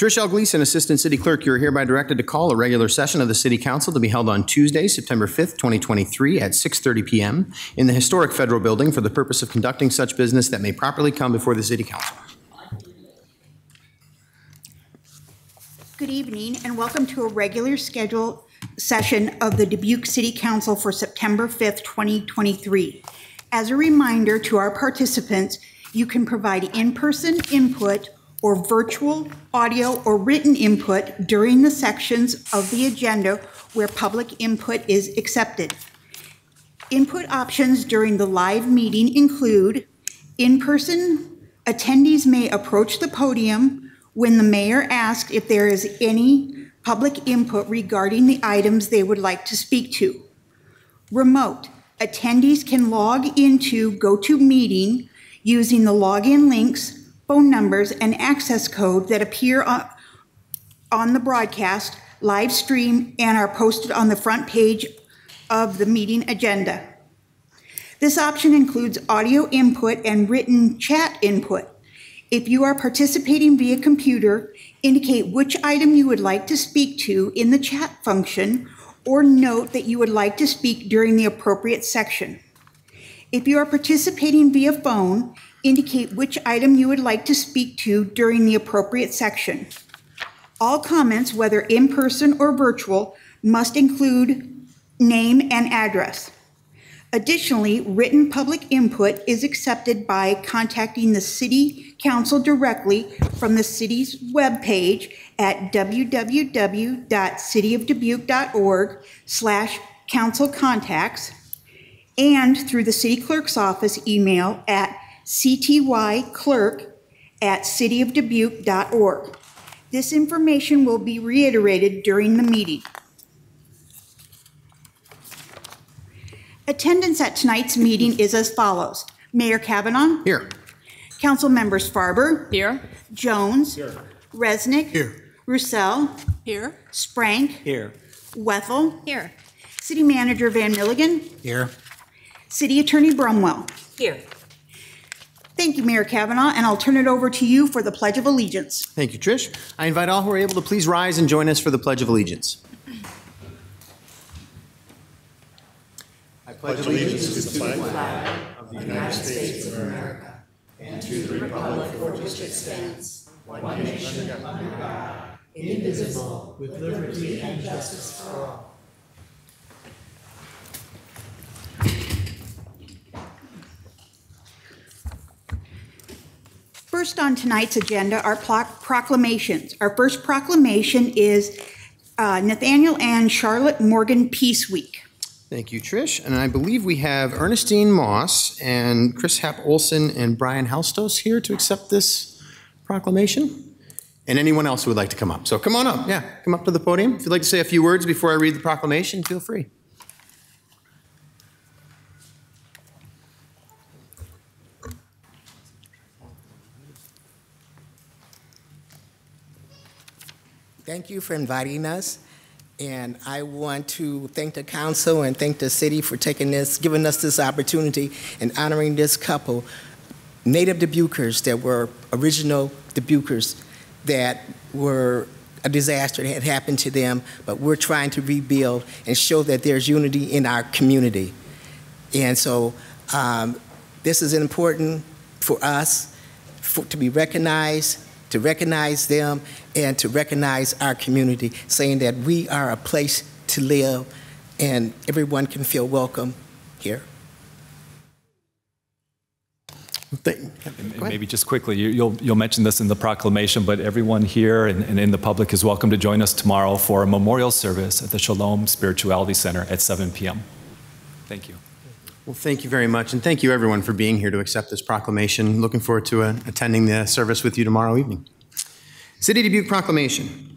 Trish. Gleason, Assistant City Clerk, you are hereby directed to call a regular session of the City Council to be held on Tuesday, September 5th, 2023, at 6:30 PM in the historic Federal Building for the purpose of conducting such business that may properly come before the City Council. Good evening and welcome to a regular scheduled session of the Dubuque City Council for September 5th, 2023. As a reminder to our participants, you can provide in-person input or virtual audio or written input during the sections of the agenda where public input is accepted. Input options during the live meeting include in-person attendees may approach the podium when the mayor asks if there is any public input regarding the items they would like to speak to. Remote attendees can log into GoToMeeting using the login links phone numbers, and access code that appear on, on the broadcast, live stream, and are posted on the front page of the meeting agenda. This option includes audio input and written chat input. If you are participating via computer, indicate which item you would like to speak to in the chat function or note that you would like to speak during the appropriate section. If you are participating via phone, indicate which item you would like to speak to during the appropriate section. All comments, whether in person or virtual, must include name and address. Additionally, written public input is accepted by contacting the City Council directly from the city's webpage at www.cityofdubuque.org slash council contacts and through the city clerk's office email at ctyclerk at cityofdubuque.org. This information will be reiterated during the meeting. Attendance at tonight's meeting is as follows. Mayor Cavanagh. Here. Council members Farber. Here. Jones. Here. Resnick. Here. Roussell. Here. Sprank. Here. Wethal. Here. City Manager Van Milligen. Here. City Attorney Brumwell. Here. Thank you, Mayor Cavanagh, and I'll turn it over to you for the Pledge of Allegiance. Thank you, Trish. I invite all who are able to please rise and join us for the Pledge of Allegiance. I pledge allegiance to the flag of the United States of America and to the republic for which it stands, one nation under God, indivisible, with liberty and justice for all. First on tonight's agenda are proclamations. Our first proclamation is uh, Nathaniel and Charlotte Morgan Peace Week. Thank you, Trish. And I believe we have Ernestine Moss and Chris Happ Olson and Brian Halstos here to accept this proclamation. And anyone else who would like to come up. So come on up. Yeah, come up to the podium. If you'd like to say a few words before I read the proclamation, feel free. Thank you for inviting us. And I want to thank the council and thank the city for taking this, giving us this opportunity and honoring this couple, native Dubuquers that were original Dubuquers that were a disaster that had happened to them, but we're trying to rebuild and show that there's unity in our community. And so um, this is important for us for, to be recognized to recognize them and to recognize our community, saying that we are a place to live and everyone can feel welcome here. Maybe just quickly, you'll, you'll mention this in the proclamation, but everyone here and, and, in the public is welcome to join us tomorrow for a memorial service at the Shalom Spirituality Center at 7 p.m. Thank you. Well, thank you very much, and thank you everyone for being here to accept this proclamation. Looking forward to uh, attending the service with you tomorrow evening. City of Dubuque Proclamation.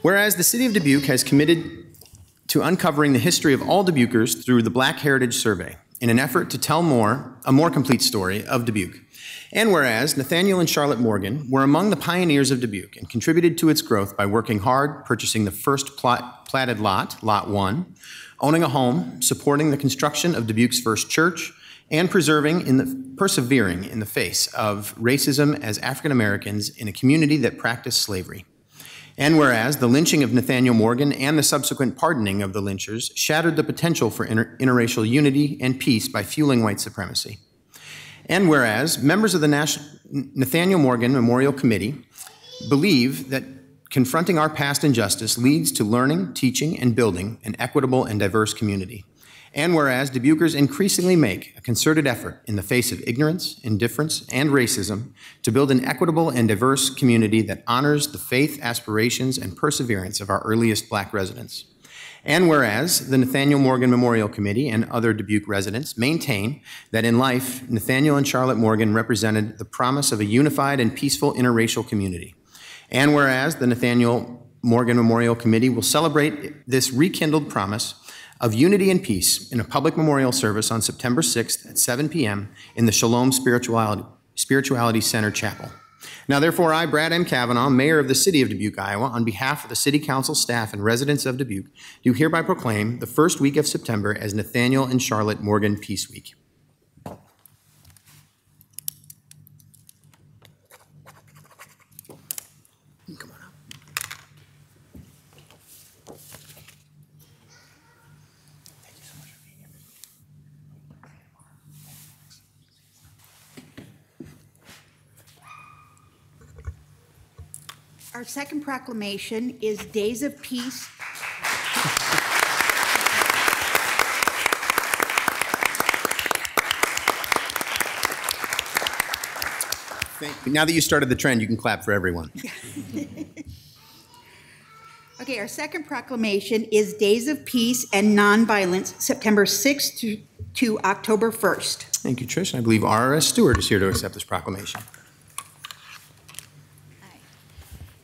Whereas the City of Dubuque has committed to uncovering the history of all Dubuquers through the Black Heritage Survey in an effort to tell more, a more complete story of Dubuque. And whereas Nathaniel and Charlotte Morgan were among the pioneers of Dubuque and contributed to its growth by working hard, purchasing the first plot, platted lot, Lot 1, owning a home, supporting the construction of Dubuque's first church, and preserving in the, persevering in the face of racism as African Americans in a community that practiced slavery. And whereas the lynching of Nathaniel Morgan and the subsequent pardoning of the lynchers shattered the potential for inter- interracial unity and peace by fueling white supremacy. And whereas members of the National Nathaniel Morgan Memorial Committee believe that confronting our past injustice leads to learning, teaching, and building an equitable and diverse community. And whereas Dubuquers increasingly make a concerted effort in the face of ignorance, indifference, and racism to build an equitable and diverse community that honors the faith, aspirations, and perseverance of our earliest black residents. And whereas the Nathaniel Morgan Memorial Committee and other Dubuque residents maintain that in life, Nathaniel and Charlotte Morgan represented the promise of a unified and peaceful interracial community. And whereas the Nathaniel Morgan Memorial Committee will celebrate this rekindled promise of unity and peace in a public memorial service on September 6th at 7 p.m. in the Shalom Spirituality, Spirituality Center Chapel. Now, therefore, I, Brad M. Cavanagh, Mayor of the City of Dubuque, Iowa, on behalf of the City Council staff and residents of Dubuque, do hereby proclaim the first week of September as Nathaniel and Charlotte Morgan Peace Week. Come on up. Thank you so much for being here. Our second proclamation is Days of Peace. Thank you. Now that you started the trend, you can clap for everyone. Okay, our second proclamation is Days of Peace and Nonviolence, September 6th to, to October 1st. Thank you, Trish. I believe R.S. Stewart is here to accept this proclamation.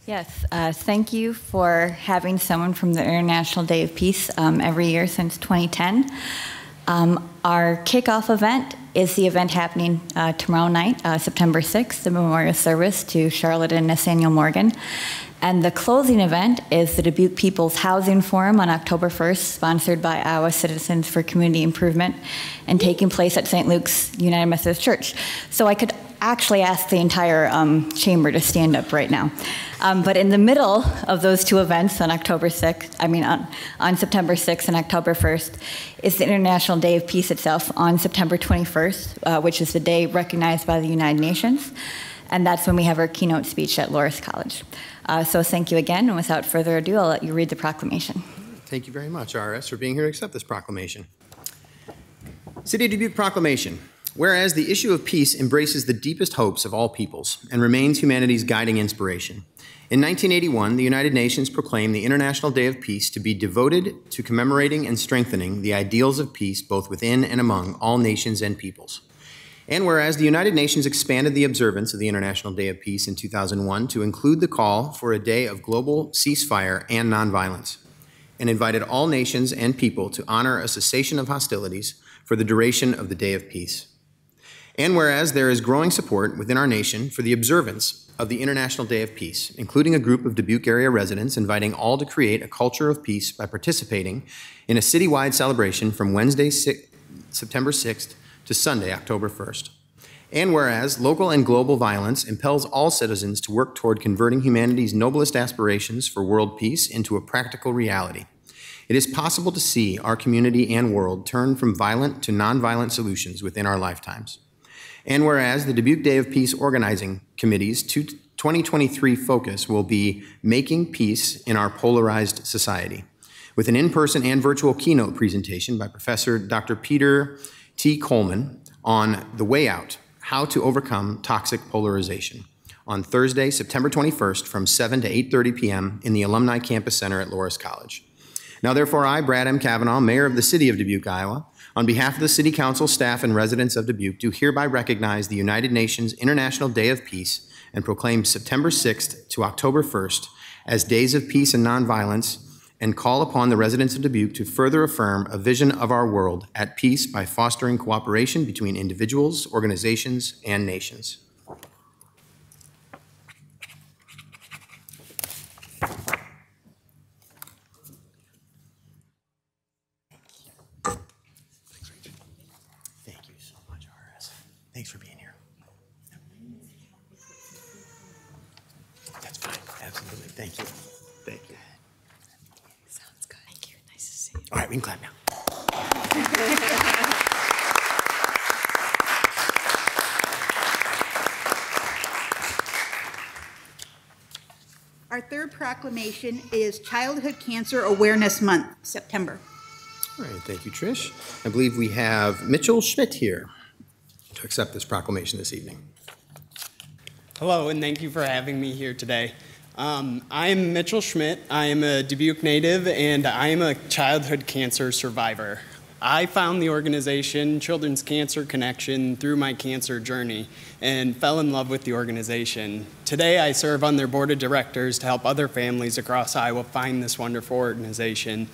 Yes, uh, thank you for having someone from the International Day of Peace um, every year since 2010. Um, our kickoff event is the event happening uh, tomorrow night, uh, September 6th, the memorial service to Charlotte and Nathaniel Morgan. And the closing event is the Dubuque People's Housing Forum on October 1st, sponsored by Iowa Citizens for Community Improvement and taking place at St. Luke's United Methodist Church. So I could actually ask the entire um, chamber to stand up right now. Um, but in the middle of those two events on October 6th, I mean on, on September 6th and October 1st, is the International Day of Peace itself on September 21st, uh, which is the day recognized by the United Nations. And that's when we have our keynote speech at Loras College. Uh, so thank you again, and without further ado, I'll let you read the proclamation. Thank you very much, R.S., for being here to accept this proclamation. City of Dubuque Proclamation. Whereas the issue of peace embraces the deepest hopes of all peoples and remains humanity's guiding inspiration. In 1981, the United Nations proclaimed the International Day of Peace to be devoted to commemorating and strengthening the ideals of peace both within and among all nations and peoples. And whereas the United Nations expanded the observance of the International Day of Peace in 2001 to include the call for a day of global ceasefire and nonviolence, and invited all nations and people to honor a cessation of hostilities for the duration of the Day of Peace. And whereas there is growing support within our nation for the observance of the International Day of Peace, including a group of Dubuque area residents inviting all to create a culture of peace by participating in a citywide celebration from Wednesday, September 6th to Sunday, October 1st. And whereas local and global violence impels all citizens to work toward converting humanity's noblest aspirations for world peace into a practical reality, it is possible to see our community and world turn from violent to nonviolent solutions within our lifetimes. And whereas the Dubuque Day of Peace Organizing Committee's 2023 focus will be making peace in our polarized society, with an in person and virtual keynote presentation by Professor Dr. Peter T. Coleman on The Way Out How to Overcome Toxic Polarization on Thursday, September 21st from 7 to 8:30 p.m. in the Alumni Campus Center at Loras College. Now, therefore, I, Brad M. Cavanagh, Mayor of the City of Dubuque, Iowa, on behalf of the City Council staff and residents of Dubuque, do hereby recognize the United Nations International Day of Peace and proclaim September 6th to October 1st as Days of Peace and Nonviolence and call upon the residents of Dubuque to further affirm a vision of our world at peace by fostering cooperation between individuals, organizations, and nations. Thank you so much, RS. Thanks for being here. That's fine. Absolutely. Thank you. Right, we can clap now. Our third proclamation is Childhood Cancer Awareness Month, September. All right, thank you, Trish. I believe we have Mitchell Schmidt here to accept this proclamation this evening. Hello, and thank you for having me here today. Um, I am Mitchell Schmidt. I am a Dubuque native, and I am a childhood cancer survivor. I found the organization Children's Cancer Connection through my cancer journey and fell in love with the organization. Today, I serve on their board of directors to help other families across Iowa find this wonderful organization.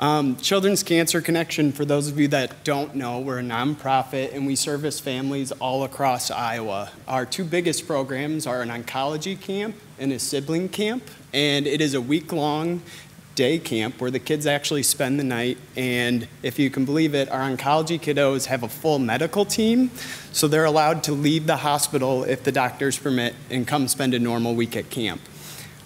Um, Children's Cancer Connection, for those of you that don't know, we're a nonprofit and we service families all across Iowa. Our two biggest programs are an oncology camp and a sibling camp, and it is a week long day camp where the kids actually spend the night. And if you can believe it, our oncology kiddos have a full medical team, so they're allowed to leave the hospital if the doctors permit and come spend a normal week at camp.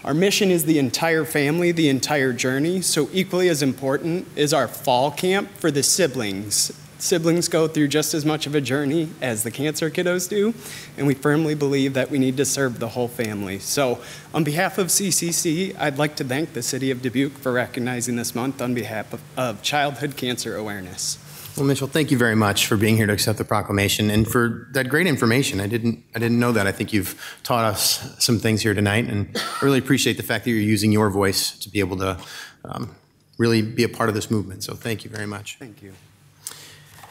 Our mission is the entire family, the entire journey. So, equally as important is our fall camp for the siblings. Siblings go through just as much of a journey as the cancer kiddos do, and we firmly believe that we need to serve the whole family. So, on behalf of CCC, I'd like to thank the City of Dubuque for recognizing this month on behalf of, of childhood cancer awareness. Well, Mitchell, thank you very much for being here to accept the proclamation and for that great information. I didn't, I didn't know that. I think you've taught us some things here tonight, and I really appreciate the fact that you're using your voice to be able to um, really be a part of this movement. So thank you very much. Thank you.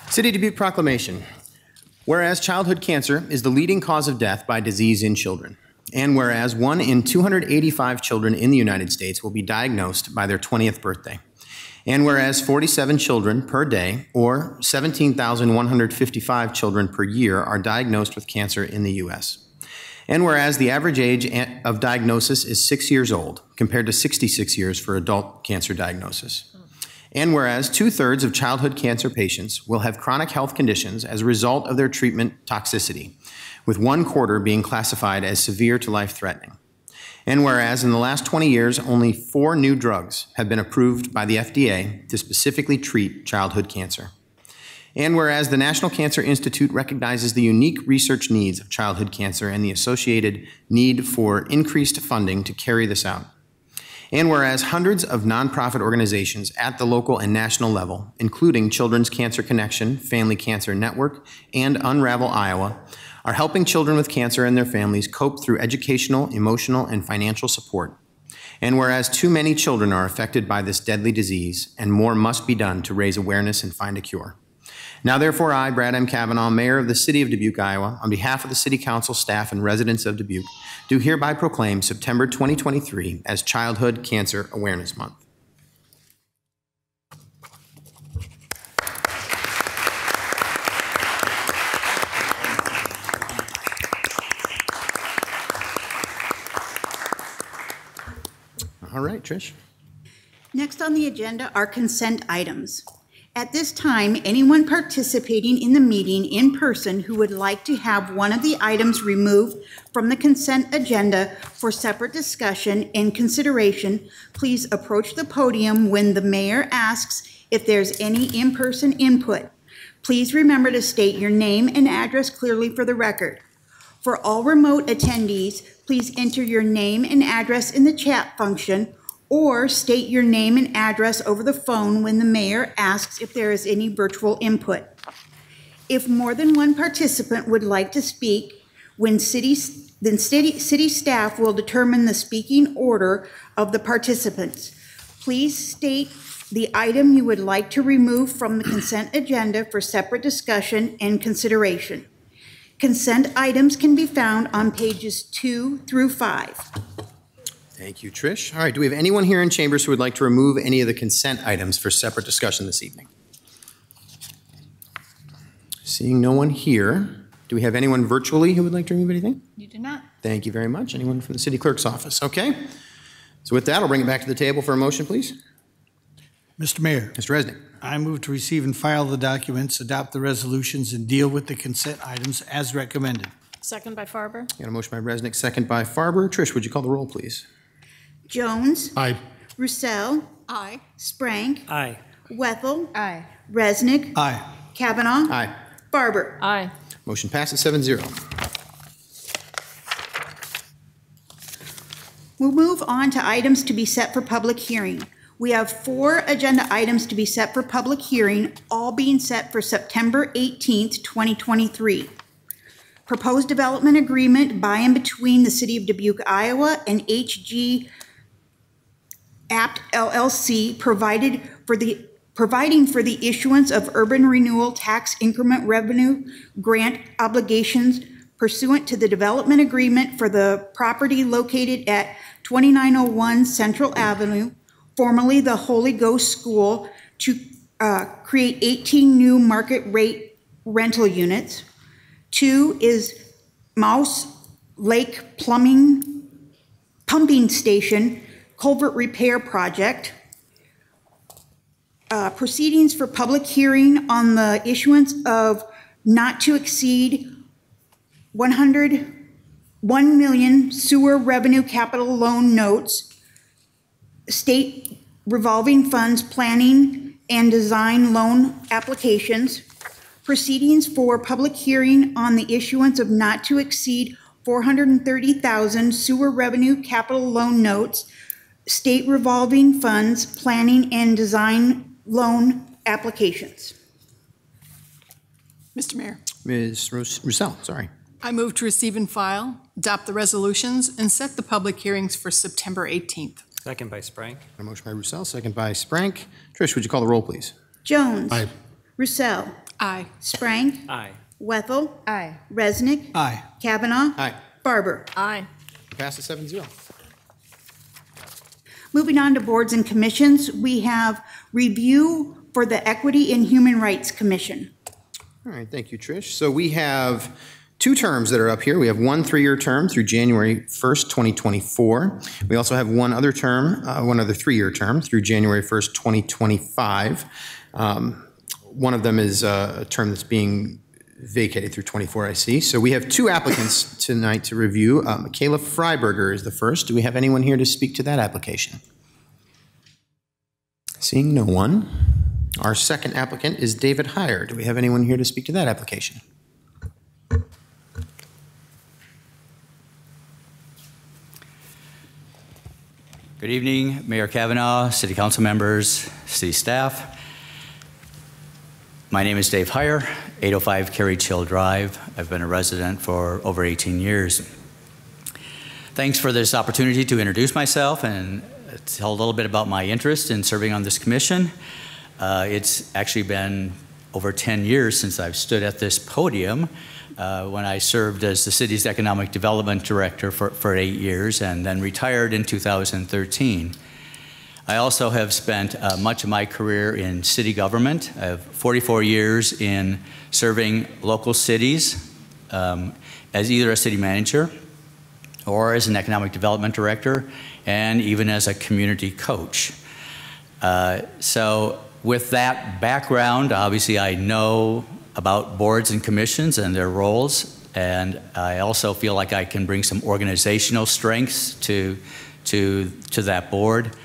City Dubuque proclamation. Whereas childhood cancer is the leading cause of death by disease in children, and whereas one in 285 children in the United States will be diagnosed by their 20th birthday, and whereas 47 children per day, or 17,155 children per year, are diagnosed with cancer in the U.S. And whereas the average age of diagnosis is six years old, compared to 66 years for adult cancer diagnosis. And whereas two thirds of childhood cancer patients will have chronic health conditions as a result of their treatment toxicity, with one quarter being classified as severe to life threatening. And whereas in the last 20 years, only four new drugs have been approved by the FDA to specifically treat childhood cancer. And whereas the National Cancer Institute recognizes the unique research needs of childhood cancer and the associated need for increased funding to carry this out. And whereas hundreds of nonprofit organizations at the local and national level, including Children's Cancer Connection, Family Cancer Network, and Unravel Iowa, are helping children with cancer and their families cope through educational, emotional, and financial support. And whereas too many children are affected by this deadly disease, and more must be done to raise awareness and find a cure. Now, therefore, I, Brad M. Cavanagh, Mayor of the City of Dubuque, Iowa, on behalf of the City Council staff and residents of Dubuque, do hereby proclaim September 2023 as Childhood Cancer Awareness Month. All right, Trish. Next on the agenda are consent items. At this time, anyone participating in the meeting in person who would like to have one of the items removed from the consent agenda for separate discussion and consideration, please approach the podium when the mayor asks if there's any in-person input. Please remember to state your name and address clearly for the record. For all remote attendees, please enter your name and address in the chat function or state your name and address over the phone when the mayor asks if there is any virtual input. If more than one participant would like to speak, when city, then city, city staff will determine the speaking order of the participants. Please state the item you would like to remove from the consent agenda for separate discussion and consideration. Consent items can be found on pages two through five. Thank you, Trish. All right, do we have anyone here in chambers who would like to remove any of the consent items for separate discussion this evening? Seeing no one here, do we have anyone virtually who would like to remove anything? You do not. Thank you very much. Anyone from the city clerk's office? Okay. So with that, I'll bring it back to the table for a motion, please. Mr. Mayor, Mr. Resnick. I move to receive and file the documents, adopt the resolutions, and deal with the consent items as recommended. Second by Farber. Got a motion by Resnick, second by Farber. Trish, would you call the roll, please? Jones. Aye. Roussell. Aye. Sprank. Aye. Wethal, Aye. Resnick, Aye. Cavanagh, Aye. Farber. Aye. Motion passes seven zero. We'll move on to items to be set for public hearing. We have four agenda items to be set for public hearing, all being set for September 18th, 2023. Proposed development agreement by and between the City of Dubuque, Iowa and HG Apt LLC provided for the, providing for the issuance of urban renewal tax increment revenue grant obligations pursuant to the development agreement for the property located at 2901 Central Avenue, formerly the Holy Ghost School, to uh, create 18 new market rate rental units. Two is Maus Lake Plumbing Pumping Station Culvert Repair Project. Uh, Proceedings for public hearing on the issuance of not to exceed 100, 1 million sewer revenue capital loan notes, state revolving funds planning and design loan applications, proceedings for public hearing on the issuance of not to exceed 430,000 sewer revenue capital loan notes, state revolving funds planning and design loan applications. Mr. Mayor, Ms. Rous- Roussell, sorry. I move to receive and file, adopt the resolutions, and set the public hearings for September 18th. Second by Sprank. A motion by Roussell, second by Sprank. Trish, would you call the roll, please? Jones. Aye. Roussell. Aye. Sprank. Aye. Wethal. Aye. Resnick. Aye. Cavanagh. Aye. Farber. Aye. Passes seven zero. Moving on to boards and commissions, we have review for the Equity and Human Rights Commission. All right, thank you, Trish. So we have two terms that are up here. We have one three-year term through January 1st, 2024. We also have one other term, uh, one other three-year term through January 1st, 2025. Um, One of them is uh, a term that's being vacated through 24, I see. So we have two applicants tonight to review. Uh, Michaela Freiberger is the first. Do we have anyone here to speak to that application? Seeing no one. Our second applicant is David Heyer. Do we have anyone here to speak to that application? Good evening, Mayor Cavanagh, City Council members, City staff. My name is Dave Heyer, 805 Carey Chill Drive. I've been a resident for over 18 years. Thanks for this opportunity to introduce myself and tell a little bit about my interest in serving on this commission. Uh, it's actually been over 10 years since I've stood at this podium uh, when I served as the city's economic development director for, for eight years and then retired in 2013. I also have spent uh, much of my career in city government. I have 44 years in serving local cities um, as either a city manager or as an economic development director and even as a community coach. Uh, so with that background, obviously I know about boards and commissions and their roles, and I also feel like I can bring some organizational strengths to, to, to that board.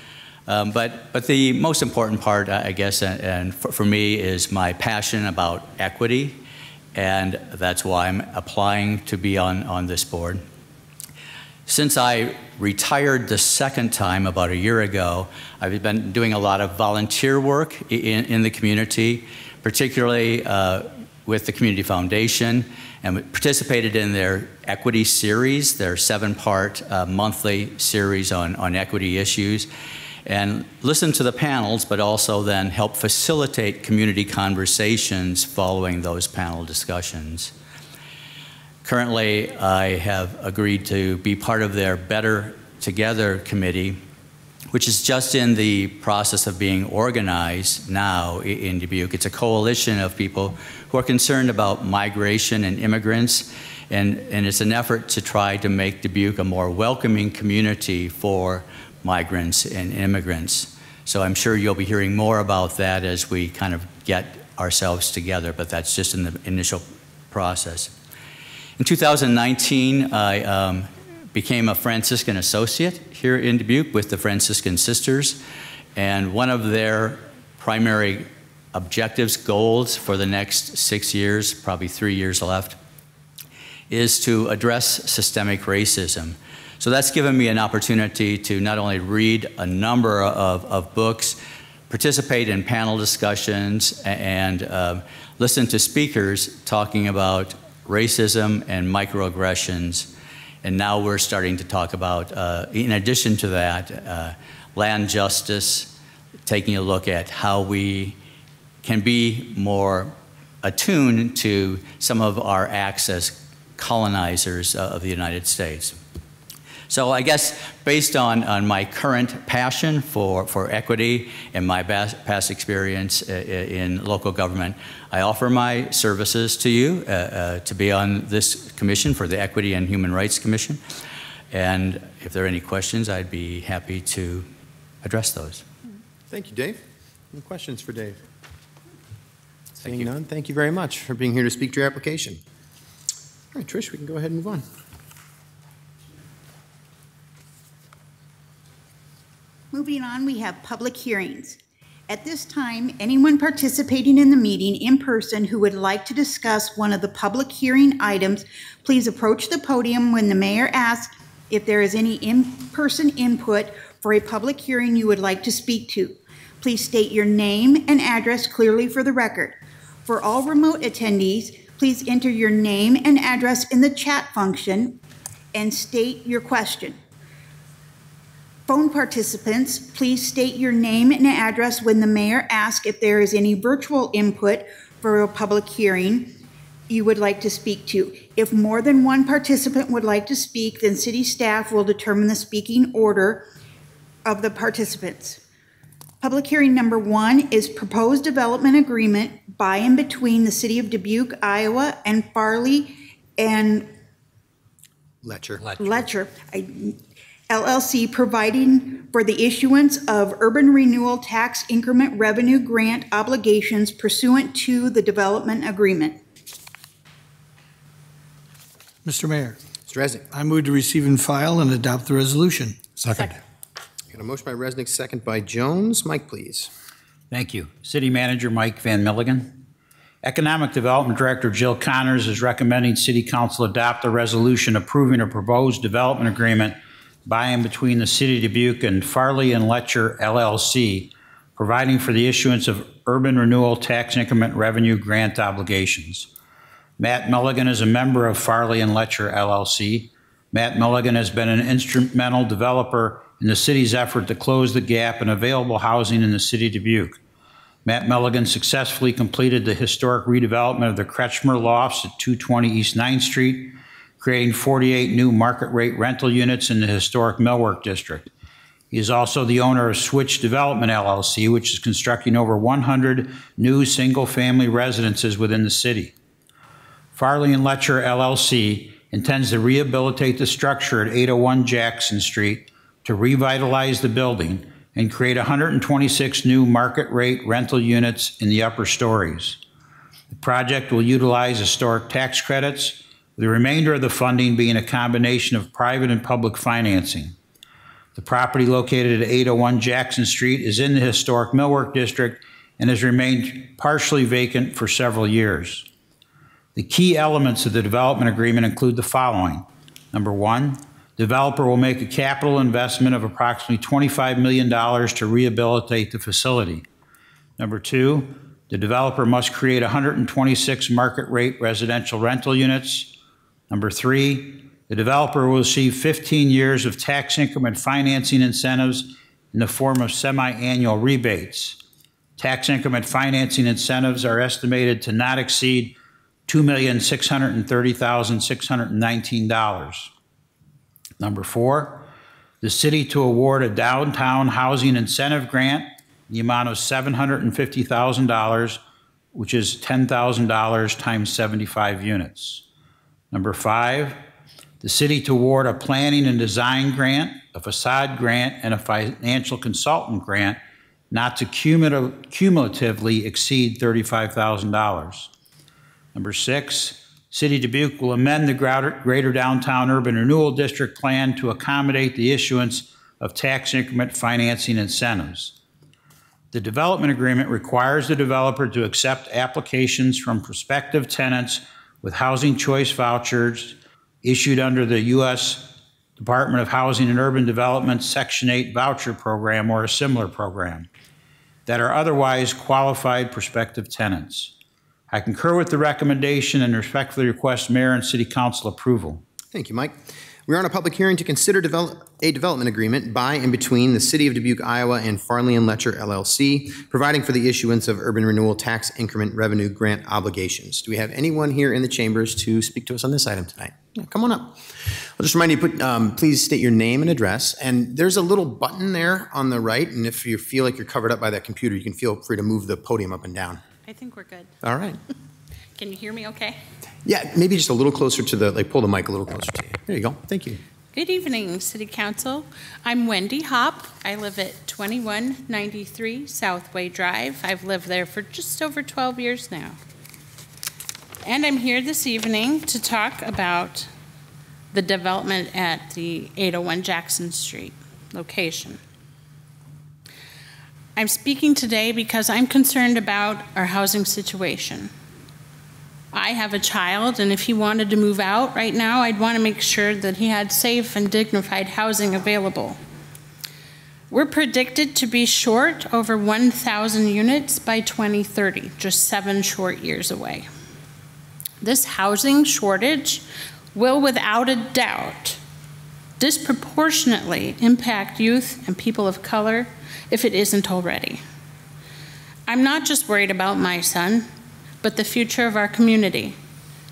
Um, but, but the most important part, I guess, and, and for, for me, is my passion about equity, and that's why I'm applying to be on, on this board. Since I retired the second time about a year ago, I've been doing a lot of volunteer work in, in the community, particularly uh, with the Community Foundation, and participated in their equity series, their seven part uh, monthly series on, on equity issues, and listen to the panels, but also then help facilitate community conversations following those panel discussions. Currently, I have agreed to be part of their Better Together committee, which is just in the process of being organized now in Dubuque. It's a coalition of people who are concerned about migration and immigrants, and, and it's an effort to try to make Dubuque a more welcoming community for migrants and immigrants. So I'm sure you'll be hearing more about that as we kind of get ourselves together, but that's just in the initial process. In 2019, I um, became a Franciscan associate here in Dubuque with the Franciscan Sisters, and one of their primary objectives, goals for the next six years, probably three years left, is to address systemic racism. So that's given me an opportunity to not only read a number of, of books, participate in panel discussions, and uh, listen to speakers talking about racism and microaggressions. And now we're starting to talk about, uh, in addition to that, uh, land justice, taking a look at how we can be more attuned to some of our acts as colonizers uh, of the United States. So I guess based on, on my current passion for, for equity and my past experience uh, in local government, I offer my services to you uh, uh, to be on this commission for the Equity and Human Rights Commission. And if there are any questions, I'd be happy to address those. Thank you, Dave. Any questions for Dave? Thank Seeing you. none, thank you very much for being here to speak to your application. All right, Trish, we can go ahead and move on. Moving on, we have public hearings. At this time, anyone participating in the meeting in person who would like to discuss one of the public hearing items, please approach the podium when the mayor asks if there is any in-person input for a public hearing you would like to speak to. Please state your name and address clearly for the record. For all remote attendees, please enter your name and address in the chat function and state your question. Phone participants, please state your name and address when the mayor asks if there is any virtual input for a public hearing you would like to speak to. If more than one participant would like to speak, then city staff will determine the speaking order of the participants. Public hearing number one is proposed development agreement by and between the city of Dubuque, Iowa, and Farley and Loetscher. Loetscher I- LLC, providing for the issuance of urban renewal tax increment revenue grant obligations pursuant to the development agreement. Mr. Mayor, Mr. Resnick. I move to receive and file and adopt the resolution. Second. Got a motion by Resnick, second by Jones. Mike, please. Thank you. City Manager Mike Van Milligen. Economic Development Director Jill Connors is recommending City Council adopt a resolution approving a proposed development agreement by and between the City of Dubuque and Farley and Loetscher LLC, providing for the issuance of urban renewal tax increment revenue grant obligations. Matt Mulligan is a member of Farley and Loetscher LLC. Matt Mulligan has been an instrumental developer in the city's effort to close the gap in available housing in the city of Dubuque. Matt Mulligan successfully completed the historic redevelopment of the Kretschmer Lofts at 220 East 9th Street, creating 48 new market rate rental units in the historic Millwork District. He is also the owner of Switch Development LLC, which is constructing over 100 new single-family residences within the city. Farley and Loetscher LLC intends to rehabilitate the structure at 801 Jackson Street to revitalize the building and create 126 new market rate rental units in the upper stories. The project will utilize historic tax credits, the remainder of the funding being a combination of private and public financing. The property located at 801 Jackson Street is in the historic Millwork District and has remained partially vacant for several years. The key elements of the development agreement include the following. Number one, developer will make a capital investment of approximately $25 million to rehabilitate the facility. Number two, the developer must create 126 market rate residential rental units. Number three, the developer will receive 15 years of tax increment financing incentives in the form of semi-annual rebates. Tax increment financing incentives are estimated to not exceed $2,630,619. Number four, the city to award a downtown housing incentive grant the amount of $750,000, which is $10,000 times 75 units. Number five, the city to award a planning and design grant, a facade grant, and a financial consultant grant not to cumulatively exceed $35,000. Number six, City Dubuque will amend the Greater Downtown Urban Renewal District Plan to accommodate the issuance of tax increment financing incentives. The development agreement requires the developer to accept applications from prospective tenants with housing choice vouchers issued under the U.S. Department of Housing and Urban Development Section 8 voucher program or a similar program that are otherwise qualified prospective tenants. I concur with the recommendation and respectfully request mayor and city council approval. Thank you, Mike. We are on a public hearing to consider develop, a development agreement by and between the City of Dubuque, Iowa and Farley and Loetscher LLC, providing for the issuance of urban renewal tax increment revenue grant obligations. Do we have anyone here in the chambers to speak to us on this item tonight? Yeah, come on up. I'll just remind you, put, um, please state your name and address. And there's a little button there on the right, and if you feel like you're covered up by that computer, you can feel free to move the podium up and down. I think we're good. All right. Can you hear me okay? Yeah, maybe just a little closer to the, like, pull the mic a little closer to you. There you go. Thank you. Good evening, City Council. I'm Wendy Hop. I live at 2193 Southway Drive. I've lived there for just over 12 years now. And I'm here this evening to talk about the development at the 801 Jackson Street location. I'm speaking today because I'm concerned about our housing situation. I have a child, and if he wanted to move out right now, I'd want to make sure that he had safe and dignified housing available. We're predicted to be short over 1,000 units by 2030, just seven short years away. This housing shortage will, without a doubt, disproportionately impact youth and people of color if it isn't already. I'm not just worried about my son, but the future of our community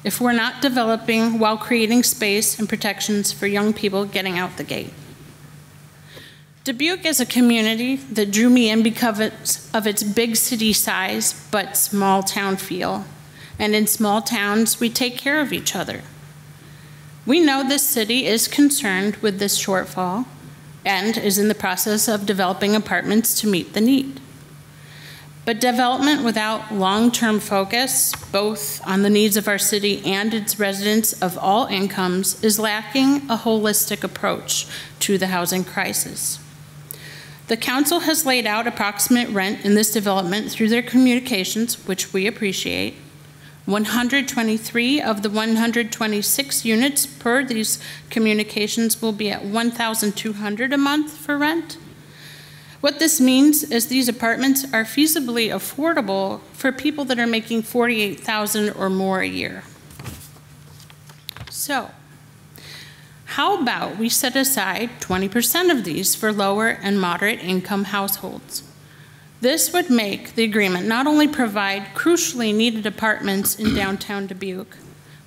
if we're not developing while creating space and protections for young people getting out the gate. Dubuque is a community that drew me in because of its big city size but small town feel. And in small towns, we take care of each other. We know this city is concerned with this shortfall and is in the process of developing apartments to meet the need. But development without long term focus, both on the needs of our city and its residents of all incomes, is lacking a holistic approach to the housing crisis. The Council has laid out approximate rent in this development through their communications, which we appreciate. 123 of the 126 units per these communications will be at 1,200 a month for rent. What this means is these apartments are feasibly affordable for people that are making 48,000 or more a year. So, how about we set aside 20% of these for lower and moderate income households? This would make the agreement not only provide crucially needed apartments in downtown Dubuque,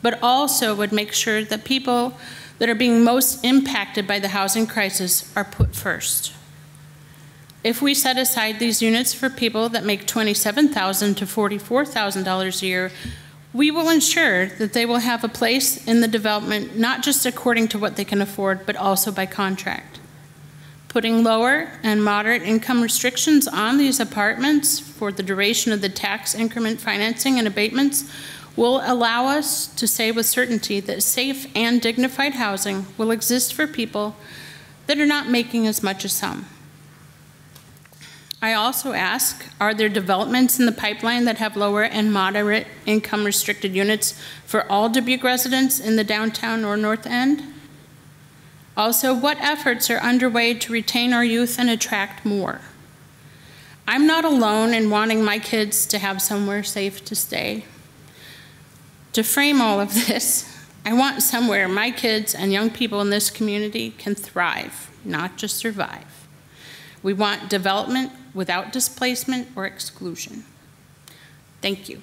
but also would make sure that people that are being most impacted by the housing crisis are put first. If we set aside these units for people that make $27,000 to $44,000 a year, we will ensure that they will have a place in the development, not just according to what they can afford, but also by contract. Putting lower and moderate income restrictions on these apartments for the duration of the tax increment financing and abatements will allow us to say with certainty that safe and dignified housing will exist for people that are not making as much as some. I also ask, are there developments in the pipeline that have lower and moderate income restricted units for all Dubuque residents in the downtown or north end? Also, what efforts are underway to retain our youth and attract more? I'm not alone in wanting my kids to have somewhere safe to stay. To frame all of this, I want somewhere my kids and young people in this community can thrive, not just survive. We want development without displacement or exclusion. Thank you.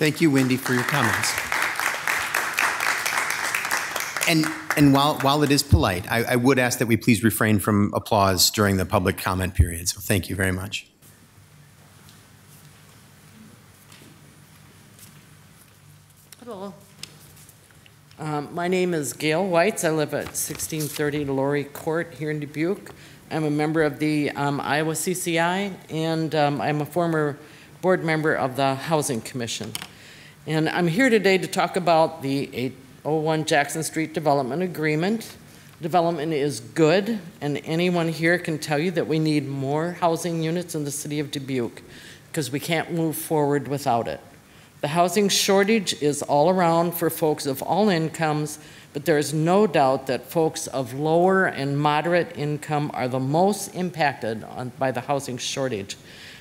Thank you, Wendy, for your comments. And, and while, while it is polite, I, I would ask that we please refrain from applause during the public comment period. So thank you very much. Hello. Um, my name is Gail Whites. I live at 1630 Laurie Court here in Dubuque. I'm a member of the um, Iowa CCI, and um, I'm a former board member of the Housing Commission. And I'm here today to talk about the 801 Jackson Street Development Agreement. Development is good, and anyone here can tell you that we need more housing units in the city of Dubuque because we can't move forward without it. The housing shortage is all around for folks of all incomes, but there is no doubt that folks of lower and moderate income are the most impacted on, by the housing shortage.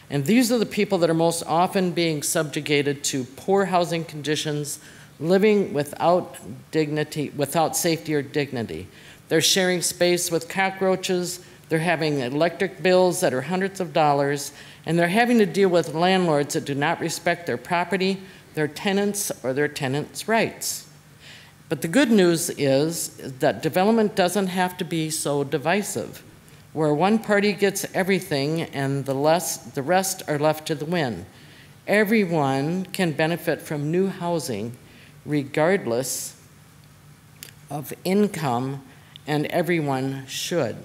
And these are the people that are most often being subjugated to poor housing conditions, living without dignity, without safety or dignity. They're sharing space with cockroaches, they're having electric bills that are hundreds of dollars, and they're having to deal with landlords that do not respect their property, their tenants, or their tenants' rights. But the good news is that development doesn't have to be so divisive where one party gets everything and the, less, the rest are left to the wind. Everyone can benefit from new housing regardless of income, and everyone should.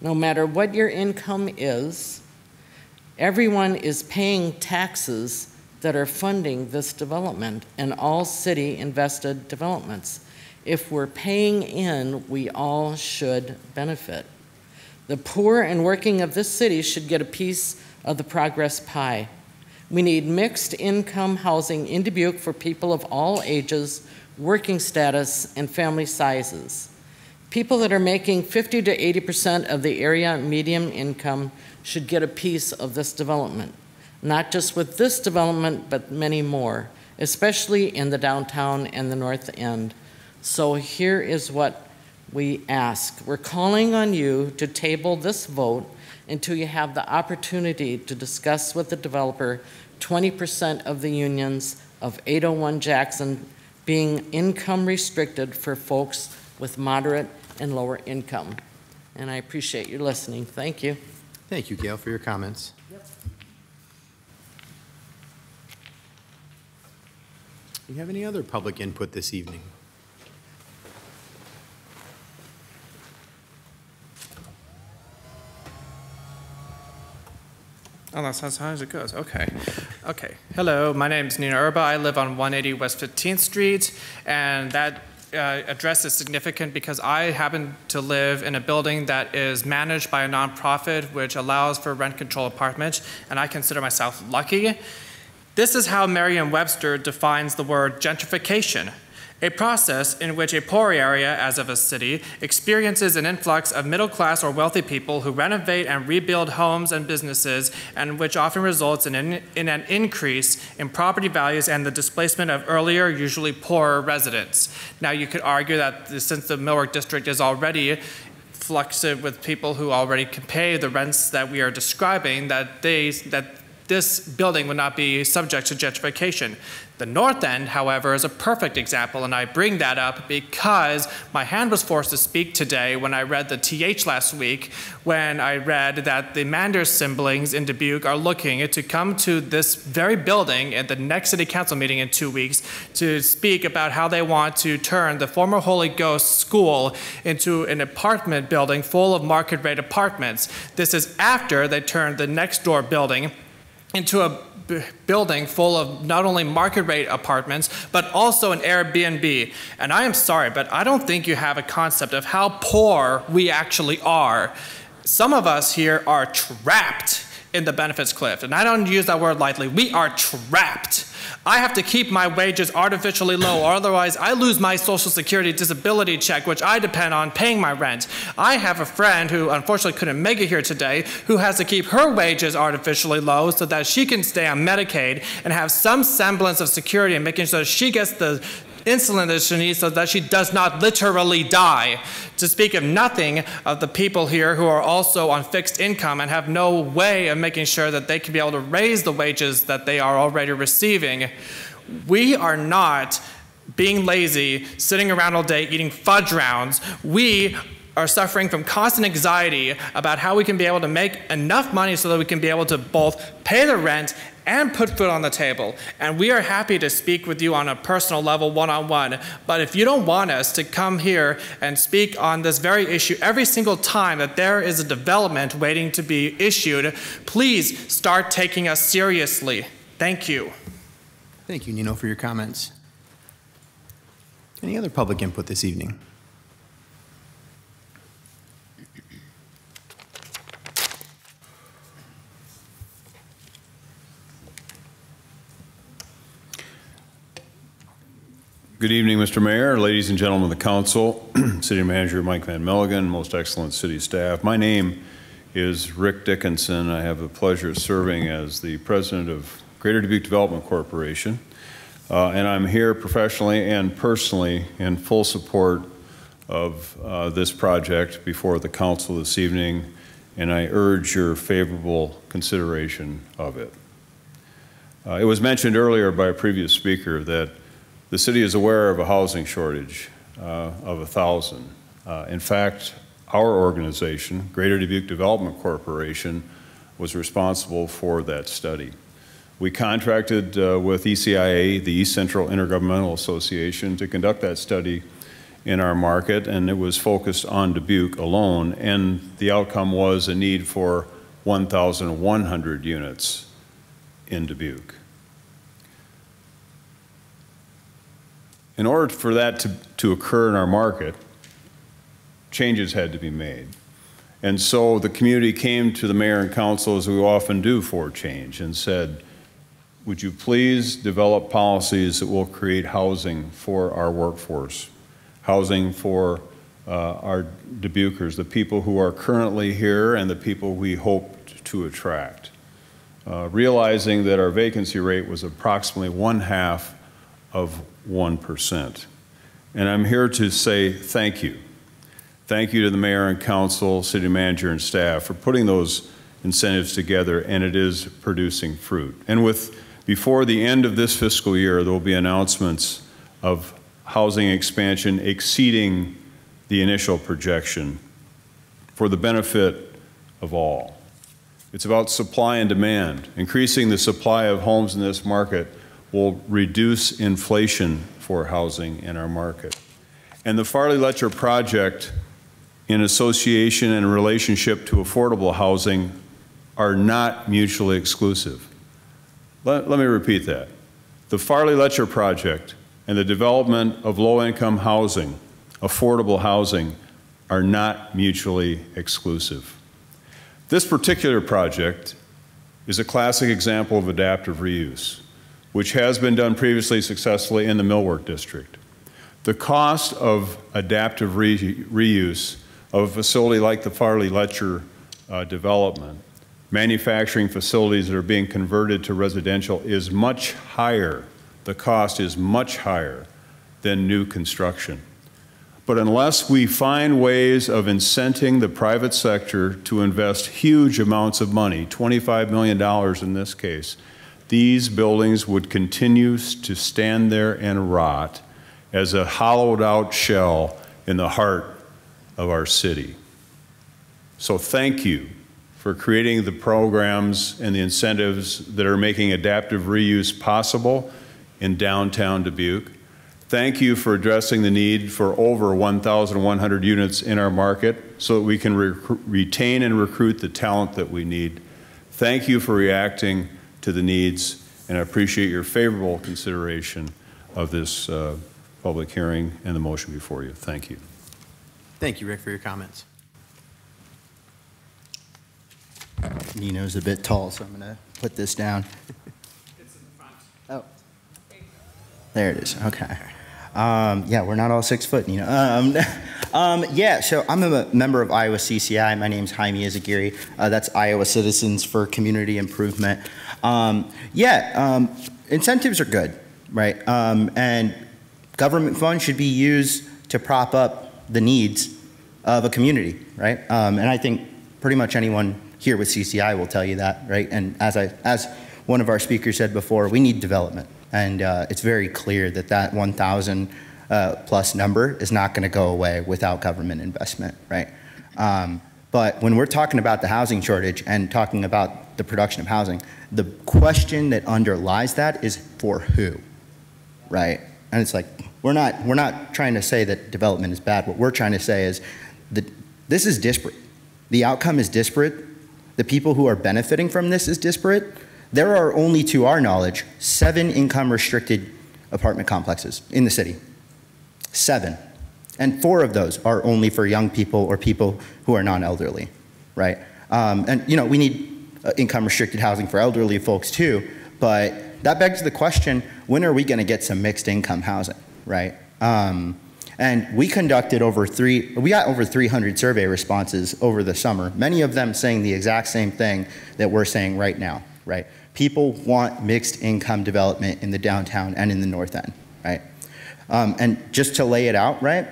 No matter what your income is, everyone is paying taxes that are funding this development and all city invested developments. If we're paying in, we all should benefit. The poor and working of this city should get a piece of the progress pie. We need mixed income housing in Dubuque for people of all ages, working status, and family sizes. People that are making 50 to 80% of the area median income should get a piece of this development. Not just with this development, but many more, especially in the downtown and the north end. So here is what we ask. We're calling on you to table this vote until you have the opportunity to discuss with the developer 20% of the unions of 801 Jackson being income restricted for folks with moderate and lower income. And I appreciate your listening. Thank you. Thank you, Gail, for your comments. Do you have any other public input this evening? Oh, that's how sometimes it goes. Okay. Okay. Hello, my name is Nina Urba. I live on 180 West 15th Street, and that uh, address is significant because I happen to live in a building that is managed by a nonprofit which allows for rent control apartments, and I consider myself lucky. This is how Merriam Webster defines the word gentrification a process in which a poor area, as of a city, experiences an influx of middle class or wealthy people who renovate and rebuild homes and businesses, and which often results in an, in an increase in property values and the displacement of earlier, usually poorer residents. Now, you could argue that since the Millwork District is already fluxed with people who already can pay the rents that we are describing, that they that this building would not be subject to gentrification. The North End, however, is a perfect example, and I bring that up because my hand was forced to speak today when I read the TH last week, when I read that the Manders siblings in Dubuque are looking to come to this very building at the next City Council meeting in two weeks to speak about how they want to turn the former Holy Ghost School into an apartment building full of market rate apartments. This is after they turned the next door building into a building full of not only market rate apartments, but also an Airbnb. And I am sorry, but I don't think you have a concept of how poor we actually are. Some of us here are trapped in the benefits cliff. And I don't use that word lightly. We are trapped. I have to keep my wages artificially low, or otherwise I lose my Social Security disability check, which I depend on paying my rent. I have a friend who unfortunately couldn't make it here today who has to keep her wages artificially low so that she can stay on Medicaid and have some semblance of security and making sure she gets the insulin she needs so that she does not literally die. To speak of nothing of the people here who are also on fixed income and have no way of making sure that they can be able to raise the wages that they are already receiving. We are not being lazy, sitting around all day eating fudge rounds. We are suffering from constant anxiety about how we can be able to make enough money so that we can be able to both pay the rent and put food on the table. And we are happy to speak with you on a personal level, one on one. But if you don't want us to come here and speak on this very issue every single time that there is a development waiting to be issued, please start taking us seriously. Thank you. Thank you, Nino, for your comments. Any other public input this evening? Good evening, Mr. Mayor, ladies and gentlemen of the council, City Manager Mike Van Milligen, most excellent city staff. My name is Rick Dickinson. I have the pleasure of serving as the president of Greater Dubuque Development Corporation. Uh, and I'm here professionally and personally in full support of uh, this project before the council this evening, and I urge your favorable consideration of it. Uh, it was mentioned earlier by a previous speaker that the city is aware of a housing shortage uh, of a thousand. Uh, in fact, our organization, Greater Dubuque Development Corporation, was responsible for that study. We contracted uh, with ECIA, the East Central Intergovernmental Association, to conduct that study in our market, and it was focused on Dubuque alone, and the outcome was a need for 1,100 units in Dubuque. In order for that to, to occur in our market, changes had to be made. And so the community came to the mayor and council, as we often do for change, and said, would you please develop policies that will create housing for our workforce, housing for uh, our Dubuquers, the people who are currently here and the people we hope to attract. Uh, realizing that our vacancy rate was approximately one half of 1%. And I'm here to say thank you. Thank you to the mayor and council, city manager, and staff for putting those incentives together, and it is producing fruit. And with before the end of this fiscal year, there will be announcements of housing expansion exceeding the initial projection for the benefit of all. It's about supply and demand. Increasing the supply of homes in this market will reduce inflation for housing in our market. And the Farley Loetscher project, in association and relationship to affordable housing, are not mutually exclusive. Let, let me repeat that. The Farley Loetscher project and the development of low income housing, affordable housing, are not mutually exclusive. This particular project is a classic example of adaptive reuse, which has been done previously successfully in the Millwork District. The cost of adaptive re reuse of a facility like the Farley Loetscher uh, development manufacturing facilities that are being converted to residential is much higher. The cost is much higher than new construction. But unless we find ways of incenting the private sector to invest huge amounts of money, $25 million in this case, these buildings would continue to stand there and rot as a hollowed out shell in the heart of our city. So thank you for creating the programs and the incentives that are making adaptive reuse possible in downtown Dubuque. Thank you for addressing the need for over 1,100 units in our market so that we can re retain and recruit the talent that we need. Thank you for reacting to the needs, and I appreciate your favorable consideration of this uh, public hearing and the motion before you. Thank you. Thank you, Rick, for your comments. Nino's a bit tall, so I'm going to put this down. The. Oh. There it is. Okay. Um, yeah, we're not all six foot, Nino. Um, um, yeah, so I'm a member of Iowa CCI. My name's Jaime Izaguirre. Uh, that's Iowa Citizens for Community Improvement. Um, yeah, um, incentives are good, right? Um, and government funds should be used to prop up the needs of a community, right? and I think pretty much anyone here with CCI will tell you that, right? And as I, as one of our speakers said before, we need development, and uh, it's very clear that that 1,000 uh, plus number is not going to go away without government investment, right? Um, but when we're talking about the housing shortage and talking about the production of housing, the question that underlies that is for who, right? And it's like we're not we're not trying to say that development is bad. What we're trying to say is that this is disparate. The outcome is disparate the people who are benefiting from this is disparate. There are only, to our knowledge, seven income restricted apartment complexes in the city. Seven. And four of those are only for young people or people who are non-elderly, right? Um, and you know, we need uh, income restricted housing for elderly folks too, but that begs the question, when are we gonna get some mixed income housing, right? Um, and we conducted over three, we got over 300 survey responses over the summer, many of them saying the exact same thing that we're saying right now, right? People want mixed income development in the downtown and in the north end, right? Um, and just to lay it out, right?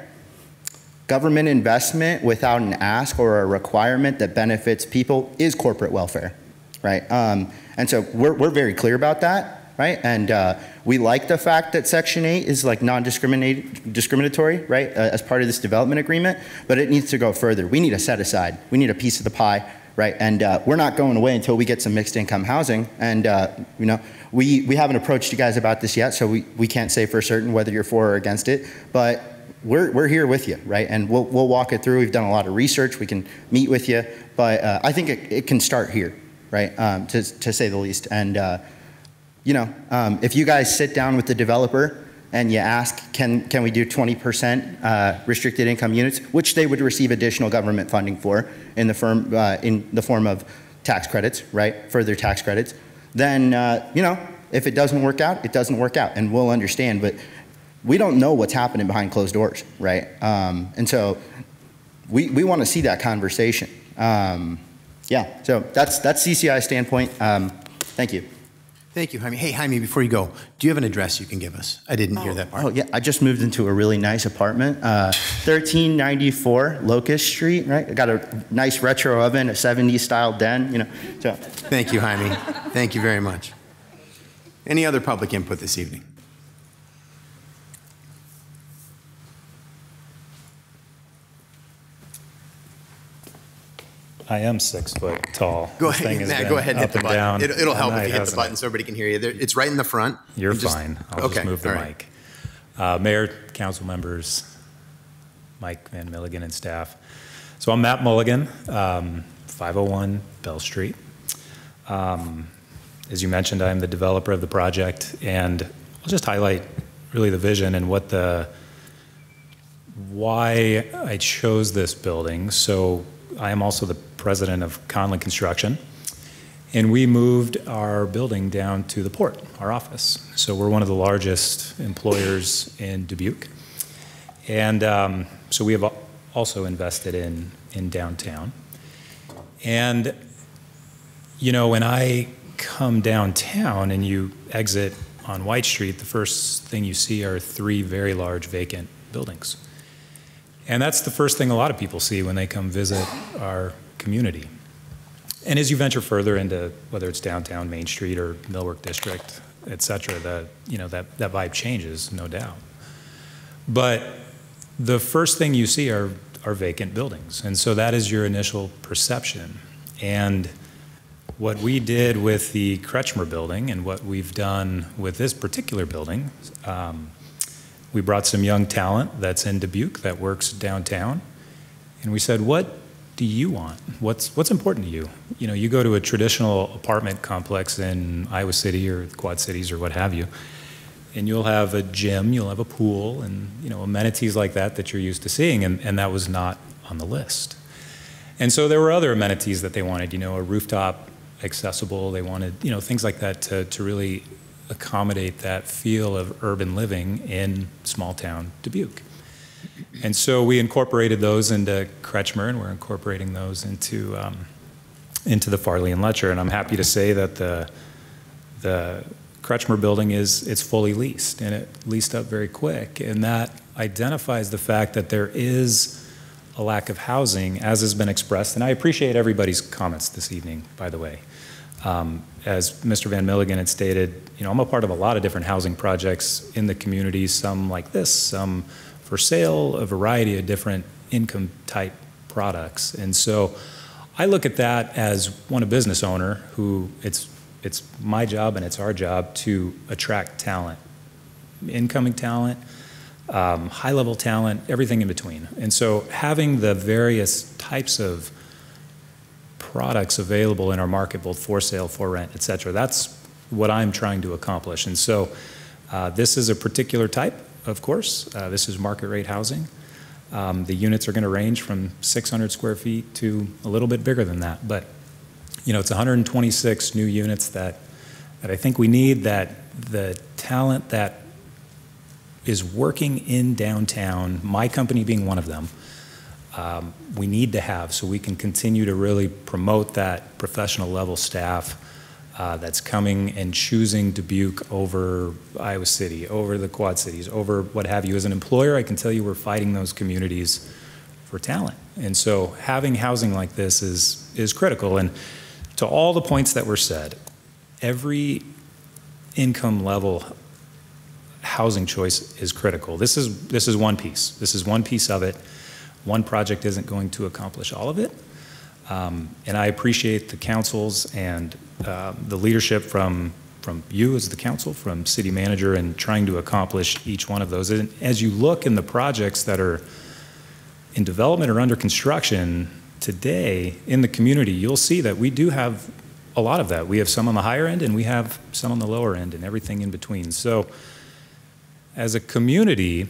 Government investment without an ask or a requirement that benefits people is corporate welfare, right? Um, and so we're, we're very clear about that, right? And uh, we like the fact that Section 8 is like non-discriminatory, right, uh, as part of this development agreement, but it needs to go further. We need a set aside. We need a piece of the pie, right? And uh, we're not going away until we get some mixed income housing. And, uh, you know, we, we haven't approached you guys about this yet, so we, we can't say for certain whether you're for or against it, but we're, we're here with you, right? And we'll, we'll walk it through. We've done a lot of research. We can meet with you, but uh, I think it, it can start here, right, um, to, to say the least. And, uh, you know, um, if you guys sit down with the developer and you ask, can, can we do 20% uh, restricted income units, which they would receive additional government funding for in the, firm, uh, in the form of tax credits, right, further tax credits, then, uh, you know, if it doesn't work out, it doesn't work out, and we'll understand. But we don't know what's happening behind closed doors, right? Um, and so we, we want to see that conversation. Um, yeah, so that's, that's CCI standpoint. Um, thank you. Thank you, Jaime. Hey, Jaime, before you go, do you have an address you can give us? I didn't hear that part. Oh, yeah, I just moved into a really nice apartment, uh, 1394 Locust Street, right? I got a nice retro oven, a 70s style den, you know. So. Thank you, Jaime. Thank you very much. Any other public input this evening? I am six foot tall. Go This ahead, Matt, go ahead and hit the button. down It'll, it'll all help if you hit the button it? so everybody can hear you. There- It's right in the front. You're You just- fine. I'll Okay, just move the right. mic. Uh, Mayor, council members, Mike Van Milligen and staff. So I'm Matt Mulligan, um, 501 Bell Street. Um, As you mentioned, I'm the developer of the project, and I'll just highlight really the vision and what the, why I chose this building. So I am also the president of Conlin Construction. And we moved our building down to the port, our office. So we're one of the largest employers in Dubuque. And um, so we have also invested in, in downtown. And, you know, when I come downtown and you exit on White Street, the first thing you see are three very large vacant buildings. And that's the first thing a lot of people see when they come visit our community. And as you venture further into whether it's downtown Main Street or Millwork District, et cetera, the, you know, that, that vibe changes, no doubt. But the first thing you see are, are vacant buildings. And so that is your initial perception. And what we did with the Kretschmer building and what we've done with this particular building, um, we brought some young talent that's in Dubuque that works downtown. And we said, what do you want? What's, what's important to you? You know, you go to a traditional apartment complex in Iowa City or Quad Cities or what have you, and you'll have a gym, you'll have a pool, and, you know, amenities like that that you're used to seeing, and, and that was not on the list. And so there were other amenities that they wanted, you know, a rooftop accessible, they wanted, you know, things like that to, to really accommodate that feel of urban living in small town Dubuque. And so we incorporated those into Kretschmer, and we're incorporating those into um, into the Farley and Loetscher. And I'm happy to say that the the Kretschmer building is it's fully leased, and it leased up very quick. And that identifies the fact that there is a lack of housing, as has been expressed. And I appreciate everybody's comments this evening, by the way. Um, as Mr. Van Milligen had stated, you know, I'm a part of a lot of different housing projects in the community, some like this, some for sale, a variety of different income type products. And so I look at that as one a business owner who it's it's my job and it's our job to attract talent, incoming talent, um, high level talent, everything in between. And so having the various types of products available in our market, both for sale, for rent, et cetera, that's what I'm trying to accomplish. And so uh, this is a particular type of course. Uh, this is market rate housing. Um, the units are going to range from 600 square feet to a little bit bigger than that. But, you know, it's 126 new units that, that I think we need that the talent that is working in downtown, my company being one of them, um, we need to have so we can continue to really promote that professional level staff uh, that's coming and choosing Dubuque over Iowa City, over the Quad Cities, over what have you. As an employer, I can tell you we're fighting those communities for talent. And so having housing like this is, is critical. And to all the points that were said, every income level housing choice is critical. This is, this is one piece. This is one piece of it. One project isn't going to accomplish all of it. Um, and I appreciate the councils and uh, the leadership from, from you as the council, from city manager, and trying to accomplish each one of those. And as you look in the projects that are in development or under construction today in the community, you'll see that we do have a lot of that. We have some on the higher end and we have some on the lower end and everything in between. So as a community,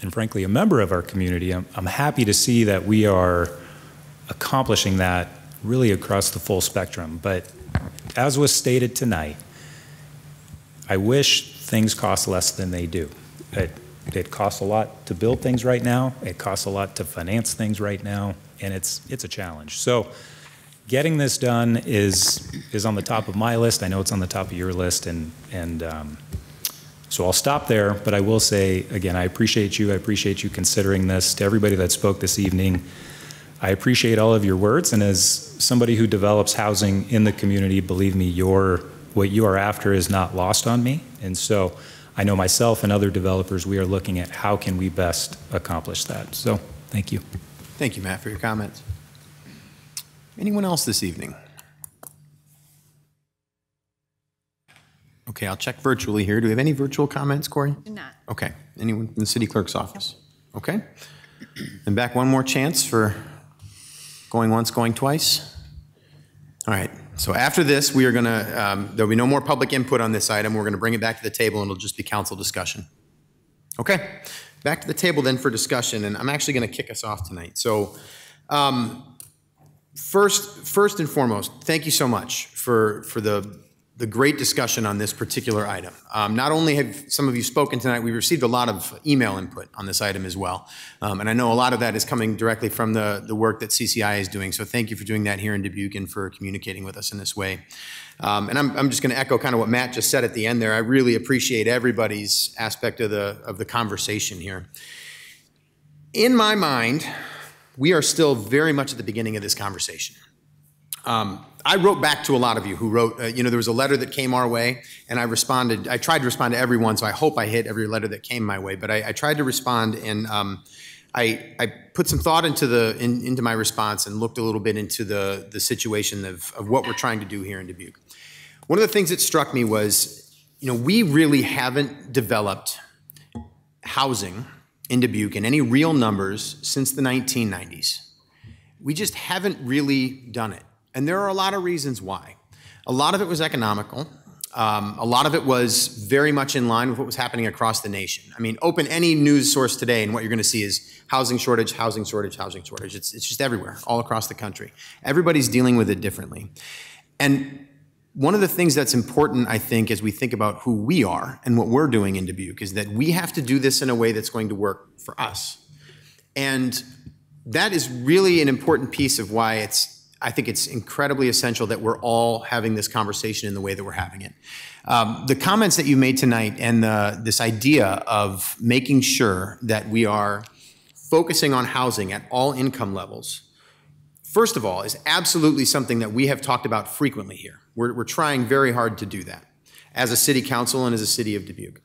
and frankly a member of our community, I'm, I'm happy to see that we are accomplishing that really across the full spectrum. But as was stated tonight, I wish things cost less than they do. It, it costs a lot to build things right now. It costs a lot to finance things right now, and it's it's a challenge. So, getting this done is is on the top of my list. I know it's on the top of your list, and and um, so I'll stop there. But I will say again, I appreciate you. I appreciate you considering this. To everybody that spoke this evening, I appreciate all of your words. And as somebody who develops housing in the community, believe me, your what you are after is not lost on me. And so. I know myself and other developers, we are looking at how can we best accomplish that. So thank you. Thank you, Matt, for your comments. Anyone else this evening? Okay, I'll check virtually here. Do we have any virtual comments, Corey? Do not. Okay. Anyone from the city clerk's office? Okay. And back one more chance for going once, going twice. All right. So after this, we are going to, um, there'll be no more public input on this item. We're going to bring it back to the table and it'll just be council discussion. Okay, back to the table then for discussion, and I'm actually going to kick us off tonight. So, um, first, first and foremost, thank you so much for for the the great discussion on this particular item. Um, not only have some of you spoken tonight, we've received a lot of email input on this item as well. Um, and I know a lot of that is coming directly from the, the work that CCI is doing. So thank you for doing that here in Dubuque and for communicating with us in this way. Um, and I'm, I'm just going to echo kind of what Matt just said at the end there. I really appreciate everybody's aspect of the, of the conversation here. In my mind, we are still very much at the beginning of this conversation. Um, I wrote back to a lot of you who wrote, uh, you know, there was a letter that came our way, and I responded. I tried to respond to everyone, so I hope I hit every letter that came my way. But I, I tried to respond, and um, I, I, put some thought into the in, into my response and looked a little bit into the the situation of, of what we're trying to do here in Dubuque. One of the things that struck me was, you know, we really haven't developed housing in Dubuque in any real numbers since the 1990s. We just haven't really done it. And there are a lot of reasons why. A lot of it was economical. Um, a lot of it was very much in line with what was happening across the nation. I mean, open any news source today, and what you're going to see is housing shortage, housing shortage, housing shortage. It's, it's just everywhere, all across the country. Everybody's dealing with it differently. And one of the things that's important, I think, as we think about who we are and what we're doing in Dubuque, is that we have to do this in a way that's going to work for us. And that is really an important piece of why it's I think it's incredibly essential that we're all having this conversation in the way that we're having it. Um, the comments that you made tonight and the, this idea of making sure that we are focusing on housing at all income levels, first of all, is absolutely something that we have talked about frequently here. We're, we're trying very hard to do that as a city council and as a city of Dubuque.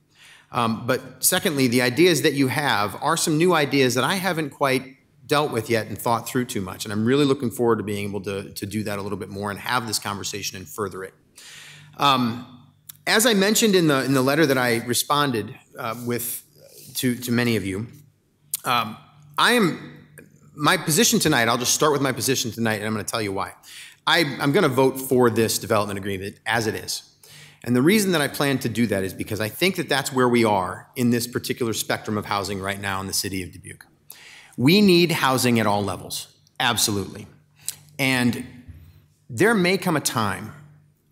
Um, but secondly, the ideas that you have are some new ideas that I haven't quite dealt with yet and thought through too much. And I'm really looking forward to being able to, to do that a little bit more and have this conversation and further it. Um, as I mentioned in the, in the letter that I responded uh, with to, to many of you, um, I am, my position tonight, I'll just start with my position tonight and I'm going to tell you why. I, I'm going to vote for this development agreement as it is. And the reason that I plan to do that is because I think that that's where we are in this particular spectrum of housing right now in the city of Dubuque. We need housing at all levels, absolutely. And there may come a time,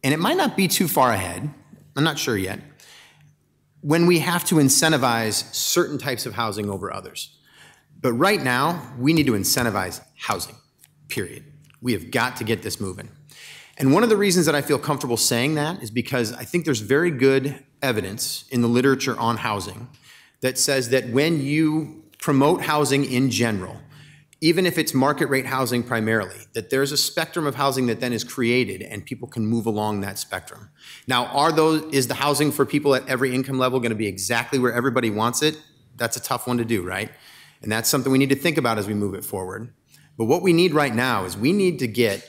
and it might not be too far ahead, I'm not sure yet, when we have to incentivize certain types of housing over others. But right now, we need to incentivize housing, period. We have got to get this moving. And one of the reasons that I feel comfortable saying that is because I think there's very good evidence in the literature on housing that says that when you promote housing in general, even if it's market rate housing primarily, that there's a spectrum of housing that then is created and people can move along that spectrum. Now, are those is the housing for people at every income level going to be exactly where everybody wants it? That's a tough one to do, right? And that's something we need to think about as we move it forward. But what we need right now is we need to get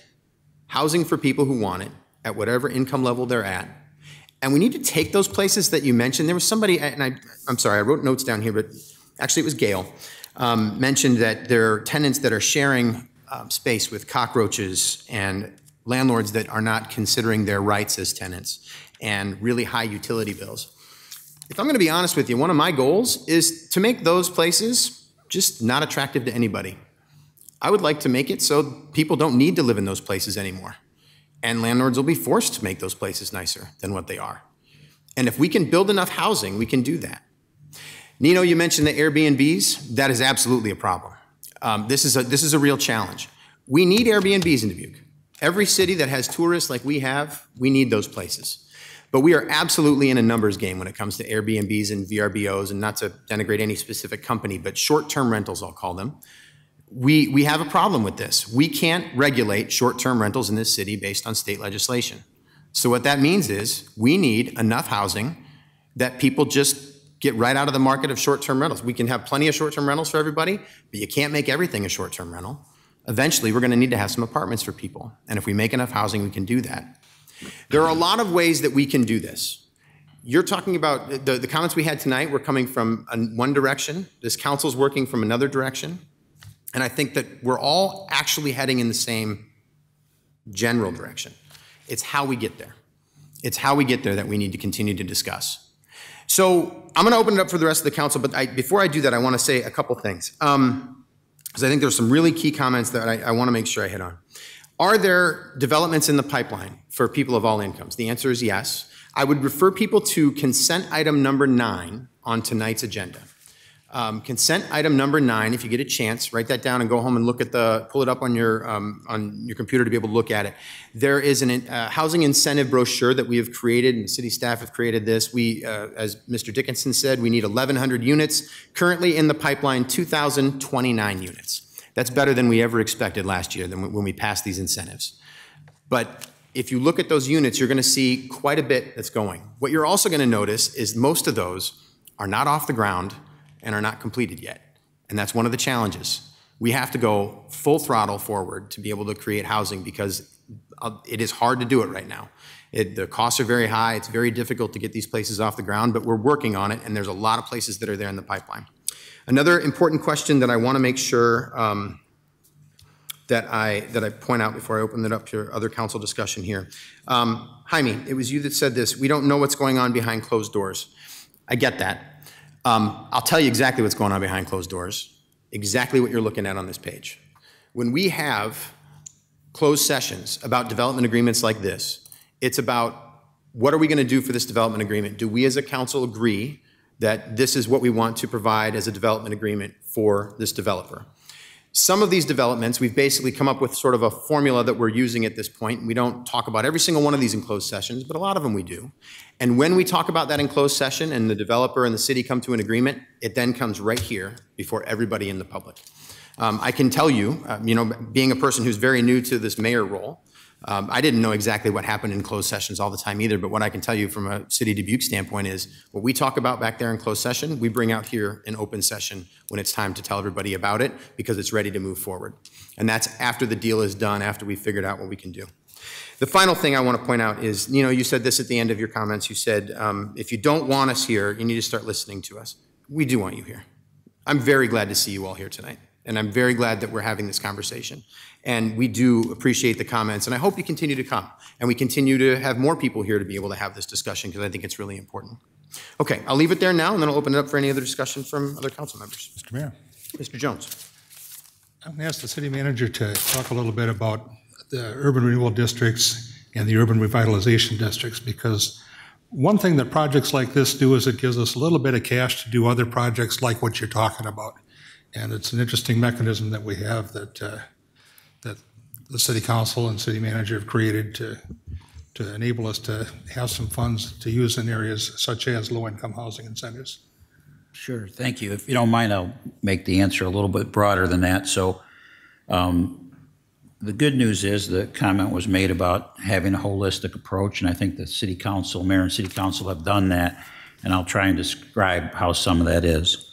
housing for people who want it at whatever income level they're at. And we need to take those places that you mentioned. There was somebody, and I, I'm sorry, I wrote notes down here, but actually it was Gail, um, mentioned that there are tenants that are sharing um, space with cockroaches and landlords that are not considering their rights as tenants and really high utility bills. If I'm going to be honest with you, one of my goals is to make those places just not attractive to anybody. I would like to make it so people don't need to live in those places anymore. And landlords will be forced to make those places nicer than what they are. And if we can build enough housing, we can do that. Nino, you mentioned the Airbnbs. That is absolutely a problem. Um, this, is a, this is a real challenge. We need Airbnbs in Dubuque. Every city that has tourists like we have, we need those places. But we are absolutely in a numbers game when it comes to Airbnbs and VRBOs, and not to denigrate any specific company, but short term rentals, I'll call them we, we have a problem with this. We can't regulate short-term rentals in this city based on state legislation. So what that means is we need enough housing that people just get right out of the market of short-term rentals. We can have plenty of short-term rentals for everybody, but you can't make everything a short-term rental. Eventually, we're going to need to have some apartments for people. And if we make enough housing, we can do that. There are a lot of ways that we can do this. You're talking about the, the comments we had tonight were coming from one direction. This council's working from another direction. And I think that we're all actually heading in the same general direction. It's how we get there. It's how we get there that we need to continue to discuss. So I'm going to open it up for the rest of the council, but I, before I do that, I want to say a couple things. Because um, I think there's some really key comments that I, I want to make sure I hit on. Are there developments in the pipeline for people of all incomes? The answer is yes. I would refer people to consent item number nine on tonight's agenda. Um, consent item number nine, if you get a chance, write that down and go home and look at the, pull it up on your, um, on your computer to be able to look at it. There is a uh, housing incentive brochure that we have created, and the city staff have created this. We, uh, as Mr. Dickinson said, we need 1,100 units. Currently in the pipeline, 2,029 units. That's better than we ever expected last year than when we passed these incentives. But if you look at those units, you're going to see quite a bit that's going. What you're also going to notice is most of those are not off the ground and are not completed yet. And that's one of the challenges. We have to go full throttle forward to be able to create housing because it is hard to do it right now. It, the costs are very high. It's very difficult to get these places off the ground, but we're working on it, and there's a lot of places that are there in the pipeline. Another important question that I want to make sure um, that I that I point out before I open it up to other council discussion here. Um, Jaime, it was you that said this. We don't know what's going on behind closed doors. I get that. Um, I'll tell you exactly what's going on behind closed doors, exactly what you're looking at on this page. When we have closed sessions about development agreements like this, it's about what are we going to do for this development agreement? Do we as a council agree that this is what we want to provide as a development agreement for this developer? Some of these developments, we've basically come up with sort of a formula that we're using at this point. We don't talk about every single one of these in closed sessions, but a lot of them we do. And when we talk about that in closed session and the developer and the city come to an agreement, it then comes right here before everybody in the public. Um, I can tell you, uh, you know, being a person who's very new to this mayor role, um, I didn't know exactly what happened in closed sessions all the time either, but what I can tell you from a City Dubuque standpoint is what we talk about back there in closed session, we bring out here in open session when it's time to tell everybody about it because it's ready to move forward. And that's after the deal is done, after we figured out what we can do. The final thing I want to point out is, you know, you said this at the end of your comments. You said, um, if you don't want us here, you need to start listening to us. We do want you here. I'm very glad to see you all here tonight. And I'm very glad that we're having this conversation. And we do appreciate the comments. And I hope you continue to come. And we continue to have more people here to be able to have this discussion because I think it's really important. Okay, I'll leave it there now and then I'll open it up for any other discussion from other council members. Mr. Mayor. Mr. Jones. I'm going to ask the city manager to talk a little bit about the urban renewal districts and the urban revitalization districts because one thing that projects like this do is it gives us a little bit of cash to do other projects like what you're talking about. And it's an interesting mechanism that we have that, uh, that the city council and city manager have created to, to enable us to have some funds to use in areas such as low-income housing incentives. Sure, thank you. If you don't mind, I'll make the answer a little bit broader than that. So um, the good news is the comment was made about having a holistic approach, and I think the city council, mayor and city council have done that, and I'll try and describe how some of that is.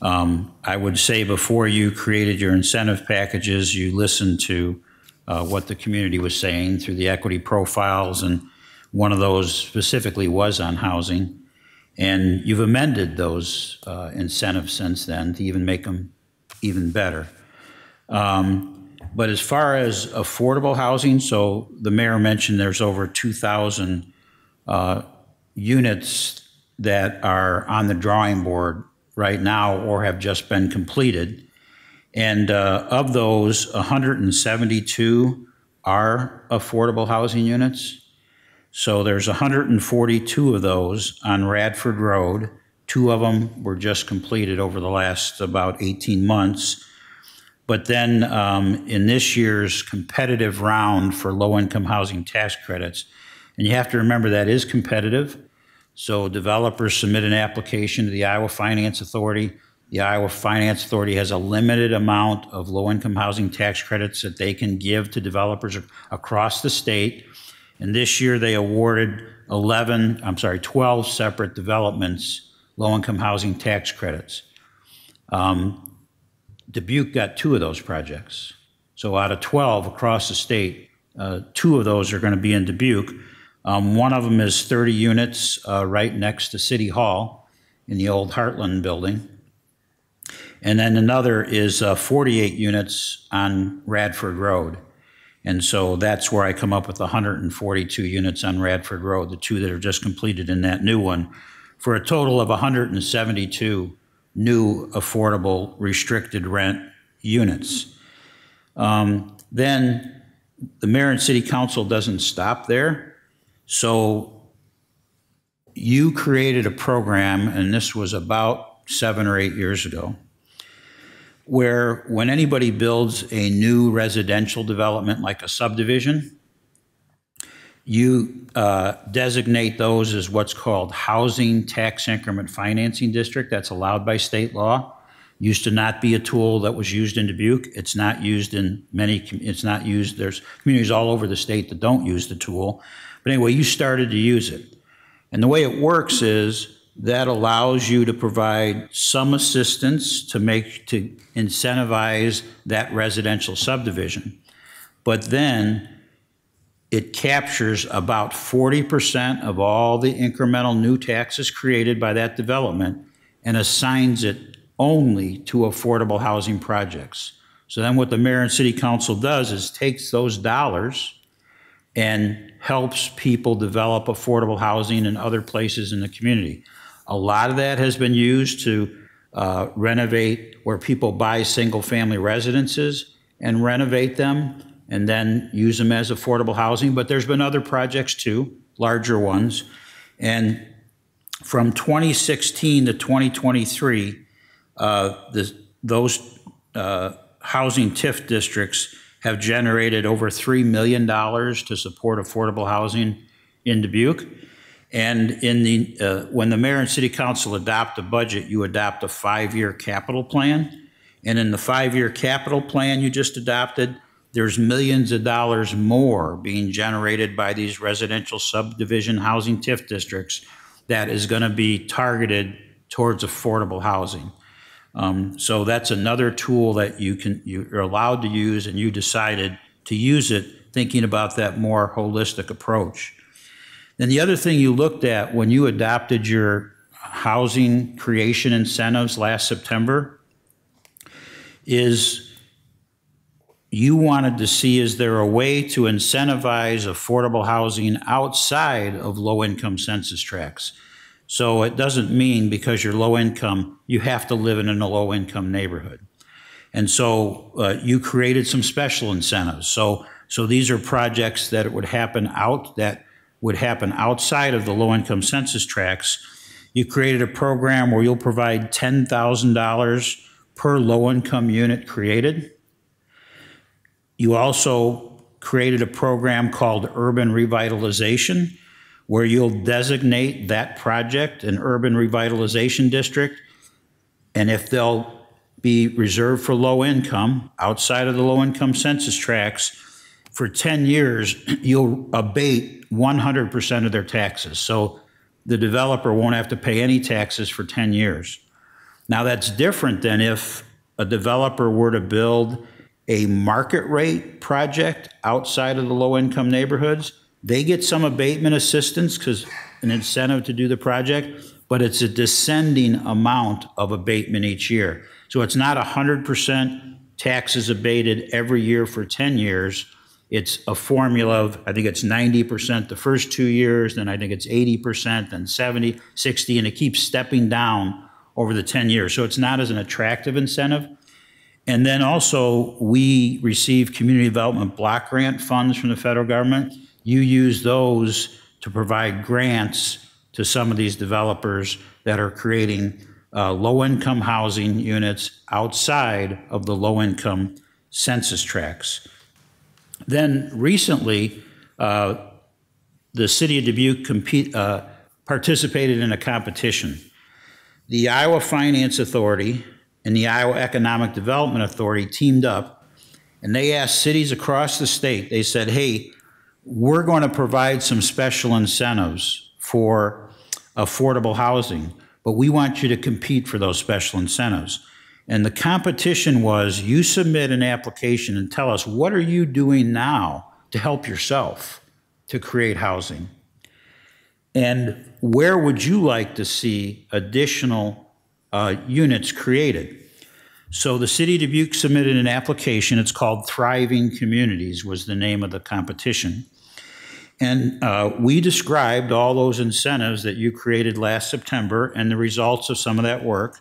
Um, I would say before you created your incentive packages, you listened to uh, what the community was saying through the equity profiles, and one of those specifically was on housing. And you've amended those uh, incentives since then to even make them even better. Um, but as far as affordable housing, so the mayor mentioned there's over 2,000 uh, units that are on the drawing board right now or have just been completed. And uh, of those, 172 are affordable housing units. So there's 142 of those on Radford Road. Two of them were just completed over the last about 18 months. But then um, in this year's competitive round for low-income housing tax credits, and you have to remember that is competitive. So developers submit an application to the Iowa Finance Authority. The Iowa Finance Authority has a limited amount of low-income housing tax credits that they can give to developers across the state. And this year they awarded 11, I'm sorry, 12 separate developments low-income housing tax credits. Um, Dubuque got two of those projects. So out of 12 across the state, uh, two of those are going to be in Dubuque. Um, one of them is 30 units uh, right next to City Hall in the old Heartland building. And then another is uh, 48 units on Radford Road. And so that's where I come up with 142 units on Radford Road, the two that are just completed in that new one, for a total of 172 new affordable restricted rent units. Um, then the mayor and city council doesn't stop there. So you created a program, and this was about seven or eight years ago, where when anybody builds a new residential development like a subdivision, you uh, designate those as what's called housing tax increment financing district. That's allowed by state law. Used to not be a tool that was used in Dubuque. It's not used in many, it's not used, there's communities all over the state that don't use the tool. But anyway, you started to use it. And the way it works is that allows you to provide some assistance to make, to incentivize that residential subdivision. But then it captures about 40% of all the incremental new taxes created by that development and assigns it only to affordable housing projects. So then what the mayor and city council does is takes those dollars and helps people develop affordable housing in other places in the community. A lot of that has been used to uh, renovate where people buy single family residences and renovate them and then use them as affordable housing. But there's been other projects too, larger ones. And from 2016 to 2023, uh, the, those uh, housing TIF districts have generated over $3 million to support affordable housing in Dubuque. And in the, uh, when the mayor and city council adopt a budget, you adopt a five-year capital plan. And in the five-year capital plan you just adopted, there's millions of dollars more being generated by these residential subdivision housing TIF districts that is going to be targeted towards affordable housing. Um, so that's another tool that you can you're allowed to use, and you decided to use it, thinking about that more holistic approach. Then the other thing you looked at when you adopted your housing creation incentives last September is you wanted to see is there a way to incentivize affordable housing outside of low income census tracts? So it doesn't mean because you're low income, you have to live in a low income neighborhood. And so uh, you created some special incentives. So, so these are projects that would happen out that would happen outside of the low-income census tracts. You created a program where you'll provide $10,000 per low-income unit created. You also created a program called Urban Revitalization, where you'll designate that project an urban revitalization district. And if they'll be reserved for low income, outside of the low income census tracts, for 10 years, you'll abate 100% of their taxes. So the developer won't have to pay any taxes for 10 years. Now, that's different than if a developer were to build a market rate project outside of the low income neighborhoods. They get some abatement assistance because an incentive to do the project, but it's a descending amount of abatement each year. So it's not 100% taxes abated every year for 10 years. It's a formula of, I think it's 90% the first two years, then I think it's 80%, then 70, 60, and it keeps stepping down over the 10 years. So it's not as an attractive incentive. And then also, we receive community development block grant funds from the federal government. You use those to provide grants to some of these developers that are creating uh, low-income housing units outside of the low-income census tracts. Then recently, uh, the city of Dubuque compete, uh, participated in a competition. The Iowa Finance Authority and the Iowa Economic Development Authority teamed up and they asked cities across the state, they said, hey, we're going to provide some special incentives for affordable housing, but we want you to compete for those special incentives. And the competition was you submit an application and tell us what are you doing now to help yourself to create housing? And where would you like to see additional uh, units created? So the city of Dubuque submitted an application. It's called Thriving Communities was the name of the competition. And uh, we described all those incentives that you created last September and the results of some of that work.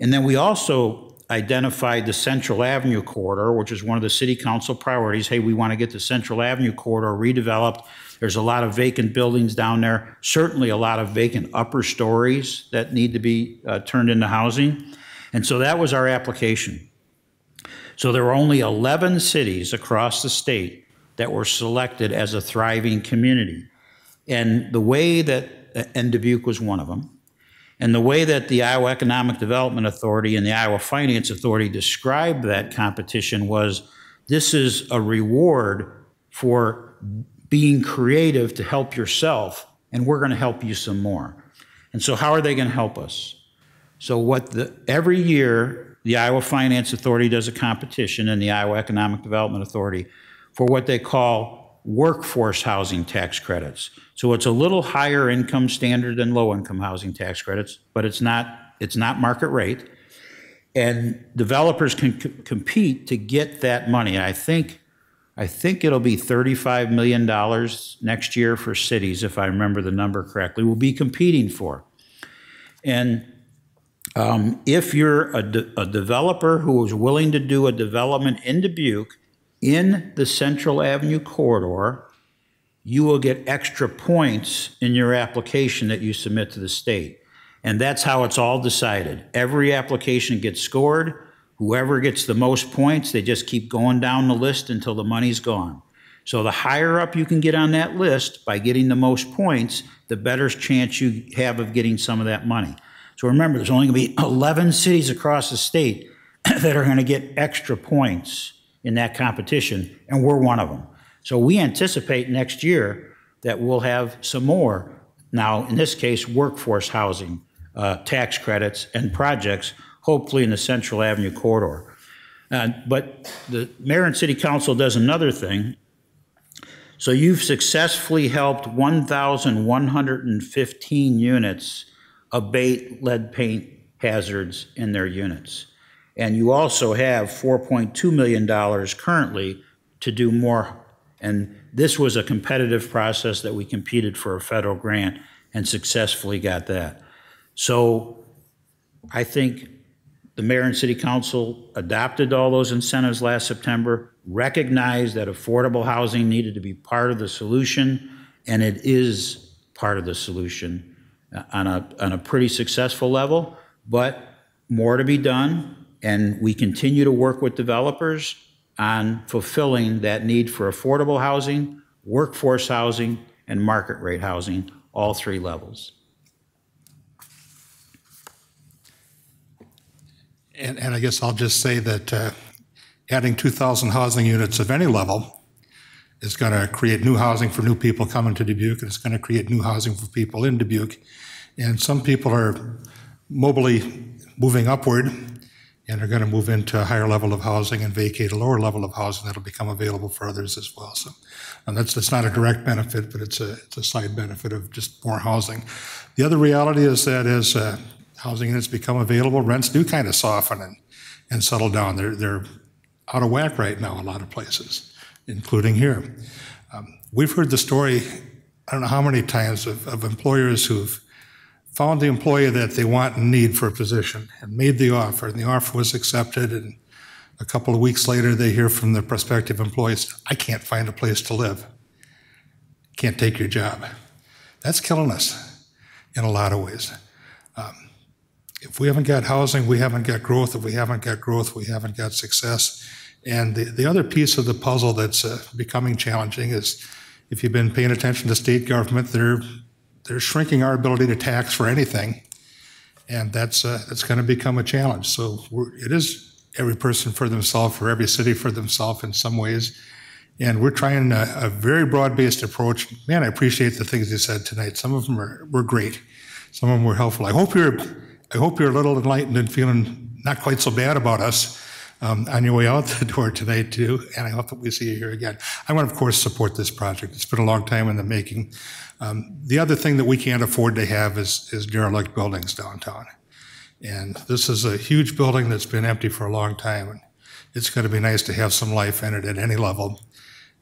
And then we also identified the Central Avenue corridor, which is one of the city council priorities. Hey, we want to get the Central Avenue corridor redeveloped. There's a lot of vacant buildings down there, certainly a lot of vacant upper stories that need to be uh, turned into housing. And so that was our application. So there were only 11 cities across the state that were selected as a thriving community. And the way that, and Dubuque was one of them, and the way that the Iowa Economic Development Authority and the Iowa Finance Authority described that competition was this is a reward for being creative to help yourself, and we're going to help you some more. And so, how are they going to help us? So, what the, every year, the Iowa Finance Authority does a competition, and the Iowa Economic Development Authority for what they call workforce housing tax credits. So it's a little higher income standard than low income housing tax credits, but it's not it's not market rate. And developers can compete to get that money. I think I think it'll be $35 million next year for cities, if I remember the number correctly, we'll be competing for. And um, if you're a, de- a developer who is willing to do a development in Dubuque in the Central Avenue corridor, you will get extra points in your application that you submit to the state. And that's how it's all decided. Every application gets scored. Whoever gets the most points, they just keep going down the list until the money's gone. So the higher up you can get on that list by getting the most points, the better chance you have of getting some of that money. So remember, there's only going to be 11 cities across the state that are going to get extra points in that competition, and we're one of them. So we anticipate next year that we'll have some more. Now, in this case, workforce housing, uh, tax credits, and projects, hopefully in the Central Avenue corridor. Uh, but the mayor and city council does another thing. So you've successfully helped 1,115 units abate lead paint hazards in their units. And you also have $4.2 million currently to do more. And this was a competitive process that we competed for a federal grant and successfully got that. So I think the mayor and city council adopted all those incentives last September, recognized that affordable housing needed to be part of the solution, and it is part of the solution on a, on a pretty successful level, but more to be done, and we continue to work with developers on fulfilling that need for affordable housing, workforce housing, and market rate housing, all three levels. And, and I guess I'll just say that uh, adding 2,000 housing units of any level is going to create new housing for new people coming to Dubuque, and it's going to create new housing for people in Dubuque. And some people are mobily moving upward and are going to move into a higher level of housing and vacate a lower level of housing that'll become available for others as well. So, and that's that's not a direct benefit, but it's a it's a side benefit of just more housing. The other reality is that as uh, housing units become available, rents do kind of soften and, and settle down. They're they're out of whack right now a lot of places, including here. Um, we've heard the story. I don't know how many times of, of employers who've found the employee that they want and need for a position and made the offer, and the offer was accepted. And a couple of weeks later, they hear from the prospective employees, I can't find a place to live. Can't take your job. That's killing us in a lot of ways. Um, if we haven't got housing, we haven't got growth. If we haven't got growth, we haven't got success. And the, the other piece of the puzzle that's uh, becoming challenging is if you've been paying attention to state government, they're they're shrinking our ability to tax for anything, and that's uh, that's going to become a challenge. So it is every person for themselves, for every city for themselves in some ways, and we're trying a, a very broad-based approach. Man, I appreciate the things you said tonight. Some of them are, were great. Some of them were helpful. I hope you're I hope you're a little enlightened and feeling not quite so bad about us. Um, on your way out the door tonight too, and I hope that we see you here again. I want to, of course, support this project. It's been a long time in the making. Um, the other thing that we can't afford to have is, is derelict buildings downtown. And this is a huge building that's been empty for a long time. And it's going to be nice to have some life in it at any level.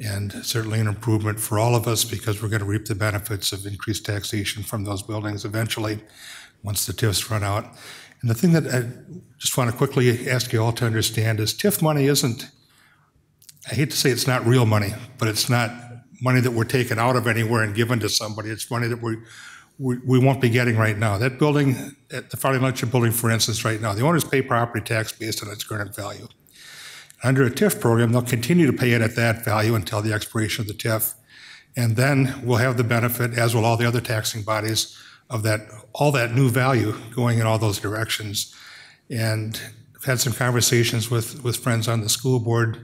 And certainly an improvement for all of us because we're going to reap the benefits of increased taxation from those buildings eventually once the TIFs run out. And the thing that I just want to quickly ask you all to understand is TIF money isn't, I hate to say it's not real money, but it's not money that we're taking out of anywhere and given to somebody. It's money that we, we, we won't be getting right now. That building, at the Farley Loetscher Building, for instance, right now, the owners pay property tax based on its current value. Under a TIF program, they'll continue to pay it at that value until the expiration of the TIF. And then we'll have the benefit, as will all the other taxing bodies, of that all that new value going in all those directions. And I've had some conversations with, with friends on the school board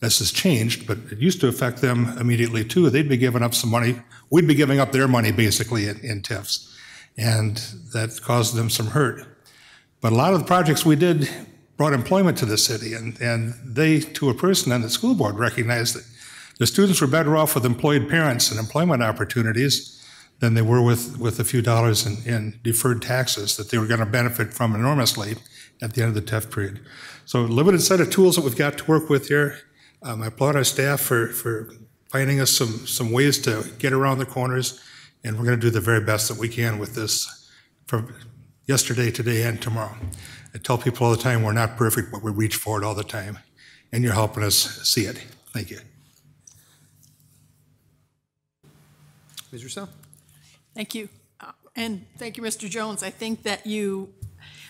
this has changed, but it used to affect them immediately too. They'd be giving up some money. We'd be giving up their money basically in, in. And that caused them some hurt. But a lot of the projects we did brought employment to the city, and, and they, to a person on the school board, recognized that the students were better off with employed parents and employment opportunities than they were with, with a few dollars in, in deferred taxes that they were going to benefit from enormously at the end of the TIF period. So limited set of tools that we've got to work with here. Um, I applaud our staff for, for finding us some, some ways to get around the corners, and we're going to do the very best that we can with this from yesterday, today, and tomorrow. I tell people all the time we're not perfect, but we reach for it all the time, and you're helping us see it. Thank you. Ms. Roussell? Thank you. Uh, and thank you, Mr. Jones. I think that you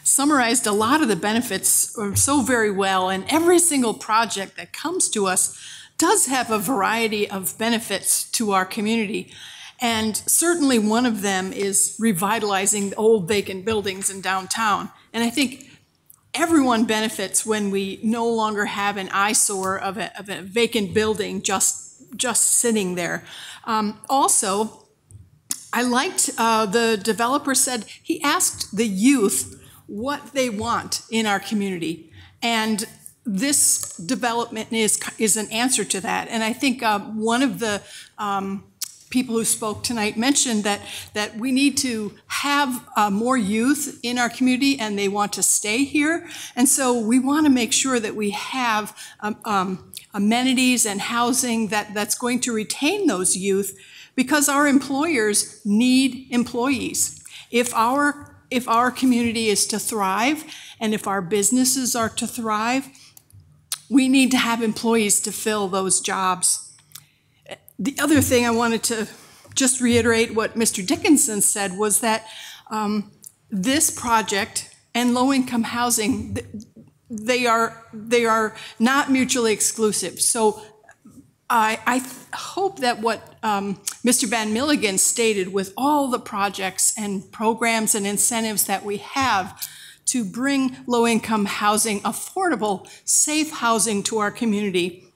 summarized a lot of the benefits so very well, and every single project that comes to us does have a variety of benefits to our community. And certainly one of them is revitalizing old vacant buildings in downtown. And I think everyone benefits when we no longer have an eyesore of a, of a vacant building just, just sitting there. Um, also, I liked uh, the developer said he asked the youth what they want in our community. And this development is, is an answer to that. And I think uh, one of the um, people who spoke tonight mentioned that, that we need to have uh, more youth in our community and they want to stay here. And so we want to make sure that we have um, um, amenities and housing that, that's going to retain those youth because our employers need employees. If our if our community is to thrive and if our businesses are to thrive, we need to have employees to fill those jobs. The other thing I wanted to just reiterate what Mr. Dickinson said, was that um, this project and low-income housing, they are, they are not mutually exclusive. So I, I hope that what um, Mr. Van Milligen stated with all the projects and programs and incentives that we have to bring low-income housing, affordable, safe housing to our community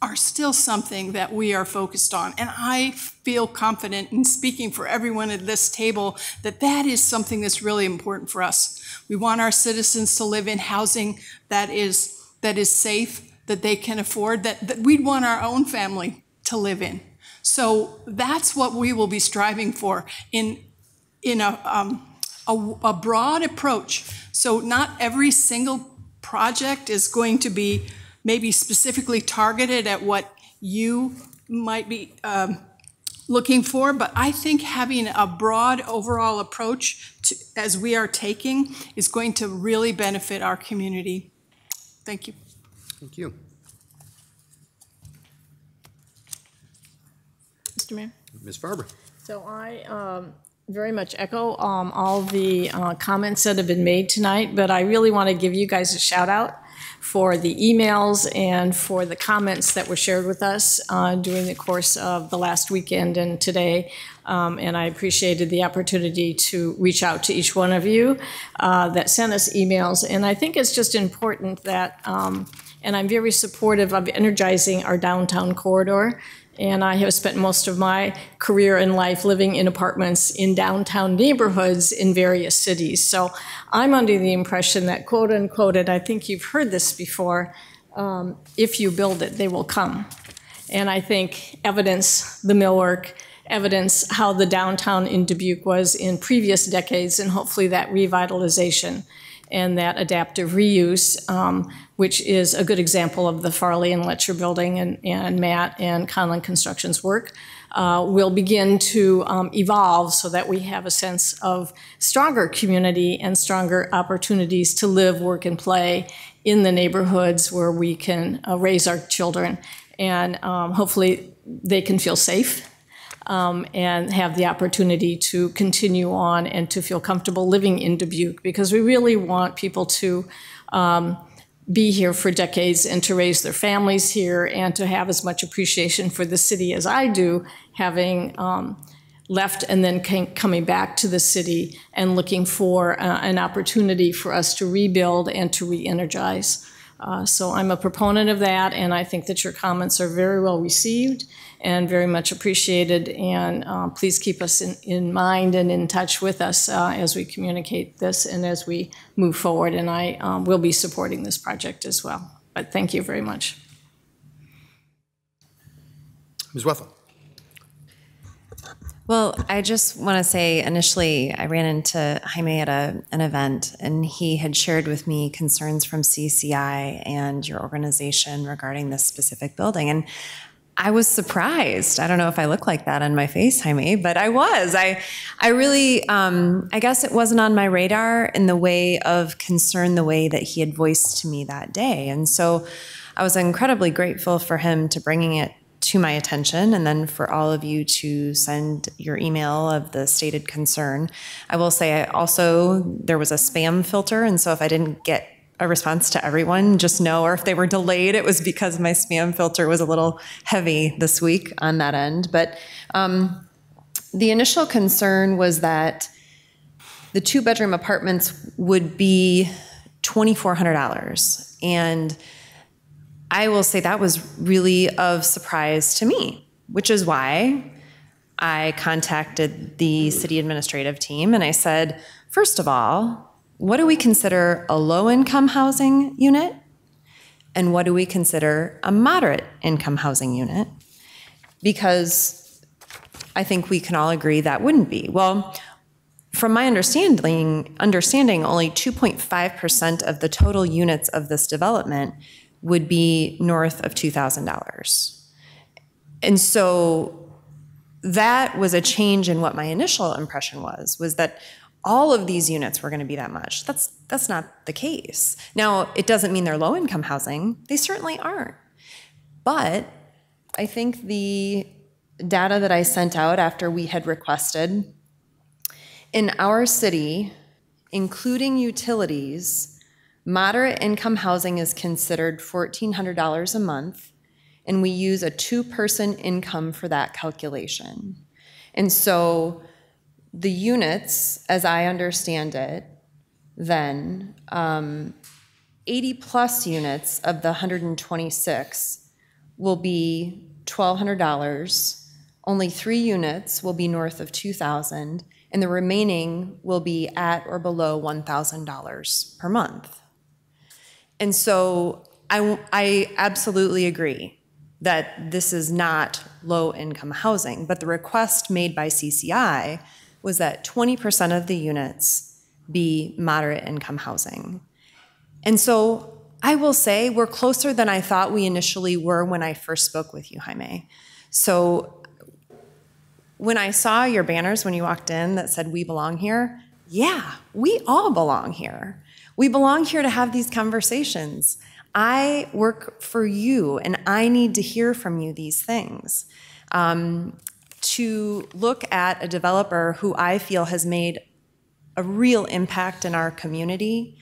are still something that we are focused on. And I feel confident in speaking for everyone at this table that that is something that's really important for us. We want our citizens to live in housing that is, that is safe, that they can afford, that, that we'd want our own family to live in. So that's what we will be striving for in, in a, um, a, a broad approach. So not every single project is going to be maybe specifically targeted at what you might be um, looking for, but I think having a broad overall approach to, as we are taking is going to really benefit our community. Thank you. Thank you. Mr. Mayor? Ms. Farber. So I um, very much echo um, all the uh, comments that have been made tonight, but I really want to give you guys a shout out for the emails and for the comments that were shared with us uh, during the course of the last weekend and today. Um, and I appreciated the opportunity to reach out to each one of you uh, that sent us emails. And I think it's just important that, um, and I'm very supportive of energizing our downtown corridor. And I have spent most of my career and life living in apartments in downtown neighborhoods in various cities. So I'm under the impression that, quote unquote, and I think you've heard this before, um, if you build it, they will come. And I think evidence the millwork, evidence how the downtown in Dubuque was in previous decades, and hopefully that revitalization and that adaptive reuse, um, which is a good example of the Farley and Loetscher building and, and Matt and Conlon Construction's work, uh, will begin to um, evolve so that we have a sense of stronger community and stronger opportunities to live, work, and play in the neighborhoods where we can uh, raise our children. And um, hopefully they can feel safe um, and have the opportunity to continue on and to feel comfortable living in Dubuque because we really want people to um, be here for decades and to raise their families here and to have as much appreciation for the city as I do, having um, left and then came, coming back to the city and looking for uh, an opportunity for us to rebuild and to re-energize. Uh, so I'm a proponent of that, and I think that your comments are very well received and very much appreciated. And uh, please keep us in, in mind and in touch with us uh, as we communicate this and as we move forward. And I um, will be supporting this project as well. But thank you very much. Ms. Wethal. Well, I just want to say initially, I ran into Jaime at a, an event, and he had shared with me concerns from CCI and your organization regarding this specific building. And I was surprised. I don't know if I look like that on my face, Jaime, but I was. I, I really, um, I guess it wasn't on my radar in the way of concern, the way that he had voiced to me that day. And so I was incredibly grateful for him to bringing it to my attention and then for all of you to send your email of the stated concern. I will say I also there was a spam filter and so if I didn't get a response to everyone, just know or if they were delayed it was because my spam filter was a little heavy this week on that end. But um, the initial concern was that the two bedroom apartments would be $2,400 and I will say that was really of surprise to me, which is why I contacted the city administrative team and I said, first of all, what do we consider a low income housing unit? And what do we consider a moderate income housing unit? Because I think we can all agree that wouldn't be. Well, from my understanding, understanding only 2.5% of the total units of this development would be north of $2,000. And so that was a change in what my initial impression was, was that all of these units were going to be that much. That's, that's not the case. Now, it doesn't mean they're low income housing. They certainly aren't. But I think the data that I sent out after we had requested. In our city, including utilities, moderate income housing is considered $1,400 a month, and we use a two person income for that calculation. And so the units, as I understand it, then um, 80 plus units of the 126 will be $1,200. Only three units will be north of 2,000, and the remaining will be at or below $1,000 per month. And so I, I absolutely agree that this is not low income housing, but the request made by CCI was that 20% of the units be moderate income housing. And so I will say we're closer than I thought we initially were when I first spoke with you, Jaime. So when I saw your banners when you walked in that said, We belong here, yeah, we all belong here. We belong here to have these conversations. I work for you, and I need to hear from you these things. Um, to look at a developer who I feel has made a real impact in our community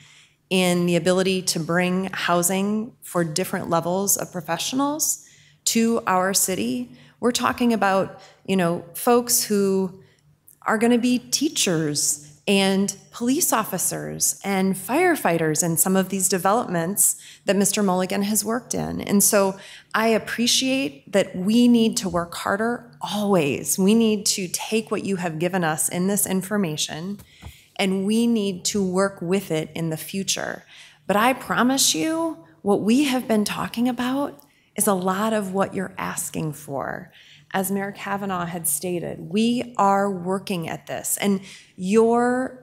in the ability to bring housing for different levels of professionals to our city. We're talking about, you know, folks who are going to be teachers and police officers and firefighters in some of these developments that Mr. Mulligan has worked in. And so I appreciate that we need to work harder always. We need to take what you have given us in this information and we need to work with it in the future. But I promise you, what we have been talking about is a lot of what you're asking for. As Mayor Cavanagh had stated, we are working at this, and your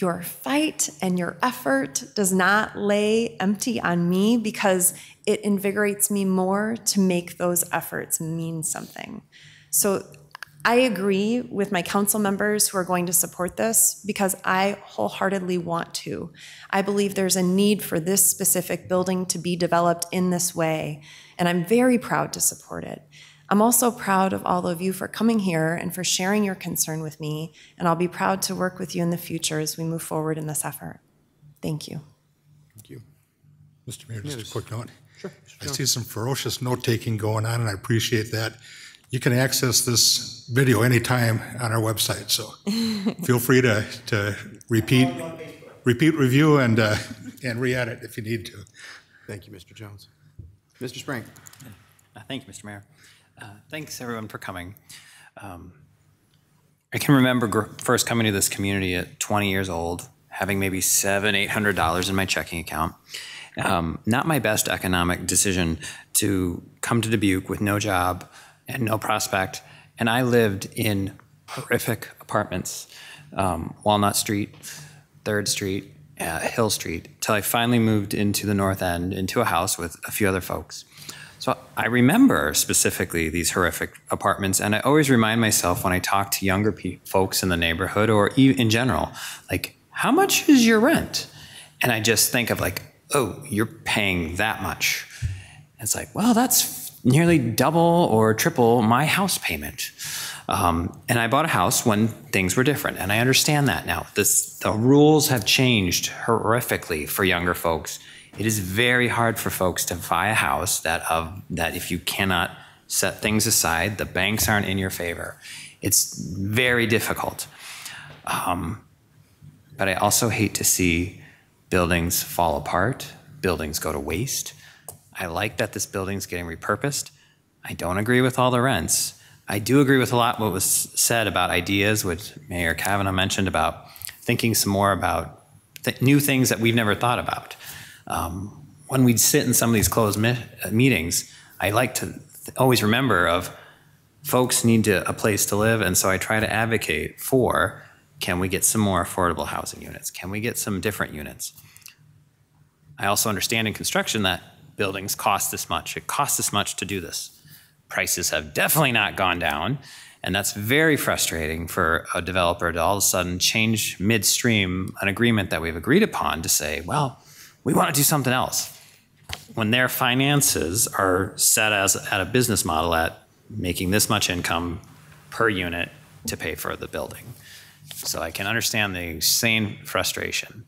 your fight and your effort does not lay empty on me because it invigorates me more to make those efforts mean something. So I agree with my council members who are going to support this because I wholeheartedly want to. I believe there's a need for this specific building to be developed in this way, and I'm very proud to support it. I'm also proud of all of you for coming here and for sharing your concern with me, and I'll be proud to work with you in the future as we move forward in this effort. Thank you. Thank you. Mr. Mayor, just Yes. a quick note. Sure. I see some ferocious note-taking going on, and I appreciate that. You can access this video anytime on our website, so feel free to, to repeat, repeat review and, uh, and re-edit if you need to. Thank you, Mr. Jones. Mr. Sprank. Thank you, Mr. Mayor. Thanks, everyone, for coming. Um, I can remember first coming to this community at 20 years old, having maybe seven, eight hundred dollars in my checking account. Um, not my best economic decision to come to Dubuque with no job and no prospect. And I lived in horrific apartments, um, Walnut Street, Third Street, uh, Hill Street, till I finally moved into the North End into a house with a few other folks. So I remember specifically these horrific apartments, and I always remind myself when I talk to younger folks in the neighborhood or in general, like, how much is your rent? And I just think of like, oh, you're paying that much. It's like, well, that's nearly double or triple my house payment. Um, and I bought a house when things were different, and I understand that now. This, the rules have changed horrifically for younger folks. It is very hard for folks to buy a house that of that if you cannot set things aside, the banks aren't in your favor. It's very difficult. Um, but I also hate to see buildings fall apart, buildings go to waste. I like that this building's getting repurposed. I don't agree with all the rents. I do agree with a lot what was said about ideas, which Mayor Cavanagh mentioned about thinking some more about th- new things that we've never thought about. Um, when we'd sit in some of these closed me- uh, meetings, I like to always remember of folks need to, a place to live, and so I try to advocate for can we get some more affordable housing units? Can we get some different units? I also understand in construction that buildings cost this much. It costs this much to do this. Prices have definitely not gone down, and that's very frustrating for a developer to all of a sudden change midstream an agreement that we've agreed upon to say, well, we want to do something else. When their finances are set as at a business model at making this much income per unit to pay for the building. So I can understand the same frustration.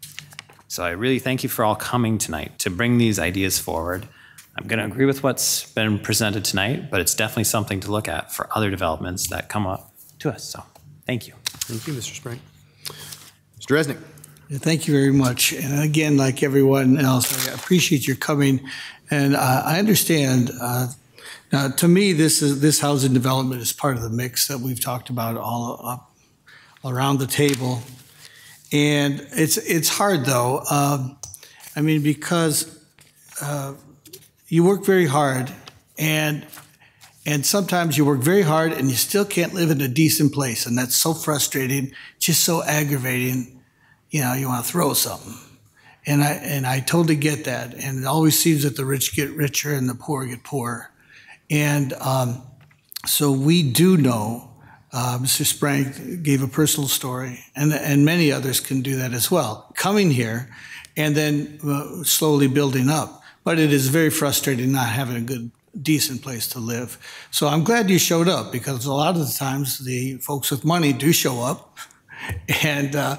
So I really thank you for all coming tonight to bring these ideas forward. I'm going to agree with what's been presented tonight, but it's definitely something to look at for other developments that come up to us. So thank you. Thank you, Mr. Sprank. Mr. Resnick. Thank you very much. And again, like everyone else, I appreciate your coming. And uh, I understand, uh, now, to me, this is, this housing development is part of the mix that we've talked about all up around the table. And it's, it's hard though. Um, I mean, because uh, you work very hard and and sometimes you work very hard and you still can't live in a decent place and that's so frustrating just so aggravating you know you want to throw something. And i and i totally get that. And it always seems that the rich get richer and the poor get poorer. And um, so we do know uh, mr Sprank gave a personal story and and many others can do that as well coming here and then uh, slowly building up. But it is very frustrating not having a good decent place to live. So i'm glad you showed up because a lot of the times the folks with money do show up and uh,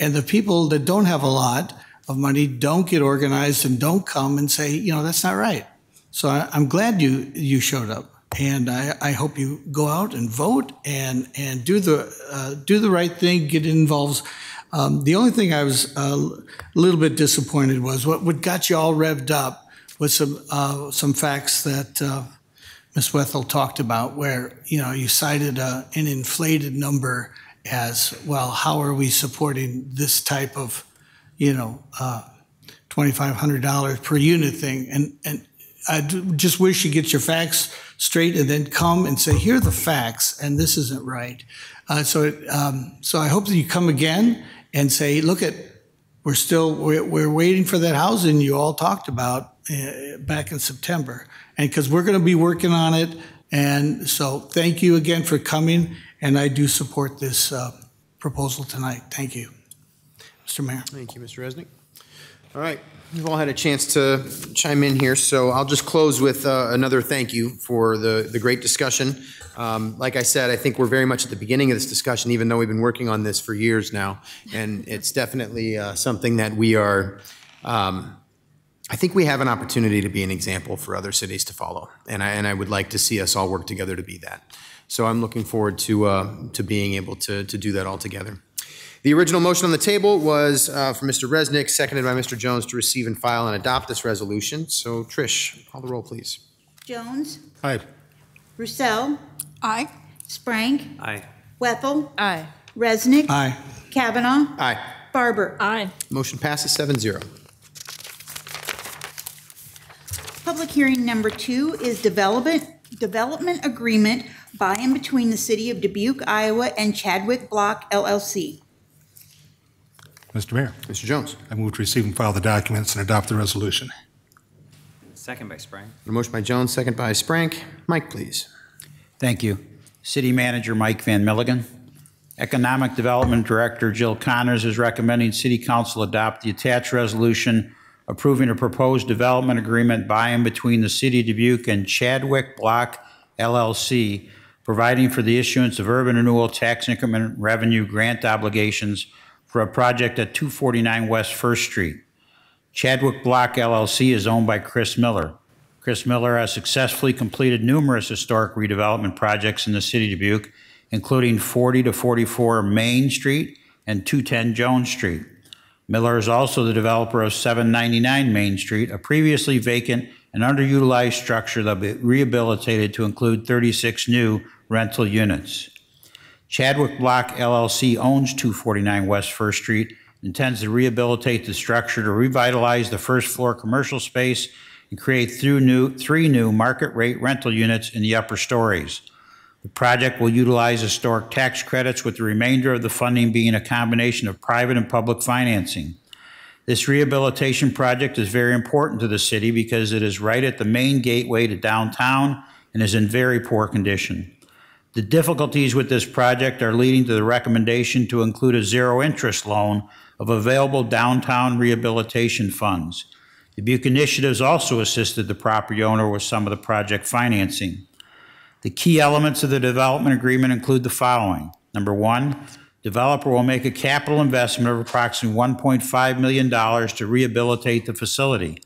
and the people that don't have a lot of money don't get organized and don't come and say you know that's not right so I, i'm glad you you showed up and I, I hope you go out and vote and and do the uh, do the right thing get involved um, the only thing I was uh, a little bit disappointed was what, what got you all revved up was some uh, some facts that uh, Ms. Wethal talked about, where you know you cited uh, an inflated number as well. How are we supporting this type of you know uh, twenty five hundred dollars per unit thing? And and I just wish you get your facts straight and then come and say here are the facts, and this isn't right. Uh, so it, um, so I hope that you come again and say, look at we're still we're, we're waiting for that housing you all talked about uh, back in September, and because we're going to be working on it. And so, thank you again for coming, and I do support this uh, proposal tonight. Thank you, Mr. Mayor. Thank you, Mr. Resnick. All right, we've all had a chance to chime in here, so I'll just close with uh, another thank you for the, the great discussion. Um, like I said, I think we're very much at the beginning of this discussion, even though we've been working on this for years now, and it's definitely uh, something that we are. Um, I think we have an opportunity to be an example for other cities to follow, and I and I would like to see us all work together to be that. So I'm looking forward to uh, to being able to to do that all together. The original motion on the table was uh, for Mr. Resnick, seconded by Mr. Jones, to receive and file and adopt this resolution. So Trish, call the roll, please. Jones? Aye. Roussell? Aye. Sprank? Aye. Wethal? Aye. Resnick? Aye. Cavanagh? Aye. Farber? Aye. Motion passes 7-0. Public hearing number two is development, development agreement by and between the city of Dubuque, Iowa and Chadwick Block LLC. Mr. Mayor. Mr. Jones. I move to receive and file the documents and adopt the resolution. Second by Sprank. A motion by Jones, second by Sprank. Mike, please. Thank you. City Manager Mike Van Milligen. Economic Development Director Jill Connors is recommending City Council adopt the attached resolution approving a proposed development agreement by and between the City of Dubuque and Chadwick Block LLC, providing for the issuance of urban renewal tax increment revenue grant obligations for a project at 249 West First Street. Chadwick Block LLC is owned by Chris Miller. Chris Miller has successfully completed numerous historic redevelopment projects in the city of Dubuque, including 40 to 44 Main Street and 210 Jones Street. Miller is also the developer of 799 Main Street, a previously vacant and underutilized structure that will be rehabilitated to include 36 new rental units. Chadwick Block LLC owns 249 West First Street, and intends to rehabilitate the structure to revitalize the first floor commercial space and create three new, three new market rate rental units in the upper stories. The project will utilize historic tax credits, with the remainder of the funding being a combination of private and public financing. This rehabilitation project is very important to the city because it is right at the main gateway to downtown and is in very poor condition. The difficulties with this project are leading to the recommendation to include a zero interest loan of available downtown rehabilitation funds. Dubuque Initiatives also assisted the property owner with some of the project financing. The key elements of the development agreement include the following. Number one, developer will make a capital investment of approximately $1.5 million to rehabilitate the facility.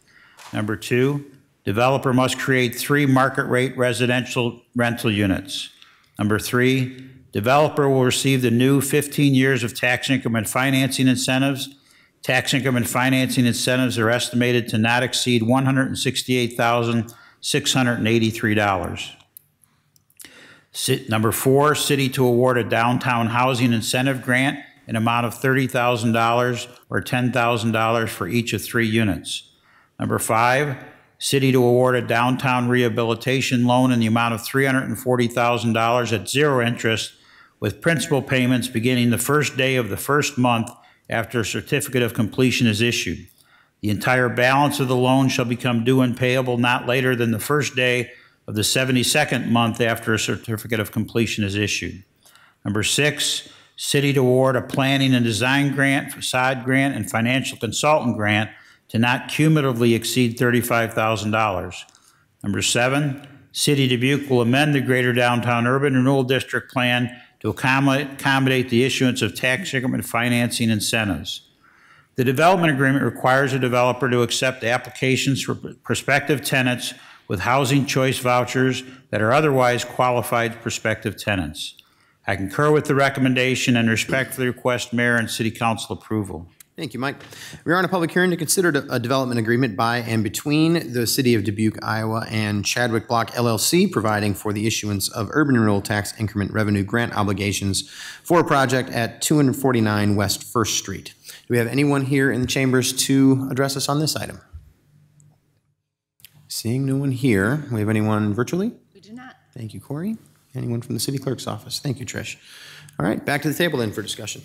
Number two, developer must create three market rate residential rental units. Number three, developer will receive the new 15 years of tax income and financing incentives. Tax income and financing incentives are estimated to not exceed $168,683. Number four, city to award a downtown housing incentive grant an amount of $30,000 or $10,000 for each of three units. Number five, city to award a downtown rehabilitation loan in the amount of $340,000 at zero interest with principal payments beginning the first day of the first month after a certificate of completion is issued. The entire balance of the loan shall become due and payable not later than the first day of the 72nd month after a certificate of completion is issued. Number six, city to award a planning and design grant, facade grant, and financial consultant grant to not cumulatively exceed $35,000. Number seven, City Dubuque will amend the Greater Downtown Urban Renewal District Plan to accommodate, accommodate the issuance of tax increment financing incentives. The development agreement requires a developer to accept applications for prospective tenants with housing choice vouchers that are otherwise qualified prospective tenants. I concur with the recommendation and respectfully request mayor and city council approval. Thank you, Mike. We are on a public hearing to consider a development agreement by and between the City of Dubuque, Iowa and Chadwick Block LLC, providing for the issuance of urban renewal tax increment revenue grant obligations for a project at 249 West First Street. Do we have anyone here in the chambers to address us on this item? Seeing no one here, we have anyone virtually? We do not. Thank you, Corey. Anyone from the city clerk's office? Thank you, Trish. All right, back to the table then for discussion.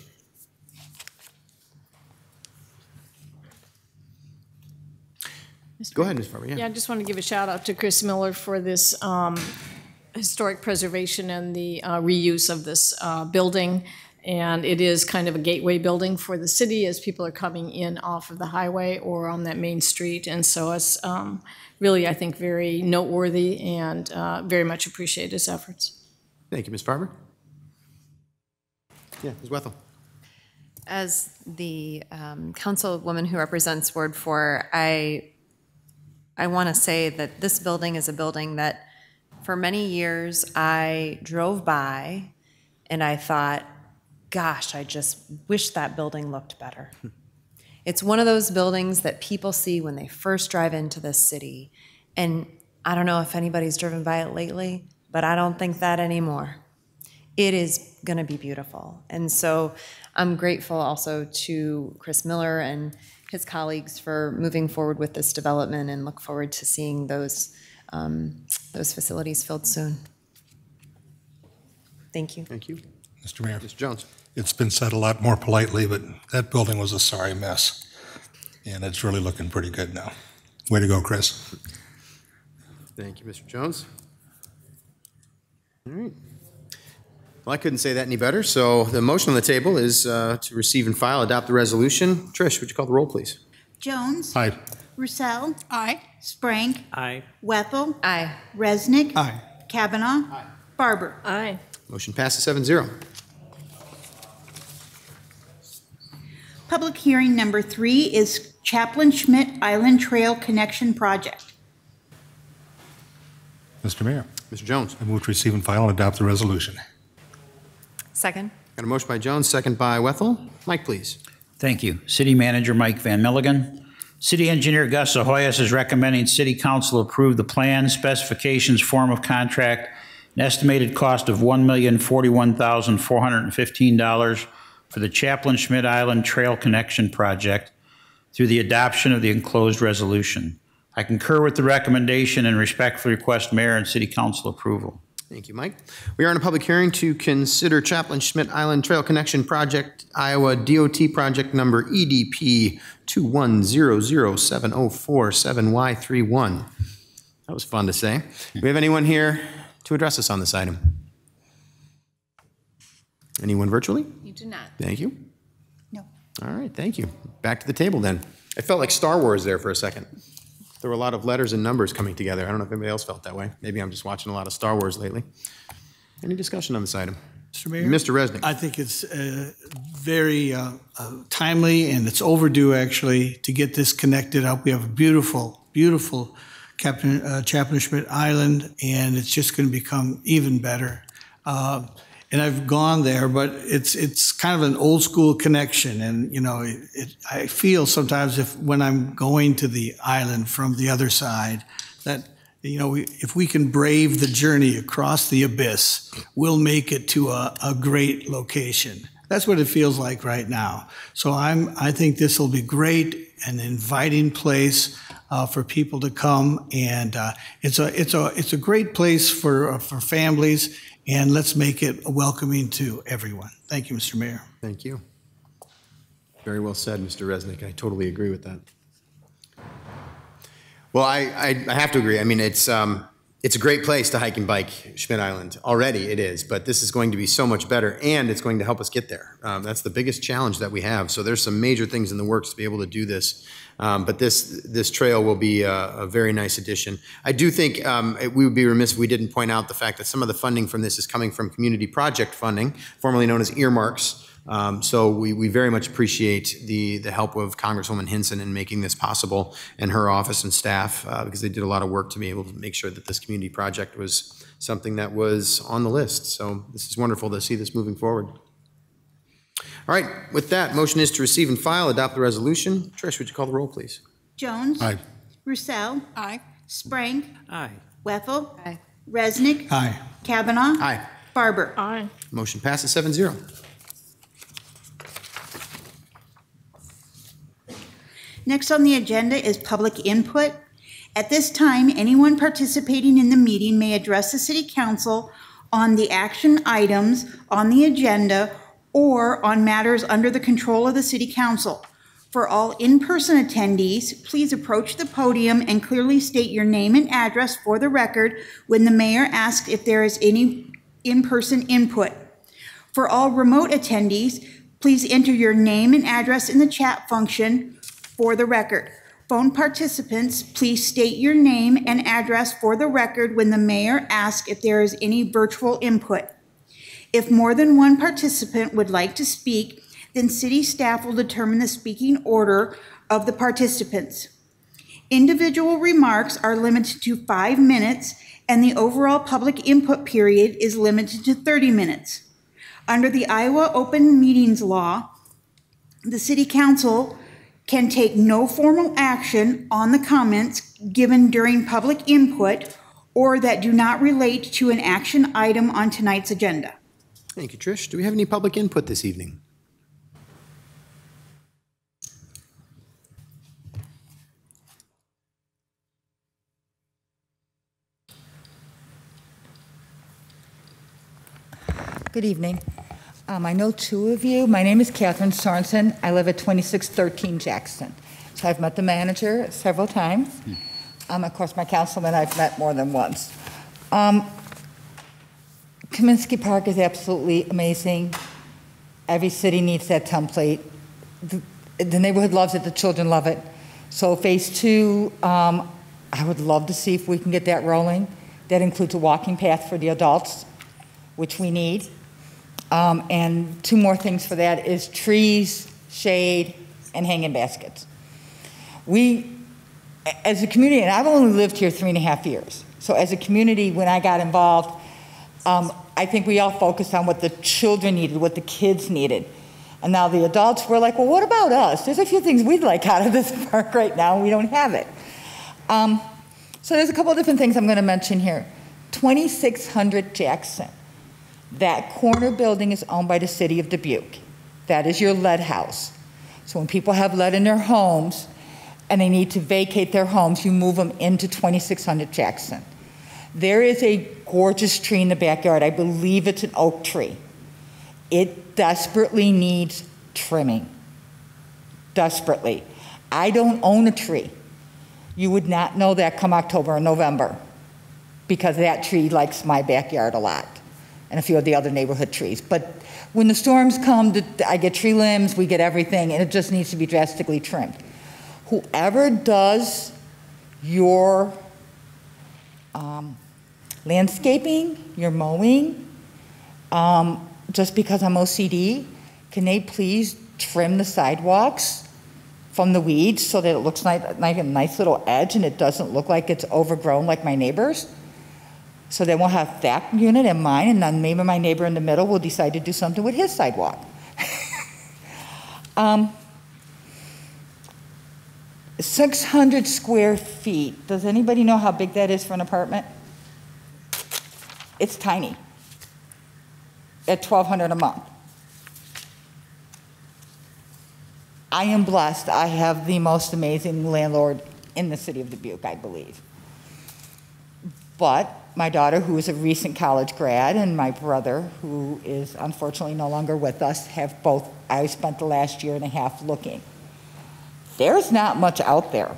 Go ahead, Ms. Farber, Yeah, yeah. I just want to give a shout out to Chris Miller for this um, historic preservation and the uh, reuse of this uh, building. And it is kind of a gateway building for the city as people are coming in off of the highway or on that main street. And so it's um, really, I think, very noteworthy and uh, very much appreciate his efforts. Thank you, Ms. Farber. Yeah, Ms. Wethal. As the um, councilwoman who represents Ward 4, I, I want to say that this building is a building that for many years I drove by and I thought, gosh, I just wish that building looked better. It's one of those buildings that people see when they first drive into this city. And I don't know if anybody's driven by it lately, but I don't think that anymore. It is going to be beautiful. And so I'm grateful also to Chris Miller and his colleagues for moving forward with this development and look forward to seeing those, um, those facilities filled soon. Thank you. Thank you. Mr. Mayor. Mr. Jones. It's been said a lot more politely, but that building was a sorry mess. And it's really looking pretty good now. Way to go, Chris. Thank you, Mr. Jones. All right. Well, I couldn't say that any better. So the motion on the table is uh, to receive and file, adopt the resolution. Trish, would you call the roll, please? Jones. Aye. Roussell. Aye. Sprank. Aye. Wethal. Aye. Resnick. Aye. Cavanagh. Aye. Farber. Aye. Motion passes 7-0. Public hearing number three is Chaplain Schmitt Island Trail Connection Project. Mr. Mayor. Mr. Jones. I move to receive and file and adopt the resolution. Second? Got a motion by Jones, second by Wethal. Mike, please. Thank you. City Manager Mike Van Milligen. City Engineer Gus Psihoyos is recommending City Council approve the plan, specifications, form of contract, an estimated cost of $1,041,415 for the Chaplain Schmitt Island Trail Connection Project through the adoption of the enclosed resolution. I concur with the recommendation and respectfully request Mayor and City Council approval. Thank you, Mike. We are in a public hearing to consider Chaplain Schmidt Island Trail Connection Project, Iowa DOT project number EDP 2100704-7Y31. That was fun to say. Do we have anyone here to address us on this item? Anyone virtually? You do not. Thank you. No. All right, thank you. Back to the table then. I felt like Star Wars there for a second. There were a lot of letters and numbers coming together. I don't know if anybody else felt that way. Maybe I'm just watching a lot of Star Wars lately. Any discussion on this item? Mr. Mayor? Mr. Resnick. I think it's uh, very uh, uh, timely and it's overdue, actually, to get this connected up. We have a beautiful, beautiful Captain uh, Chaplain Schmitt Island, and it's just going to become even better. And I've gone there, but it's it's kind of an old school connection, and you know, it, it, I feel sometimes if when I'm going to the island from the other side, that you know, we, if we can brave the journey across the abyss, we'll make it to a, a great location. That's what it feels like right now. So I'm, I think this will be great, an inviting place uh, for people to come, and uh, it's a, it's a, it's a great place for uh, for families, and let's make it welcoming to everyone. Thank you, Mr. Mayor. Thank you. Very well said, Mr. Resnick. I totally agree with that. Well, I, I, I have to agree. I mean, it's, um, it's a great place to hike and bike Schmitt Island. Already it is, but this is going to be so much better and it's going to help us get there. Um, that's the biggest challenge that we have. So there's some major things in the works to be able to do this. Um, but this, this trail will be a, a very nice addition. I do think um, it- we would be remiss if we didn't point out the fact that some of the funding from this is coming from community project funding, formerly known as earmarks. Um, so we, we very much appreciate the, the help of Congresswoman Hinson in making this possible and her office and staff uh, because they did a lot of work to be able to make sure that this community project was something that was on the list. So this is wonderful to see this moving forward. All right, with that, motion is to receive and file, adopt the resolution. Trish, would you call the roll, please? Jones? Aye. Roussell? Aye. Sprank? Aye. Wethal, Aye. Resnick? Aye. Cavanagh? Aye. Farber? Aye. Motion passes 7-0. Next on the agenda is public input. At this time, anyone participating in the meeting may address the city council on the action items on the agenda or on matters under the control of the city council. For all in-person attendees, please approach the podium and clearly state your name and address for the record when the mayor asks if there is any in-person input. For all remote attendees, please enter your name and address in the chat function for the record. Phone participants, please state your name and address for the record when the mayor asks if there is any virtual input. If more than one participant would like to speak, then city staff will determine the speaking order of the participants. Individual remarks are limited to five minutes, and the overall public input period is limited to 30 minutes. Under the Iowa Open Meetings Law, the city council can take no formal action on the comments given during public input or that do not relate to an action item on tonight's agenda. Thank you, Trish. Do we have any public input this evening? Good evening. Um, I know two of you. My name is Catherine Sorensen. I live at 2613 Jackson. So I've met the manager several times. Um, of course, my councilman I've met more than once. Um, Comiskey Park is absolutely amazing. Every city needs that template. The, the neighborhood loves it, the children love it. So phase two, um, I would love to see if we can get that rolling. That includes a walking path for the adults, which we need. Um, and two more things for that is trees, shade, and hanging baskets. We, as a community, and I've only lived here three and a half years. So as a community, when I got involved, um, I think we all focused on what the children needed, what the kids needed. And now the adults were like, well, what about us? There's a few things we'd like out of this park right now, and we don't have it. Um, so there's a couple of different things I'm going to mention here. 2600 Jackson. That corner building is owned by the city of Dubuque. That is your lead house. So when people have lead in their homes and they need to vacate their homes, you move them into 2600 Jackson. There is a gorgeous tree in the backyard. I believe it's an oak tree. It desperately needs trimming. Desperately. I don't own a tree. You would not know that come October or November because that tree likes my backyard a lot and a few of the other neighborhood trees. But when the storms come, I get tree limbs, we get everything, and it just needs to be drastically trimmed. Whoever does your um, landscaping, your mowing, um, just because I'm OCD, can they please trim the sidewalks from the weeds so that it looks like, like a nice little edge and it doesn't look like it's overgrown like my neighbors? So they won't have that unit and mine, and then maybe my neighbor in the middle will decide to do something with his sidewalk. um, 600 square feet. Does anybody know how big that is for an apartment? It's tiny. At 1200 a month. I am blessed. I have the most amazing landlord in the city of Dubuque, I believe. But my daughter, who is a recent college grad, and my brother, who is unfortunately no longer with us, have both, I spent the last year and a half looking. There's not much out there.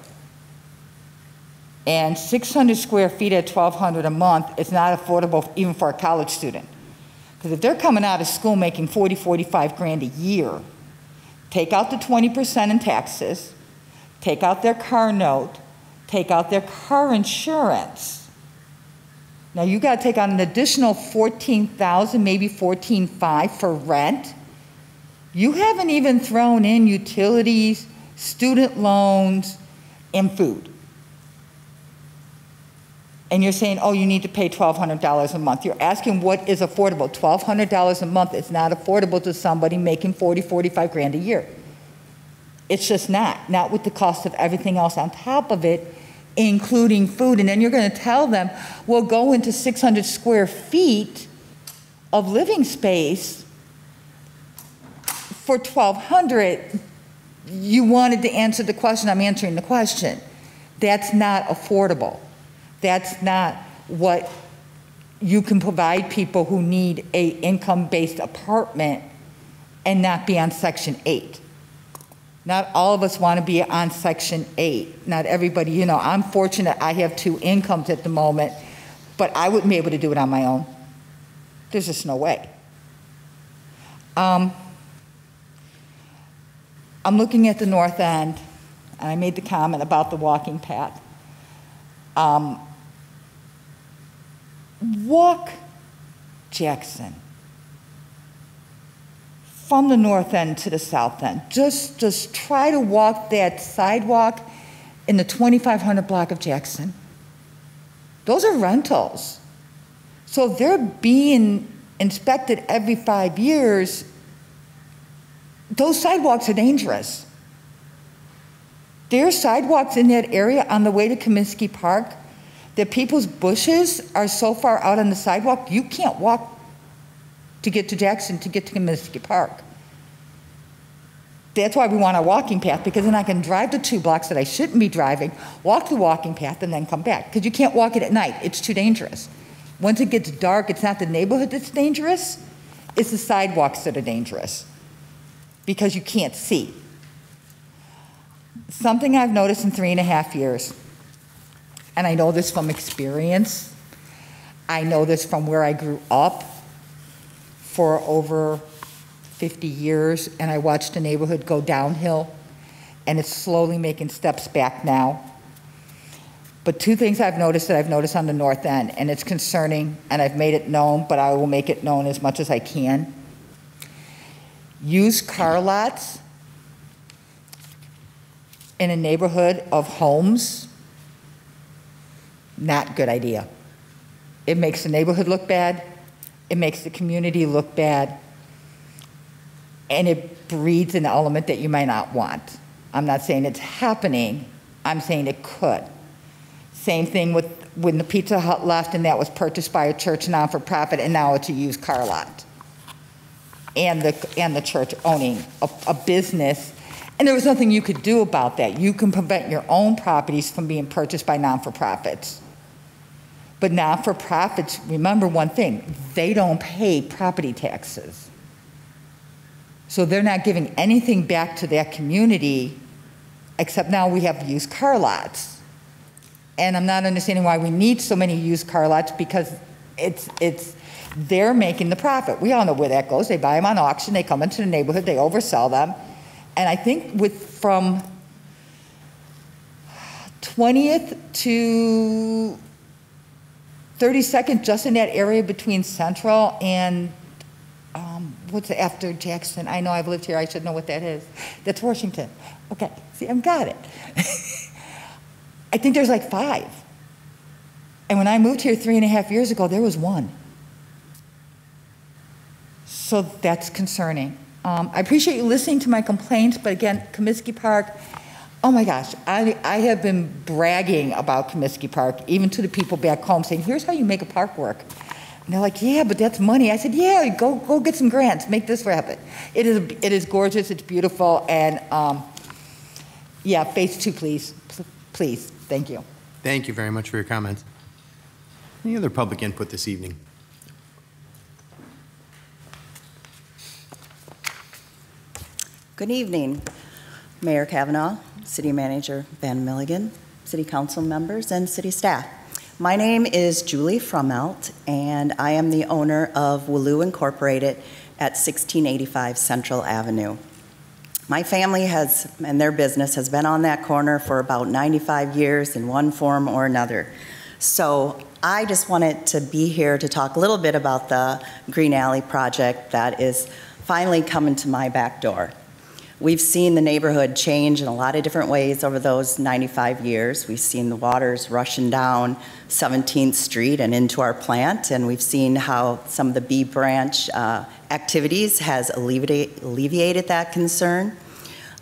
And 600 square feet at 1200 a month is not affordable even for a college student. Because if they're coming out of school making 40, 45 grand a year, take out the 20% in taxes, take out their car note, take out their car insurance. Now you got to take out an additional 14,000, maybe 14.5 for rent. You haven't even thrown in utilities, student loans, and food. And you're saying, oh, you need to pay $1,200 a month. You're asking what is affordable. $1,200 a month is not affordable to somebody making 40, 45 grand a year. It's just not. Not with the cost of everything else on top of it, including food. And then you're going to tell them, well, go into 600 square feet of living space for 1200 you wanted to answer the question i'm answering the question that's not affordable that's not what you can provide people who need a income-based apartment and not be on Section 8. Not all of us want to be on Section 8. Not everybody, you know, I'm fortunate I have two incomes at the moment, but I wouldn't be able to do it on my own. There's just no way. Um, I'm looking at the north end, and I made the comment about the walking path. Um, walk Jackson from the north end to the south end. Just, just try to walk that sidewalk in the 2500 block of Jackson. Those are rentals. So they're being inspected every five years, those sidewalks are dangerous. There are sidewalks in that area on the way to Comiskey Park that people's bushes are so far out on the sidewalk, you can't walk to get to Jackson to get to Comiskey Park. That's why we want a walking path, because then I can drive the two blocks that I shouldn't be driving, walk the walking path, and then come back. Because you can't walk it at night, it's too dangerous. Once it gets dark, it's not the neighborhood that's dangerous, it's the sidewalks that are dangerous because you can't see. Something I've noticed in three and a half years and I know this from experience. I know this from where I grew up for over 50 years, and I watched the neighborhood go downhill, and it's slowly making steps back now. But two things I've noticed that I've noticed on the north end, and it's concerning, and I've made it known, but I will make it known as much as I can. Used car lots in a neighborhood of homes not good idea. It makes the neighborhood look bad. It makes the community look bad. And it breeds an element that you might not want. I'm not saying it's happening. I'm saying it could. Same thing with when the Pizza Hut left and that was purchased by a church non-for-profit and now it's a used car lot. And the, and the church owning a, a business and there was nothing you could do about that. You can prevent your own properties from being purchased by non for profits. But not for profits, remember one thing they don't pay property taxes. So they're not giving anything back to that community, except now we have used car lots. And I'm not understanding why we need so many used car lots because it's, it's, they're making the profit. We all know where that goes. They buy them on auction, they come into the neighborhood, they oversell them. And I think with from 20th to 32nd, just in that area between Central and, um, what's after Jackson? I know I've lived here, I should know what that is. That's Washington. Okay, see, I've got it. I think there's like five. And when I moved here three and a half years ago, there was one. So that's concerning. Um, I appreciate you listening to my complaints, but again, Comiskey Park, oh my gosh, I, I have been bragging about Comiskey Park, even to the people back home, saying, here's how you make a park work. And they're like, yeah, but that's money. I said, yeah, go, go get some grants, make this happen. It is, it is gorgeous, it's beautiful, and um, yeah, phase two, please, P- please, thank you. Thank you very much for your comments. Any other public input this evening? Good evening, Mayor Cavanagh, City Manager Van Milligen, City Council members, and city staff. My name is Julie Frumelt, and I am the owner of Wallou Incorporated at 1685 Central Avenue. My family has, and their business has been on that corner for about 95 years in one form or another. So I just wanted to be here to talk a little bit about the Green Alley project that is finally coming to my back door. We've seen the neighborhood change in a lot of different ways over those 95 years. We've seen the waters rushing down 17th Street and into our plant, and we've seen how some of the Bee Branch uh, activities has alleviated, alleviated that concern.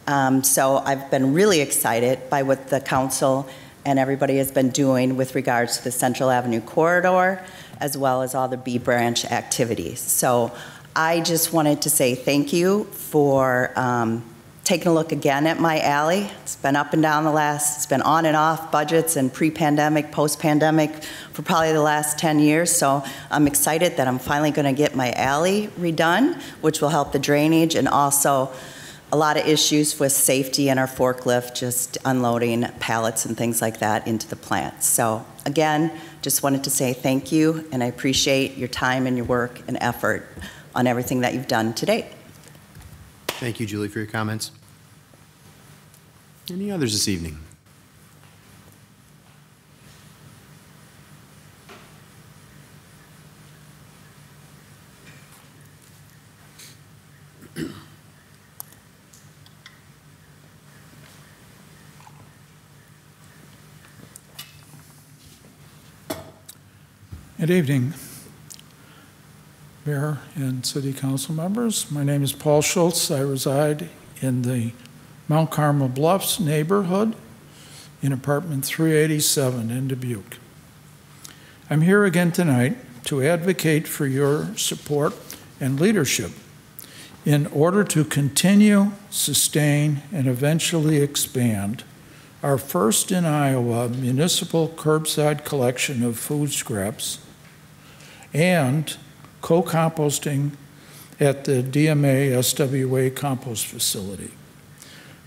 Um, so I've been really excited by what the council and everybody has been doing with regards to the Central Avenue corridor, as well as all the Bee Branch activities. So I just wanted to say thank you for um, taking a look again at my alley. It's been up and down the last, it's been on and off budgets and pre-pandemic, post-pandemic for probably the last 10 years. So I'm excited that I'm finally going to get my alley redone, which will help the drainage and also a lot of issues with safety in our forklift, just unloading pallets and things like that into the plant. So again, just wanted to say thank you, and I appreciate your time and your work and effort on everything that you've done to date. Thank you, Julie, for your comments. Any others this evening? Good evening, Mayor and City Council members. My name is Paul Schultz. I reside in the Mount Carmel Bluffs neighborhood in apartment 387 in Dubuque. I'm here again tonight to advocate for your support and leadership in order to continue, sustain, and eventually expand our first in Iowa municipal curbside collection of food scraps and co-composting at the DMA SWA compost facility.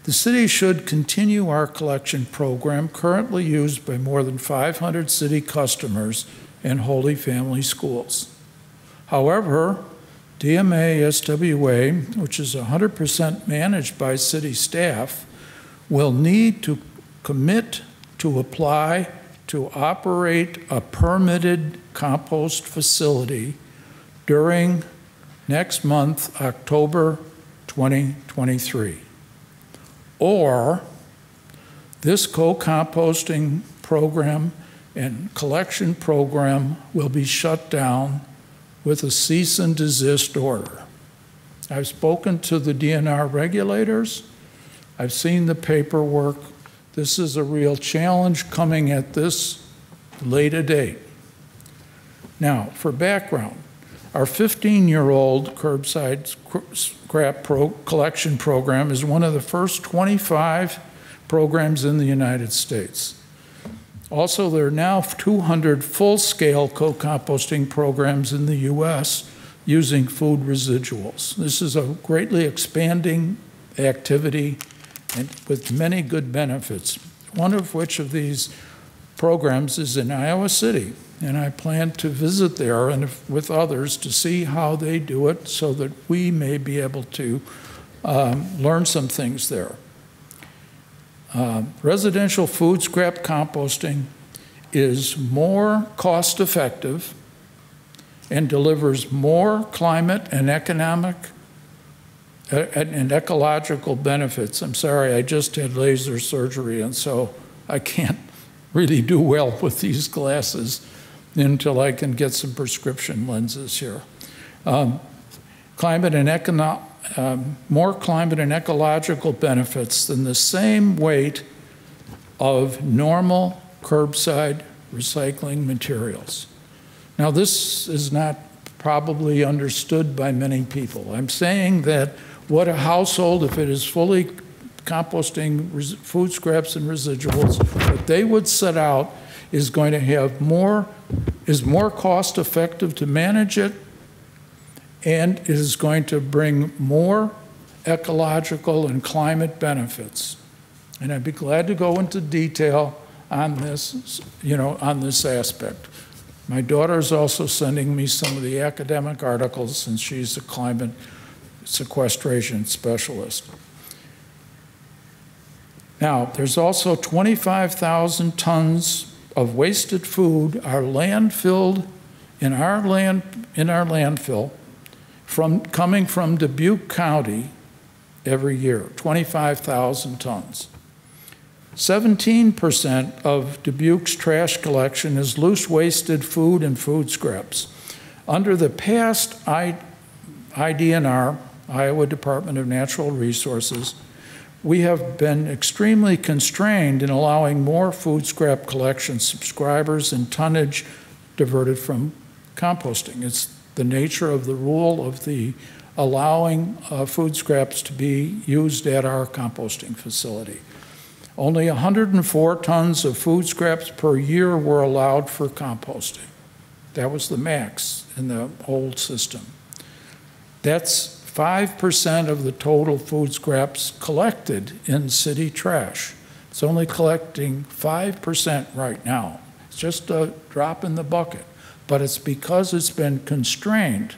The city should continue our collection program currently used by more than 500 city customers and Holy Family schools. However, DMA SWA, which is 100% managed by city staff, will need to commit to apply to operate a permitted compost facility during next month, October 2023. Or this co-composting program and collection program will be shut down with a cease and desist order. I've spoken to the DNR regulators. I've seen the paperwork. This is a real challenge coming at this late a date. Now, for background, our 15 year old curbside scrap pro collection program is one of the first 25 programs in the United States. Also, there are now 200 full scale co composting programs in the U.S. using food residuals. This is a greatly expanding activity and with many good benefits, one of which of these programs is in Iowa City and I plan to visit there and if, with others to see how they do it so that we may be able to um, learn some things there. Uh, residential food scrap composting is more cost effective and delivers more climate and economic uh, and ecological benefits. I'm sorry, I just had laser surgery, and so I can't really do well with these glasses until I can get some prescription lenses here. Um, climate and econo um, more climate and ecological benefits than the same weight of normal curbside recycling materials. Now, this is not probably understood by many people. I'm saying that what a household, if it is fully composting food scraps and residuals, what they would set out is going to have more, is more cost effective to manage it, and is going to bring more ecological and climate benefits. And I'd be glad to go into detail on this, you know, on this aspect. My daughter is also sending me some of the academic articles since she's a climate sequestration specialist. Now, there's also 25,000 tons of wasted food are landfilled in our land in our landfill from coming from Dubuque County every year, 25,000 tons. 17% of Dubuque's trash collection is loose wasted food and food scraps. Under the past IDNR, Iowa Department of Natural Resources, we have been extremely constrained in allowing more food scrap collection subscribers and tonnage diverted from composting. It's the nature of the rule of the allowing uh, food scraps to be used at our composting facility. Only 104 tons of food scraps per year were allowed for composting. That was the max in the old system. That's 5% of the total food scraps collected in city trash. It's only collecting 5% right now. It's just a drop in the bucket. But it's because it's been constrained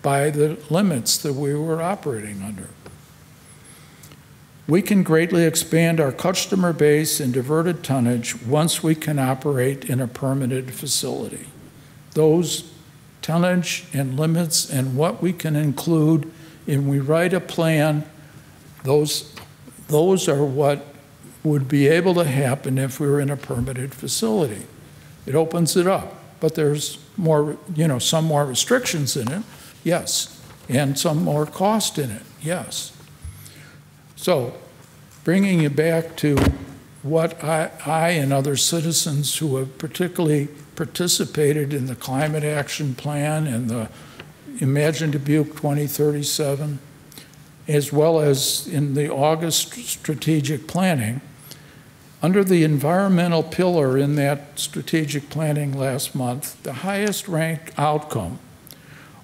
by the limits that we were operating under. We can greatly expand our customer base and diverted tonnage once we can operate in a permitted facility. Those tonnage and limits and what we can include and we write a plan, those, those are what would be able to happen if we were in a permitted facility. It opens it up, but there's more, you know, some more restrictions in it, yes, and some more cost in it, yes. So, bringing you back to what I, I and other citizens who have particularly participated in the climate action plan and the Imagine Dubuque 2037, as well as in the August strategic planning, under the environmental pillar in that strategic planning last month, the highest ranked outcome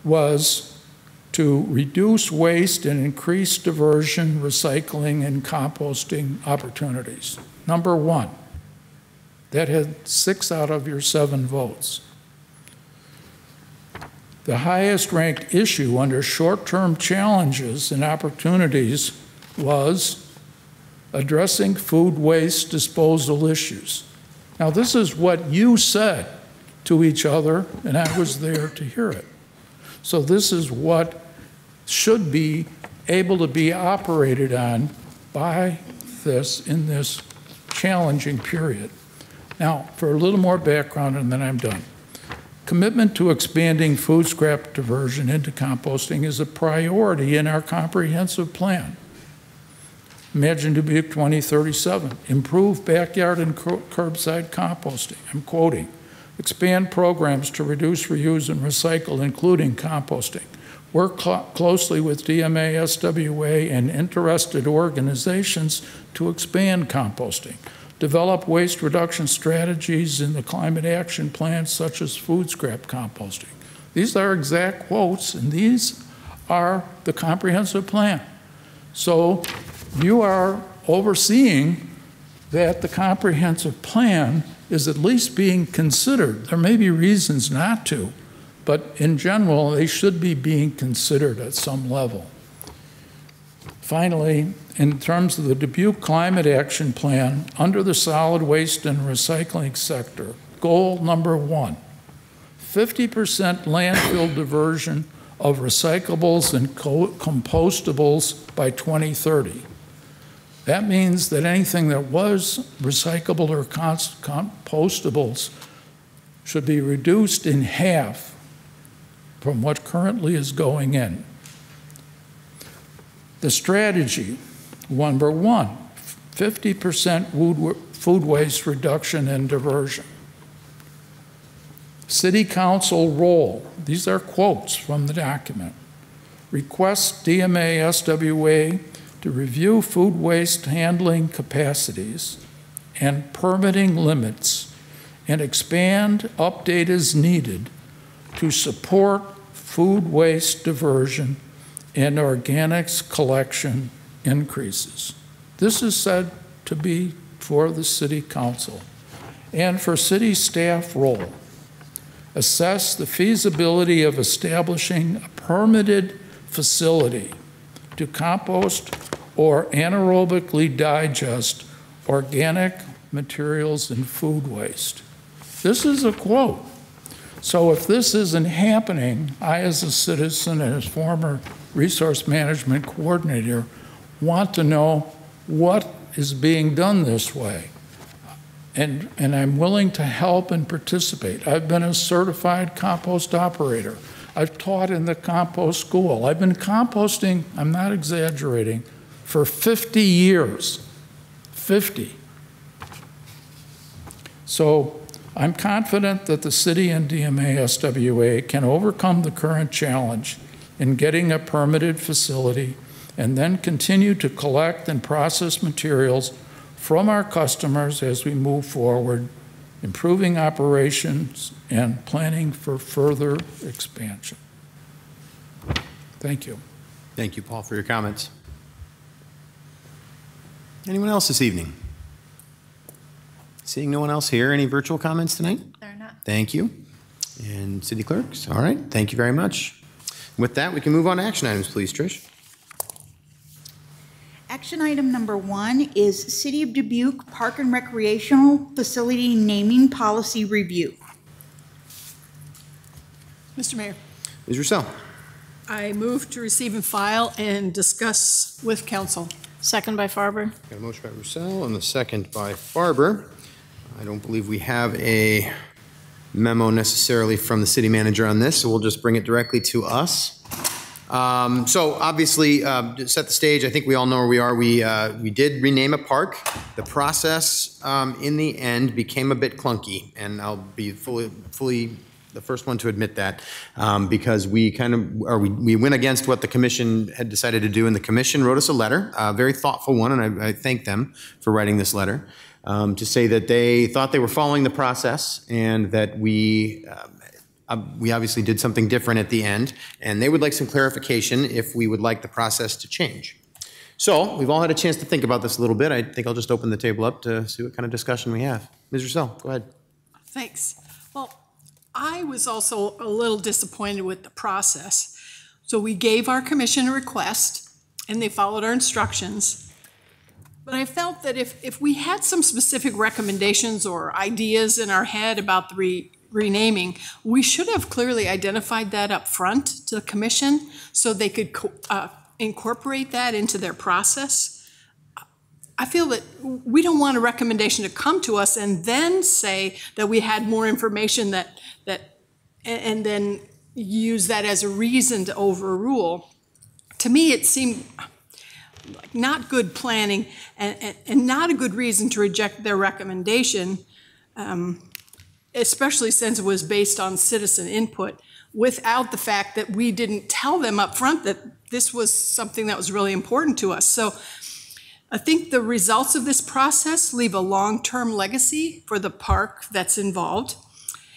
was to reduce waste and increase diversion, recycling, and composting opportunities. Number one, that had six out of your seven votes. The highest ranked issue under short term challenges and opportunities was addressing food waste disposal issues. Now, this is what you said to each other, and I was there to hear it. So, this is what should be able to be operated on by this in this challenging period. Now, for a little more background, and then I'm done. Commitment to expanding food scrap diversion into composting is a priority in our comprehensive plan. Imagine Dubuque 2037, improve backyard and curbside composting. I'm quoting, expand programs to reduce, reuse, and recycle, including composting work cl closely with DMA, SWA, and interested organizations to expand composting. Develop waste reduction strategies in the climate action plan, such as food scrap composting. These are exact quotes, and these are the comprehensive plan. So you are overseeing that the comprehensive plan is at least being considered. There may be reasons not to, but in general, they should be being considered at some level. Finally, in terms of the Dubuque Climate Action Plan, under the solid waste and recycling sector, goal number one 50% landfill diversion of recyclables and co- compostables by 2030. That means that anything that was recyclable or compostables should be reduced in half from what currently is going in. The strategy, number one, 50% food- waste reduction and diversion. City Council role, these are quotes from the document. Request DMA SWA to review food waste handling capacities and permitting limits and expand, update as needed to support food waste diversion and organics collection increases. This is said to be for the City Council and for City staff role. Assess the feasibility of establishing a permitted facility to compost or anaerobically digest organic materials and food waste. This is a quote. So if this isn't happening, I, as a citizen and as former resource management coordinator, want to know what is being done this way. And, and I'm willing to help and participate. I've been a certified compost operator. I've taught in the compost school. I've been composting, I'm not exaggerating, for 50 years. 50. So I'm confident that the city and DMA SWA can overcome the current challenge in getting a permitted facility and then continue to collect and process materials from our customers as we move forward, improving operations and planning for further expansion. Thank you. Thank you, Paul, for your comments. Anyone else this evening? Seeing no one else here, any virtual comments tonight? There are not. Thank you. And city clerks, all right, thank you very much. With that, we can move on to action items, please, Trish. Action item number one is City of Dubuque Park and Recreational Facility Naming Policy Review. Mr. Mayor, Ms. Roussell. I move to receive and file and discuss with council. Second by Farber. Got a motion by Roussell and the second by Farber. I don't believe we have a memo necessarily from the city manager on this, so we'll just bring it directly to us. Um, So obviously, uh, to set the stage, I think we all know where we are. We, uh, we did rename a park. The process um, in the end became a bit clunky, and I'll be fully, fully the first one to admit that, um, because we kind of, or we, we went against what the commission had decided to do, and the commission wrote us a letter, a very thoughtful one, and I, I thank them for writing this letter, um, to say that they thought they were following the process and that we, um, uh, we obviously did something different at the end, and they would like some clarification if we would like the process to change. So we've all had a chance to think about this a little bit. I think I'll just open the table up to see what kind of discussion we have. Ms. Roussell, go ahead. Thanks. Well, I was also a little disappointed with the process. So we gave our commission a request, and they followed our instructions. But I felt that if, if we had some specific recommendations or ideas in our head about the re, renaming, we should have clearly identified that up front to the commission so they could co- uh, incorporate that into their process. I feel that we don't want a recommendation to come to us and then say that we had more information that, that, and, and then use that as a reason to overrule. To me, it seemed not good planning and, and, and not a good reason to reject their recommendation, um, especially since it was based on citizen input, without the fact that we didn't tell them up front that this was something that was really important to us. So I think the results of this process leave a long-term legacy for the park that's involved.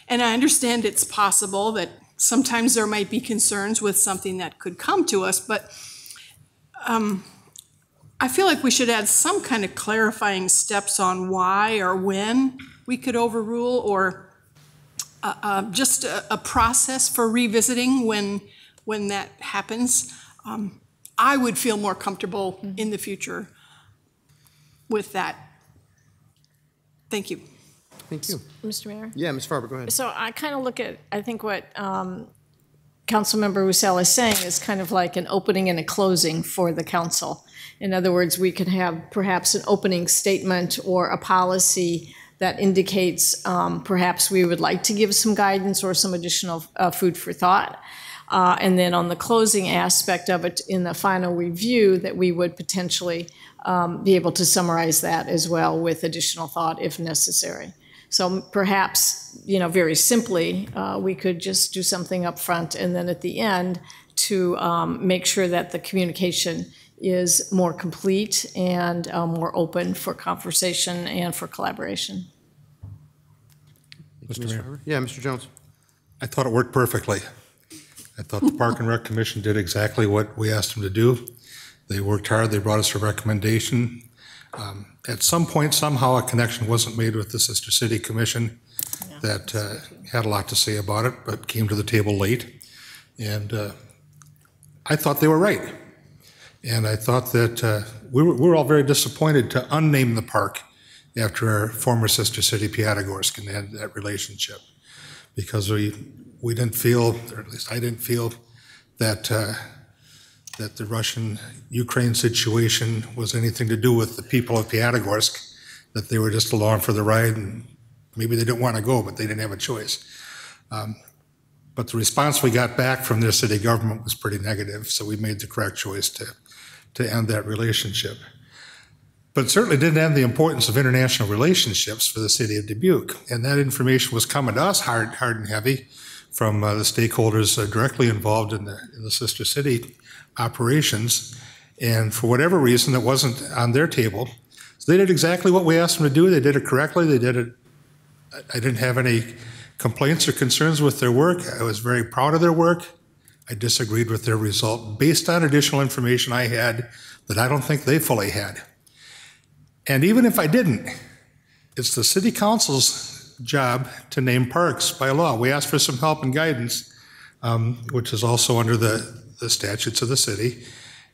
And I understand it's possible that sometimes there might be concerns with something that could come to us, but um, I feel like we should add some kind of clarifying steps on why or when we could overrule, or uh, uh, just a, a process for revisiting when when that happens. Um, I would feel more comfortable in the future with that. Thank you. Thank you. Mr. Mayor? Yeah, Ms. Farber, go ahead. So I kind of look at, I think what um, Councilmember Roussell is saying is kind of like an opening and a closing for the council. In other words, we could have perhaps an opening statement or a policy that indicates um, perhaps we would like to give some guidance or some additional uh, food for thought. Uh, And then on the closing aspect of it, in the final review, that we would potentially um, be able to summarize that as well with additional thought if necessary. So perhaps, you know, very simply, uh, we could just do something up front and then at the end to um, make sure that the communication is more complete and uh, more open for conversation and for collaboration. Mr. Mayor? Yeah, Mr. Jones. I thought it worked perfectly. I thought the Park and Rec Commission did exactly what we asked them to do. They worked hard, they brought us a recommendation. Um, At some point, somehow, a connection wasn't made with the Sister City Commission that uh, had a lot to say about it, but came to the table late. And uh, I thought they were right. And I thought that uh, we were, we were all very disappointed to unname the park after our former sister city, Pyatigorsk, and had that relationship. Because we, we didn't feel, or at least I didn't feel, that, uh, that the Russian-Ukraine situation was anything to do with the people of Pyatigorsk, that they were just along for the ride, and maybe they didn't want to go, but they didn't have a choice. Um, But the response we got back from their city government was pretty negative, so we made the correct choice to, to end that relationship. But certainly didn't end the importance of international relationships for the city of Dubuque. And that information was coming to us hard, hard and heavy from uh, the stakeholders uh, directly involved in the, in the sister city operations. And for whatever reason, it wasn't on their table. So they did exactly what we asked them to do. They did it correctly. They did it. I didn't have any complaints or concerns with their work. I was very proud of their work. I disagreed with their result based on additional information I had that I don't think they fully had. And even if I didn't, it's the city council's job to name parks by law. We asked for some help and guidance, um, which is also under the, the statutes of the city.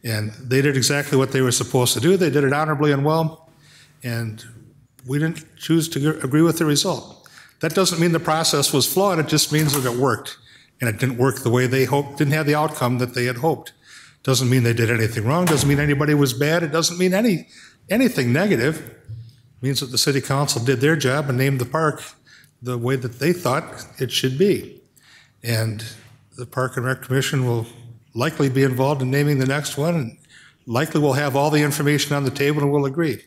And they did exactly what they were supposed to do. They did it honorably and well. And we didn't choose to agree with the result. That doesn't mean the process was flawed. It just means that it worked. And it didn't work the way they hoped, didn't have the outcome that they had hoped. Doesn't mean they did anything wrong. Doesn't mean anybody was bad. It doesn't mean any, anything negative. It means that the city council did their job and named the park the way that they thought it should be. And the Park and Rec Commission will likely be involved in naming the next one, and likely will have all the information on the table and will agree.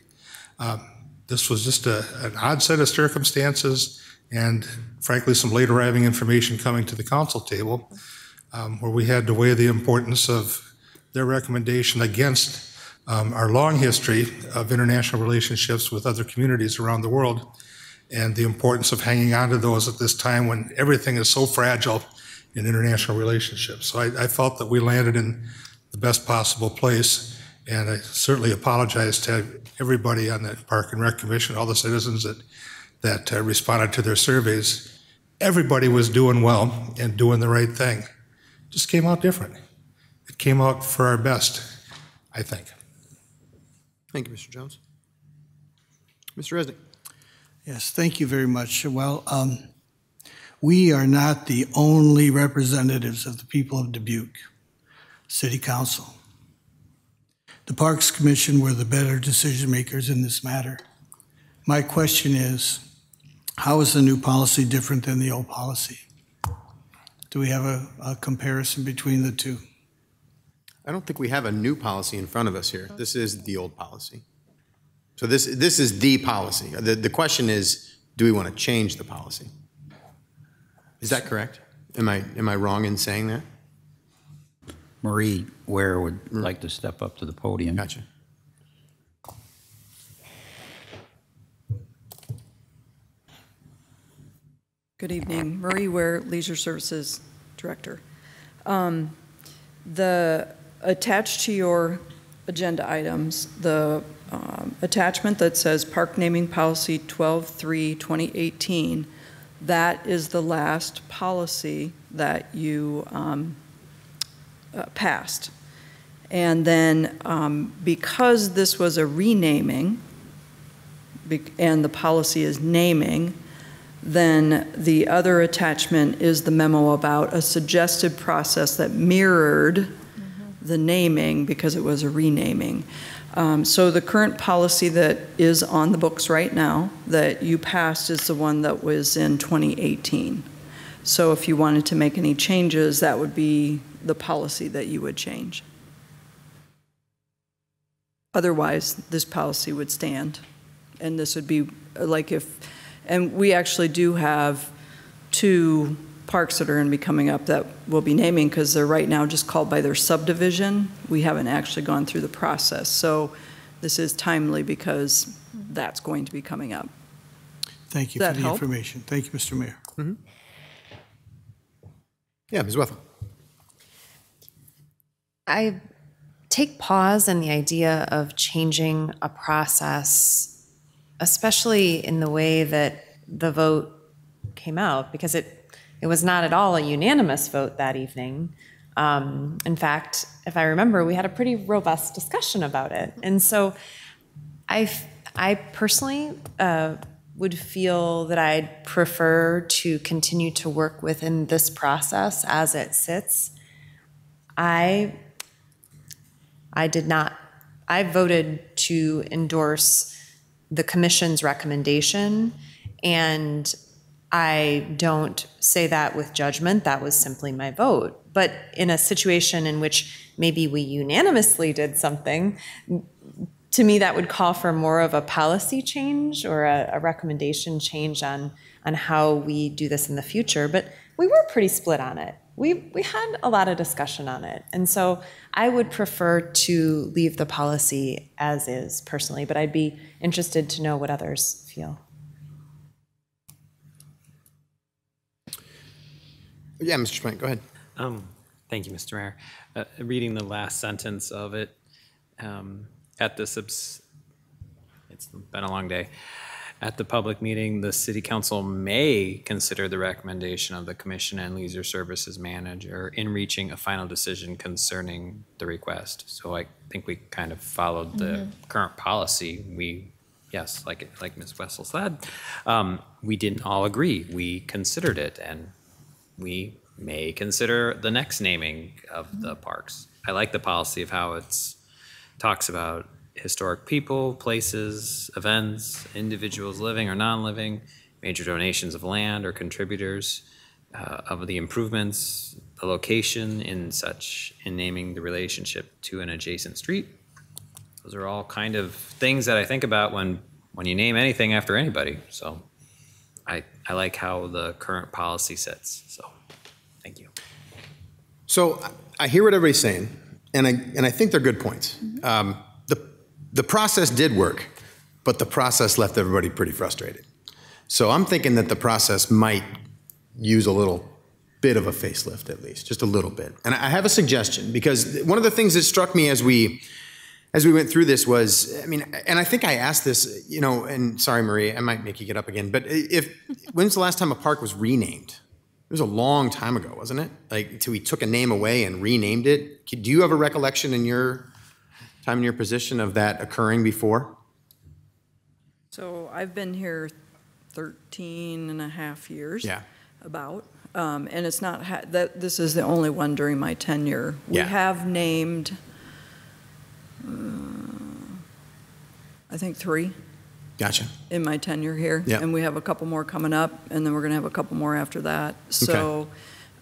Um, This was just a, an odd set of circumstances, and frankly, some late arriving information coming to the council table, um, where we had to weigh the importance of their recommendation against um, our long history of international relationships with other communities around the world, and the importance of hanging on to those at this time when everything is so fragile in international relationships. So I, I felt that we landed in the best possible place, and I certainly apologize to everybody on the Park and Rec Commission, all the citizens that, that uh, responded to their surveys. Everybody was doing well and doing the right thing. Just came out different. It came out for our best, I think. Thank you, Mr. Jones. Mr. Resnick. Yes, thank you very much. Well, um, we are not the only representatives of the people of Dubuque City Council. The Parks Commission were the better decision makers in this matter. My question is, how is the new policy different than the old policy? Do we have a, a comparison between the two? I don't think we have a new policy in front of us here. This is the old policy. So this, this is the policy. The, the question is, do we want to change the policy? Is that correct? Am I, am I wrong in saying that? Marie Ware would like to step up to the podium. Gotcha. Good evening. Marie Ware, Leisure Services Director. Um, The, attached to your agenda items, the um, attachment that says Park Naming Policy 12-3-2018, that is the last policy that you um, uh, passed. And then um, because this was a renaming, and the policy is naming, then the other attachment is the memo about a suggested process that mirrored the naming because it was a renaming. Um, So the current policy that is on the books right now, that you passed, is the one that was in 2018. So if you wanted to make any changes, that would be the policy that you would change. Otherwise, this policy would stand. And this would be like if, and we actually do have two parks that are going to be coming up that we'll be naming because they're right now just called by their subdivision. We haven't actually gone through the process. So this is timely because that's going to be coming up. Thank you Does for the help? information. Thank you, Mr. Mayor. Mm-hmm. Yeah, Ms. Wethal. I take pause in the idea of changing a process, especially in the way that the vote came out, because it, it was not at all a unanimous vote that evening. Um, in fact, if I remember, we had a pretty robust discussion about it. And so I, I personally uh, would feel that I'd prefer to continue to work within this process as it sits. I I did not, I voted to endorse the commission's recommendation, and I don't say that with judgment, that was simply my vote. But in a situation in which maybe we unanimously did something, to me, that would call for more of a policy change or a, a recommendation change on, on how we do this in the future. But we were pretty split on it. We, we had a lot of discussion on it. And so I would prefer to leave the policy as is personally, but I'd be interested to know what others feel. Yeah, Mr. Schmidt, go ahead. Um, Thank you, Mr. Mayor. Uh, Reading the last sentence of it, um, at the subs, it's been a long day. At the public meeting, the city council may consider the recommendation of the commission and leisure services manager in reaching a final decision concerning the request. So I think we kind of followed the Mhm. current policy. We, yes, like, like Ms. Wethal said, um, we didn't all agree. We considered it and we may consider the next naming of the parks. I like the policy of how it's talks about historic people, places, events, individuals living or non-living, major donations of land or contributors uh, of the improvements, the location in such, in naming the relationship to an adjacent street. Those are all kind of things that I think about when, when you name anything after anybody. So I, I like how the current policy sits, so. Thank you. So I- I hear what everybody's saying, and I, and I think they're good points. Um, The, process did work, but the process left everybody pretty frustrated. So I'm thinking that the process might use a little bit of a facelift at least, just a little bit. And I have a suggestion, because one of the things that struck me as we, as we went through this was, I mean, and I think I asked this, you know, and sorry, Marie, I might make you get up again, but if, when's the last time a park was renamed? It was a long time ago, wasn't it? Like, until we took a name away and renamed it. Do you have a recollection in your time in your position of that occurring before? So I've been here 13 and a half years. Yeah. About, um, and it's not, ha- that, this is the only one during my tenure. We Yeah. have named, uh, I think, three Gotcha. in my tenure here. Yeah. And we have a couple more coming up, and then we're going to have a couple more after that. So,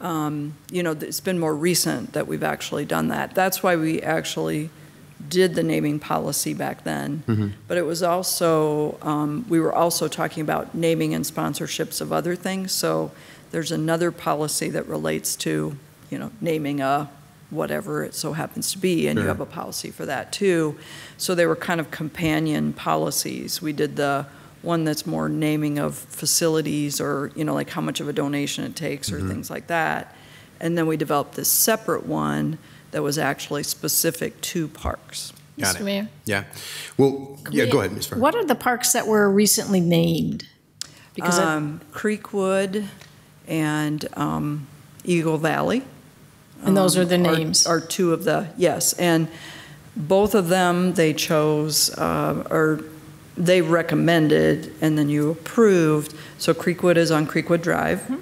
um, you know, it's been more recent that we've actually done that. That's why we actually did the naming policy back then. Mhm. But it was also, um, we were also talking about naming and sponsorships of other things. So there's another policy that relates to, you know, naming a whatever it so happens to be, and you have a policy for that too. So they were kind of companion policies. We did the one that's more naming of facilities or, you know, like how much of a donation it takes or Mhm. things like that. And then we developed this separate one that was actually specific to parks. Got Mr. it. Mayor? Yeah. Well, yeah, we- go ahead, Ms. Farber. What are the parks that were recently named? Because I- um, Creekwood and um, Eagle Valley. And those um, are the names? Are two of the, yes. And both of them, they chose, uh, or they recommended, and then you approved. So Creekwood is on Creekwood Drive, Mm-hmm.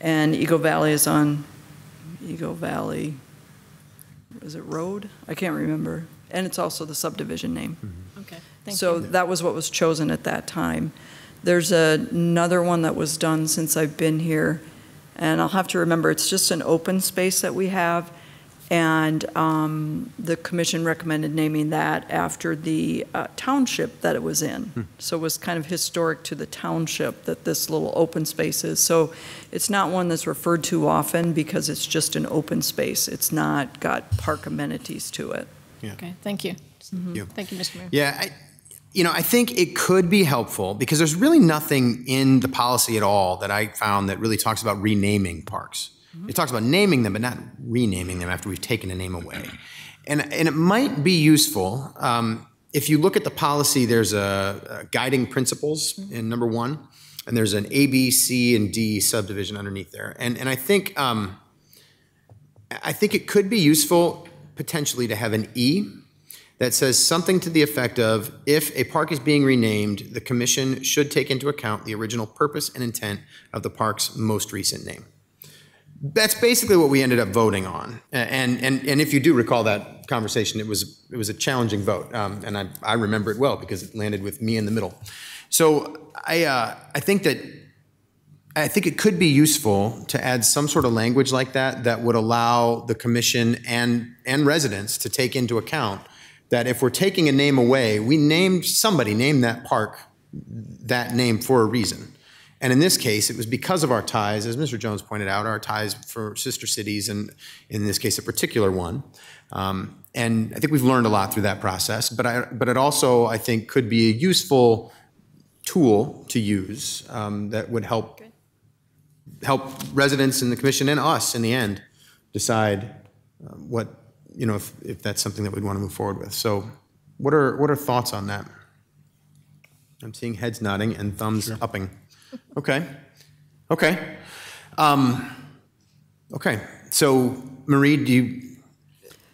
and Eagle Valley is on Eagle Valley, is it Road? I can't remember. And it's also the subdivision name. Okay, thank So you. that was what was chosen at that time. There's another one that was done since I've been here, and I'll have to remember, it's just an open space that we have, and um, the commission recommended naming that after the uh, township that it was in. So it was kind of historic to the township that this little open space is. So it's not one that's referred to often because it's just an open space. It's not got park amenities to it. Yeah. Okay, thank you. you. Thank you, Mr. Mayor. Yeah, I, you know, I think it could be helpful because there's really nothing in the policy at all that I found that really talks about renaming parks. It talks about naming them, but not renaming them after we've taken a name away. And, and it might be useful. Um, if you look at the policy, there's a, a guiding principles in number one, and there's an A, B, C, and D subdivision underneath there. And, and I think um, I think it could be useful potentially to have an E that says something to the effect of if a park is being renamed, the commission should take into account the original purpose and intent of the park's most recent name. That's basically what we ended up voting on. And, and, and if you do recall that conversation, it was, it was a challenging vote. Um, and I, I remember it well because it landed with me in the middle. So I, uh, I think that I think it could be useful to add some sort of language like that that would allow the commission and, and residents to take into account that if we're taking a name away, we named, somebody named that park that name for a reason. And in this case, it was because of our ties, as Mr. Jones pointed out, our ties for sister cities, and in this case, a particular one. Um, and I think we've learned a lot through that process, but, I, but it also, I think, could be a useful tool to use um, that would help help residents and the commission and us in the end decide uh, what you know if, if that's something that we'd want to move forward with. So, what are what are thoughts on that? I'm seeing heads nodding and thumbs upping. Okay, okay, um, okay. So, Marie, do you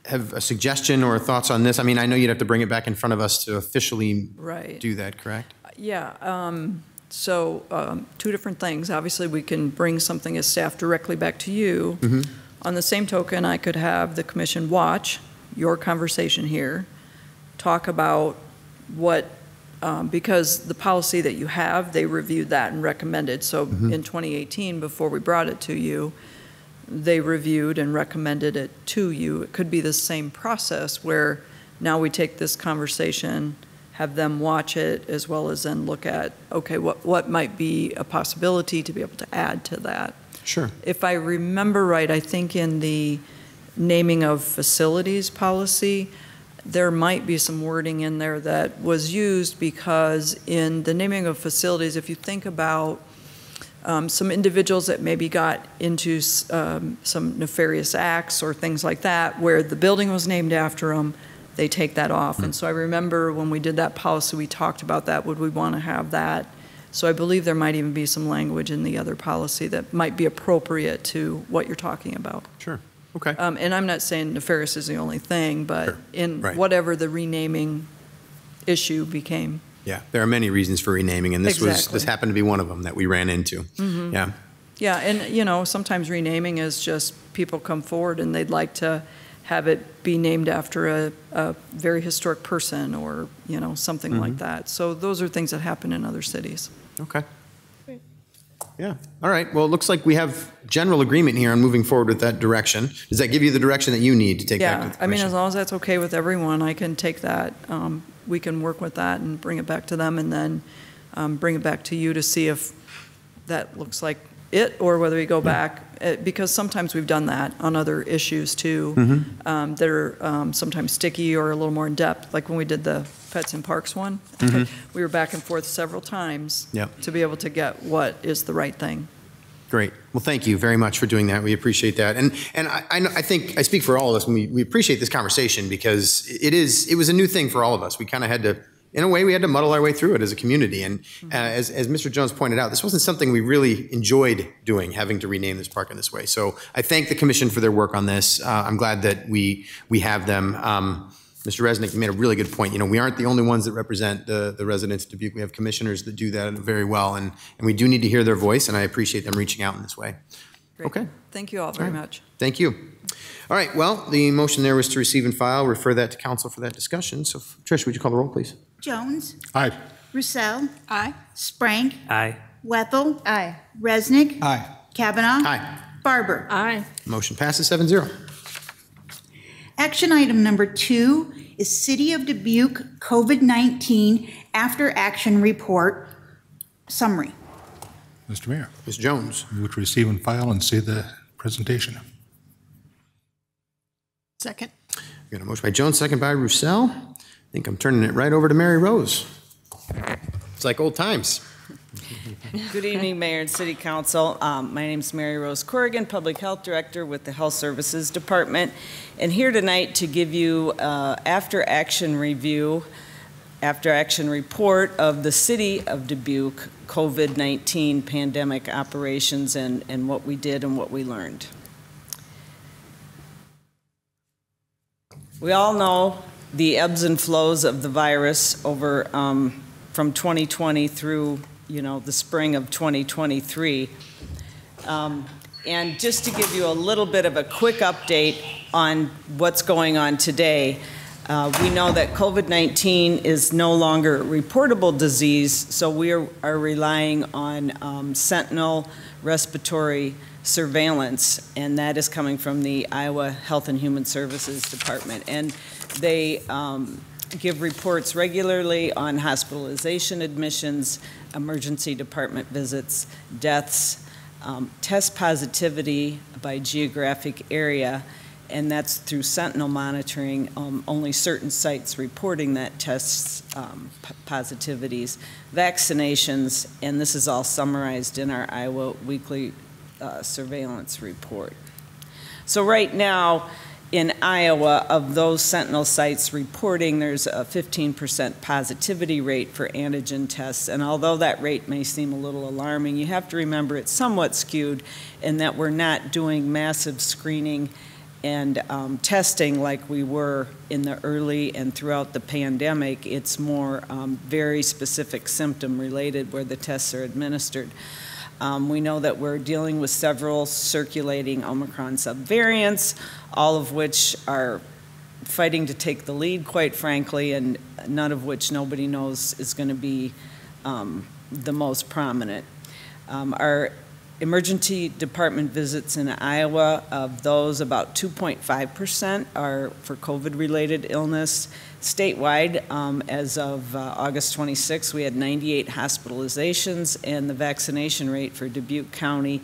have a suggestion or thoughts on this? I mean, I know you'd have to bring it back in front of us to officially Right. do that, correct? Yeah, um, so, um, two different things. Obviously, we can bring something as staff directly back to you. Mhm. On the same token, I could have the commission watch your conversation here, talk about what, um, because the policy that you have, they reviewed that and recommended. So Mhm. in 2018, before we brought it to you, they reviewed and recommended it to you. It could be the same process where now we take this conversation, have them watch it, as well as then look at, okay, what, what might be a possibility to be able to add to that? Sure. If I remember right, I think in the naming of facilities policy, there might be some wording in there that was used because in the naming of facilities, if you think about um, some individuals that maybe got into um, some nefarious acts or things like that, where the building was named after them, they take that off. And so I remember when we did that policy, we talked about that. Would we want to have that? So I believe there might even be some language in the other policy that might be appropriate to what you're talking about. Sure. Okay. Um, and I'm not saying nefarious is the only thing, but in Right. whatever the renaming issue became. Yeah, there are many reasons for renaming, and this was this happened to be one of them that we ran into. Mhm. Yeah. Yeah, and, you know, sometimes renaming is just people come forward and they'd like to have it be named after a, a very historic person or, you know, something like Mhm. that. So those are things that happen in other cities. Okay. Yeah. All right. Well, it looks like we have general agreement here on moving forward with that direction. Does that give you the direction that you need to take back to Yeah, the I mean, as long as that's okay with everyone, I can take that. Um, We can work with that and bring it back to them and then um, bring it back to you to see if that looks like it or whether we go back. Uh, Because sometimes we've done that on other issues too. Mhm. um, that are um, sometimes sticky or a little more in-depth, like when we did the Pets and Parks one. Mhm. We were back and forth several times Yep. to be able to get what is the right thing. Great. Well, thank you very much for doing that. We appreciate that. And and I, I, know, I think I speak for all of us when we, we appreciate this conversation because it is it was a new thing for all of us. We kind of had to in a way, we had to muddle our way through it as a community. And uh, as, as Mr. Jones pointed out, this wasn't something we really enjoyed doing, having to rename this park in this way. So I thank the commission for their work on this. Uh, I'm glad that we we have them. Um, Mr. Resnick, you made a really good point. You know, we aren't the only ones that represent the, the residents of Dubuque. We have commissioners that do that very well, and, and we do need to hear their voice, and I appreciate them reaching out in this way. Great. Okay. Thank you all very All right. much. Thank you. All right, well, the motion there was to receive and file, refer that to council for that discussion. So Trish, would you call the roll, please? Jones. Aye. Roussell. Aye. Sprank. Aye. Wethal. Aye. Resnick. Aye. Cavanagh. Aye. Farber. Aye. Motion passes seven zero. Action item number two is City of Dubuque COVID-19 After Action Report Summary. Mr. Mayor. Ms. Jones. Move to receive and file and see the presentation. Second. We got a motion by Jones, second by Roussell. I think I'm turning it right over to Mary Rose. It's like old times. Good evening, Mayor and City Council. Um, My is Mary Rose Corrigan, Public Health Director with the Health Services Department, and here tonight to give you uh, after-action review, after-action report of the City of Dubuque COVID-19 pandemic operations and and what we did and what we learned. We all know the ebbs and flows of the virus over, um, from 2020 through, you know, the spring of 2023. Um, And just to give you a little bit of a quick update on what's going on today, uh, we know that COVID-19 is no longer a reportable disease, so we are are relying on um, sentinel respiratory surveillance, and that is coming from the Iowa Health and Human Services Department. And they um, give reports regularly on hospitalization admissions, emergency department visits, deaths, um, test positivity by geographic area, and that's through sentinel monitoring, um, only certain sites reporting that tests um, positivities, vaccinations, and this is all summarized in our Iowa Weekly uh, Surveillance Report. So right now, in Iowa, of those sentinel sites reporting, there's a 15% positivity rate for antigen tests. And although that rate may seem a little alarming, you have to remember it's somewhat skewed in that we're not doing massive screening and um, testing like we were in the early and throughout the pandemic. It's more um, very specific symptom related where the tests are administered. Um, we know that we're dealing with several circulating Omicron subvariants, all of which are fighting to take the lead, quite frankly, and none of which nobody knows is going to be um, the most prominent. Um, our emergency department visits in Iowa, of those, about 2.5% are for COVID-related illness. Statewide, um, as of uh, August 26, we had 98 hospitalizations, and the vaccination rate for Dubuque County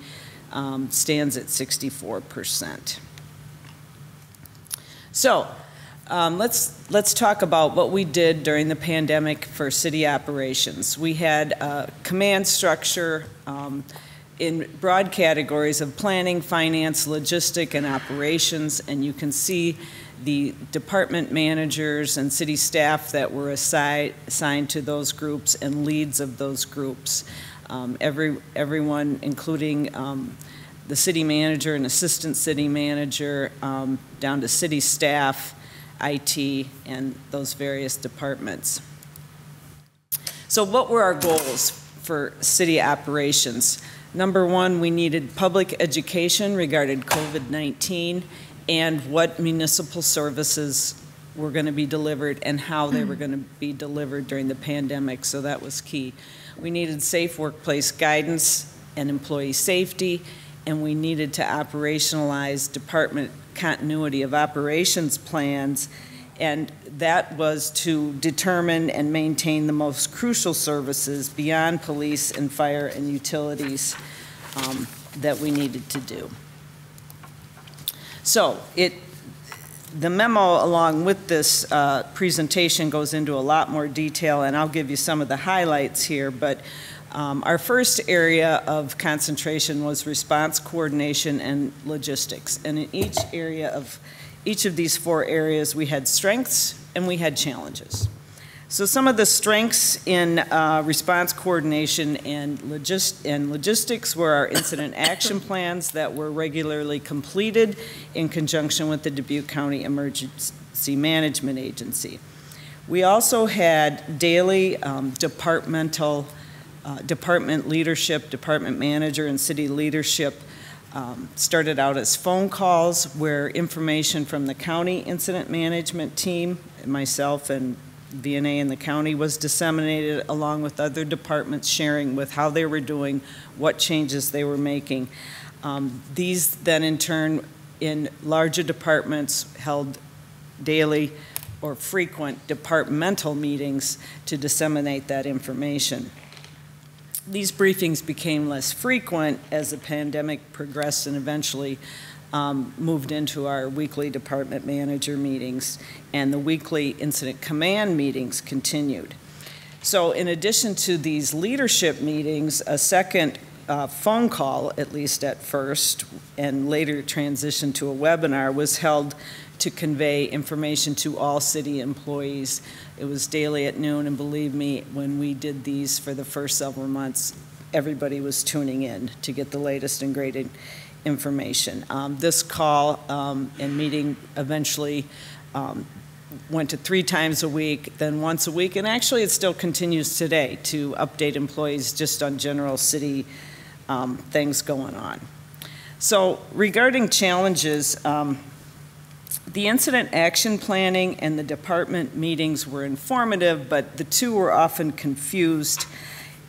um, stands at 64%. So, um, let's let's talk about what we did during the pandemic for city operations. We had a command structure um, in broad categories of planning, finance, logistic, and operations, and you can see the department managers and city staff that were assi- assigned to those groups and leads of those groups. Um, every everyone, including um, the city manager and assistant city manager, um, down to city staff, IT, and those various departments. So what were our goals for city operations? Number one, we needed public education regarding COVID-19 and what municipal services were going to be delivered and how they were going to be delivered during the pandemic, so that was key. We needed safe workplace guidance and employee safety, and we needed to operationalize department continuity of operations plans, and that was to determine and maintain the most crucial services beyond police and fire and utilities um, that we needed to do. So it, the memo along with this uh, presentation goes into a lot more detail, and I'll give you some of the highlights here, but um, our first area of concentration was response coordination and logistics. And in each area of, each of these four areas, we had strengths and we had challenges. So some of the strengths in uh, response coordination and, logis- and logistics were our incident action plans that were regularly completed in conjunction with the Dubuque County Emergency Management Agency. We also had daily um, departmental, uh, department leadership, department manager, and city leadership um, started out as phone calls where information from the county incident management team, myself and VNA in the county was disseminated along with other departments sharing with how they were doing, what changes they were making. Um, these then in turn in larger departments held daily or frequent departmental meetings to disseminate that information. These briefings became less frequent as the pandemic progressed and eventually um, moved into our weekly department manager meetings, and the weekly incident command meetings continued. So, in addition to these leadership meetings, a second uh, phone call, at least at first, and later transitioned to a webinar, was held to convey information to all city employees. It was daily at noon, and believe me, when we did these for the first several months, everybody was tuning in to get the latest and greatest information. Um, this call um, and meeting eventually um, went to three times a week, then once a week, and actually it still continues today to update employees just on general city um, things going on. So regarding challenges, um, the incident action planning and the department meetings were informative, but the two were often confused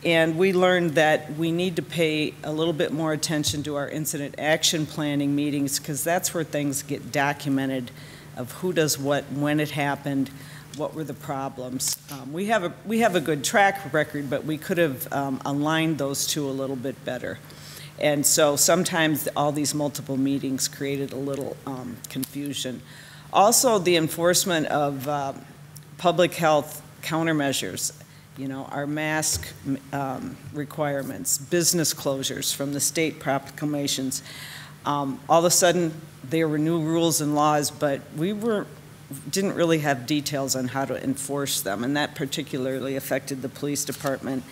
and we learned that we need to pay a little bit more attention to our incident action planning meetings because that's where things get documented of who does what, when it happened, what were the problems. Um, we, have a, we have a good track record, but we could have um, aligned those two a little bit better. And so sometimes all these multiple meetings created a little um, confusion. Also, the enforcement of uh, public health countermeasures you know, our mask um, requirements, business closures from the state proclamations. Um, all of a sudden, there were new rules and laws, but we were didn't really have details on how to enforce them, and that particularly affected the police department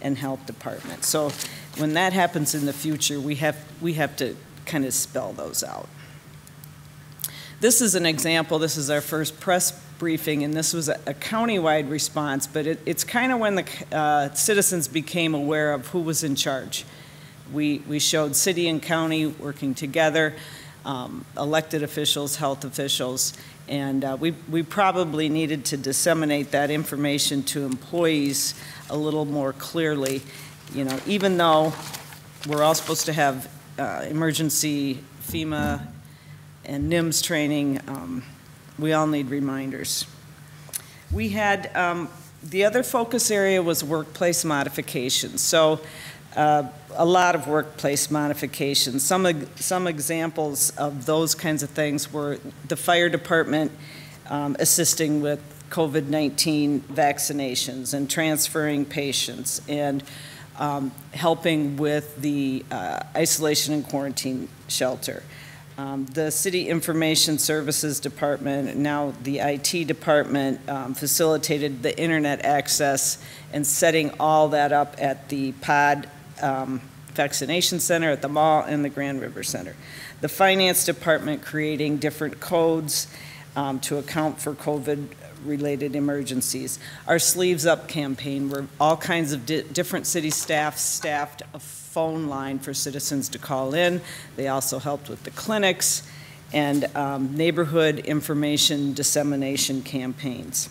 and health department. So, when that happens in the future, we have we have to kind of spell those out. This is an example. This is our first press briefing, and this was a, a county-wide response, but it, it's kind of when the uh, citizens became aware of who was in charge. We, we showed city and county working together, um, elected officials, health officials, and uh, we, we probably needed to disseminate that information to employees a little more clearly. You know, even though we're all supposed to have uh, emergency FEMA and NIMS training, um, we all need reminders. We had, um, the other focus area was workplace modifications. So uh, a lot of workplace modifications. Some, some examples of those kinds of things were the fire department um, assisting with COVID-19 vaccinations and transferring patients and um, helping with the uh, isolation and quarantine shelter. Um, the City Information Services Department, now the IT Department, um, facilitated the internet access and setting all that up at the POD um, Vaccination Center at the mall and the Grand River Center. The Finance Department creating different codes um, to account for COVID related emergencies. Our Sleeves Up campaign, where all kinds of di different city staff staffed a phone line for citizens to call in. They also helped with the clinics and um, neighborhood information dissemination campaigns.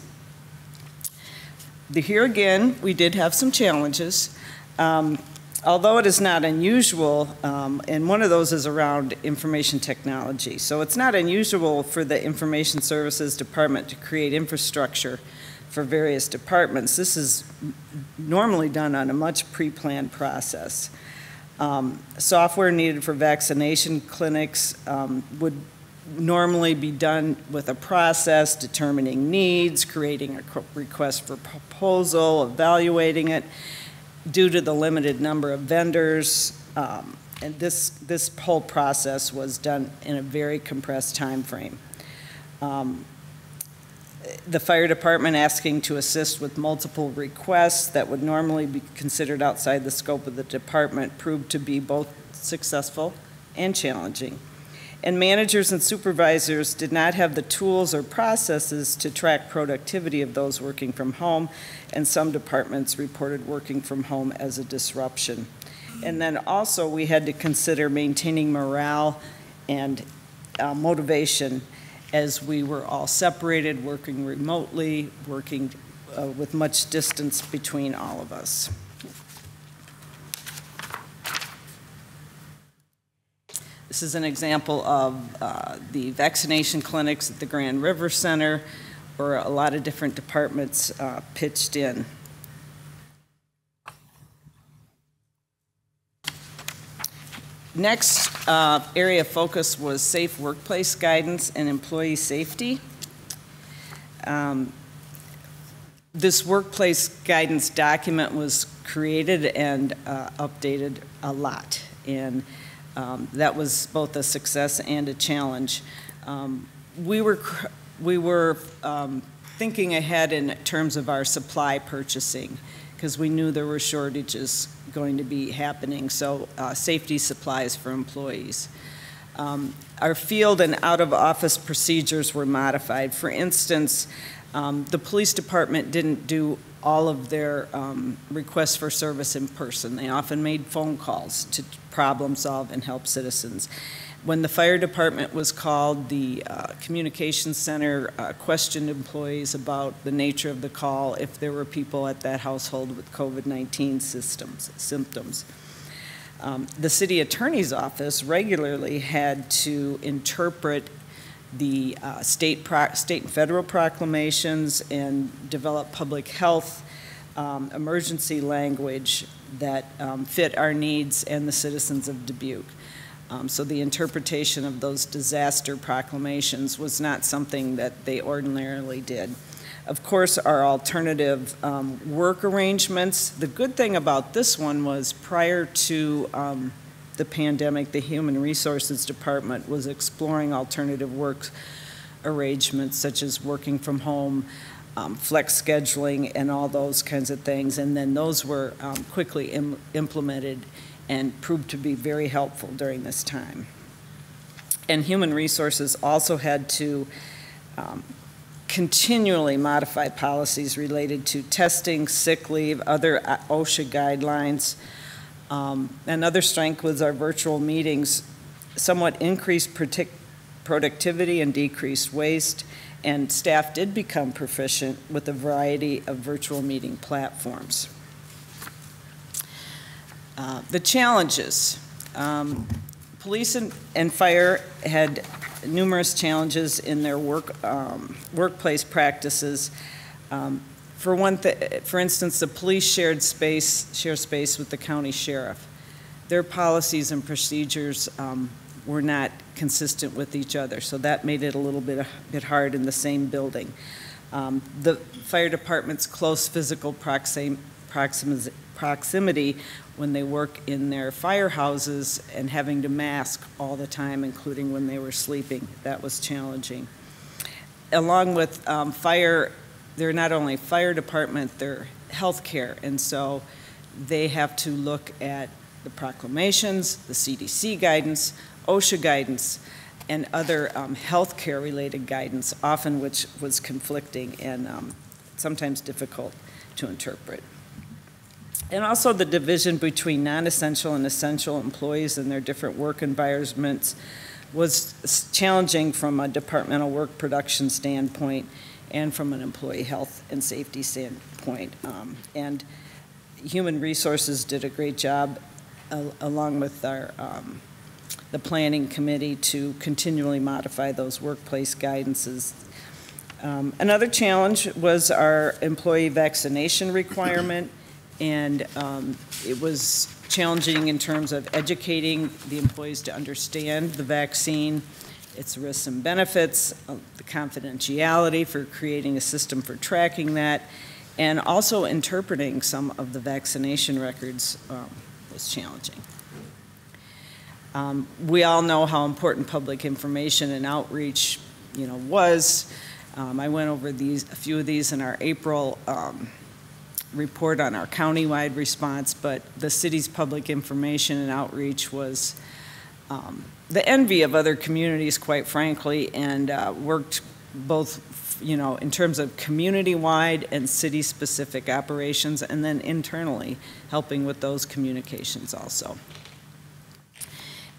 The, here again, we did have some challenges. Um, although it is not unusual, um, and one of those is around information technology. So it's not unusual for the Information Services Department to create infrastructure for various departments. This is normally done on a much pre-planned process. Um, software needed for vaccination clinics um, would normally be done with a process determining needs, creating a request for proposal, evaluating it. Due to the limited number of vendors, um, and this, this whole process was done in a very compressed time frame. Um, the fire department asking to assist with multiple requests that would normally be considered outside the scope of the department proved to be both successful and challenging. And managers and supervisors did not have the tools or processes to track productivity of those working from home, and some departments reported working from home as a disruption. And then also, we had to consider maintaining morale and uh, motivation as we were all separated, working remotely, working uh, with much distance between all of us. This is an example of uh, the vaccination clinics at the Grand River Center, where a lot of different departments uh, pitched in. Next uh, area of focus was safe workplace guidance and employee safety. Um, this workplace guidance document was created and uh, updated a lot, and um, that was both a success and a challenge. Um, we were we were um, thinking ahead in terms of our supply purchasing because we knew there were shortages going to be happening, so uh, safety supplies for employees. Um, our field and out-of-office procedures were modified. For instance, um, the police department didn't do all of their um, requests for service in person. They often made phone calls to problem solve and help citizens. When the fire department was called, the uh, communications center uh, questioned employees about the nature of the call if there were people at that household with COVID-19 systems, symptoms. Um, the city attorney's office regularly had to interpret the uh, state, state and federal proclamations and develop public health um, emergency language that um, fit our needs and the citizens of Dubuque. Um, so the interpretation of those disaster proclamations was not something that they ordinarily did. Of course, our alternative um, work arrangements, the good thing about this one was prior to um, the pandemic, the Human Resources Department was exploring alternative work arrangements such as working from home, um, flex scheduling, and all those kinds of things. And then those were um, quickly Im implemented and proved to be very helpful during this time. And human resources also had to um, continually modify policies related to testing, sick leave, other uh, OSHA guidelines. Um, another strength was our virtual meetings somewhat increased productivity and decreased waste, and staff did become proficient with a variety of virtual meeting platforms. Uh, the challenges. Um, police and, and, fire had numerous challenges in their work, um, workplace practices. Um, for one, for instance, the police shared space, share space with the county sheriff. Their policies and procedures um, were not consistent with each other, so that made it a little bit, a bit hard in the same building. Um, the fire department's close physical proxim, proximity when they work in their firehouses and having to mask all the time, including when they were sleeping. That was challenging. Along with um, fire, they're not only fire department, they're healthcare, and so they have to look at the proclamations, the CDC guidance, OSHA guidance, and other um, healthcare related guidance, often which was conflicting and um, sometimes difficult to interpret. And also the division between non-essential and essential employees and their different work environments was challenging from a departmental work production standpoint and from an employee health and safety standpoint. Um, and human resources did a great job uh, along with our um, the planning committee to continually modify those workplace guidances. Um, another challenge was our employee vaccination requirement and um, it was challenging in terms of educating the employees to understand the vaccine, its risks and benefits, uh, the confidentiality for creating a system for tracking that, and also interpreting some of the vaccination records um, was challenging. Um, we all know how important public information and outreach, you know, was. Um, I went over these, a few of these in our April um, report on our countywide response, but the city's public information and outreach was um, the envy of other communities, quite frankly, and uh, worked both, you know, in terms of community-wide and city-specific operations, and then internally, helping with those communications also.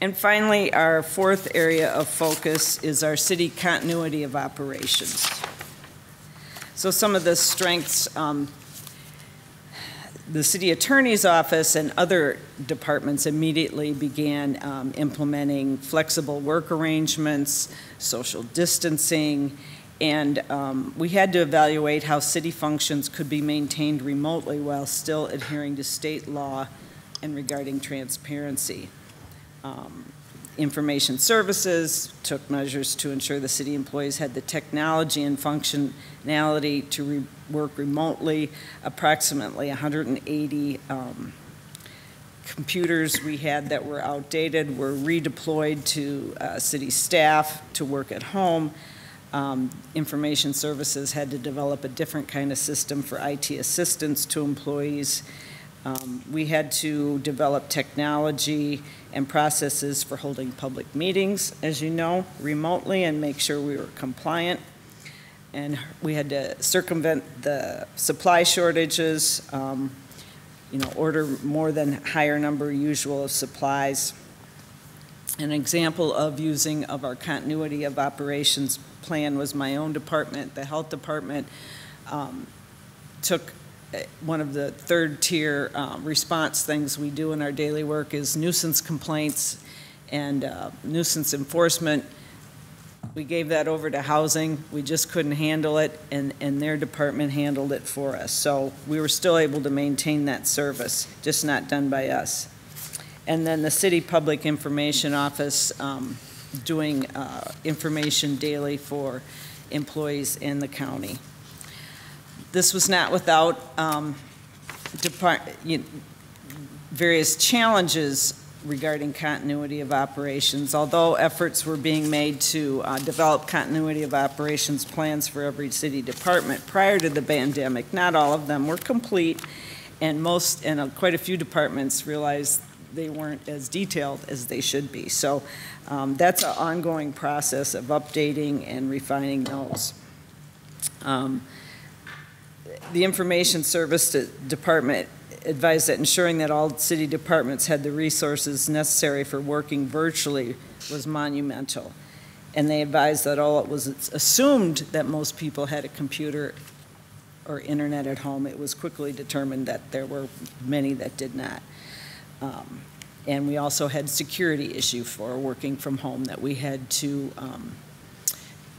And finally, our fourth area of focus is our city continuity of operations. So some of the strengths, um, the city attorney's office and other departments immediately began um, implementing flexible work arrangements, social distancing, and um, we had to evaluate how city functions could be maintained remotely while still adhering to state law and regarding transparency. Um, Information Services took measures to ensure the city employees had the technology and functionality to re work remotely. Approximately 180 um, computers we had that were outdated were redeployed to uh, city staff to work at home. Um, Information Services had to develop a different kind of system for IT assistance to employees. Um, we had to develop technology and processes for holding public meetings, as you know, remotely and make sure we were compliant. And we had to circumvent the supply shortages, um, you know, order more than higher number usual of supplies. An example of using of our continuity of operations plan was my own department, the health department, um, took one of the third tier uh, response things we do in our daily work is nuisance complaints and uh, nuisance enforcement. We gave that over to housing. We just couldn't handle it, and, and their department handled it for us. So we were still able to maintain that service, just not done by us. And then the City Public Information Office um, doing uh, information daily for employees in the county. This was not without um, you, various challenges regarding continuity of operations. Although efforts were being made to uh, develop continuity of operations plans for every city department prior to the pandemic, not all of them were complete, and most and uh, quite a few departments realized they weren't as detailed as they should be. So um, that's an ongoing process of updating and refining those. Um, the Information Service Department advised that ensuring that all city departments had the resources necessary for working virtually was monumental. And they advised that all it was assumed that most people had a computer or internet at home. It was quickly determined that there were many that did not. Um, and we also had security issue for working from home that we had to um,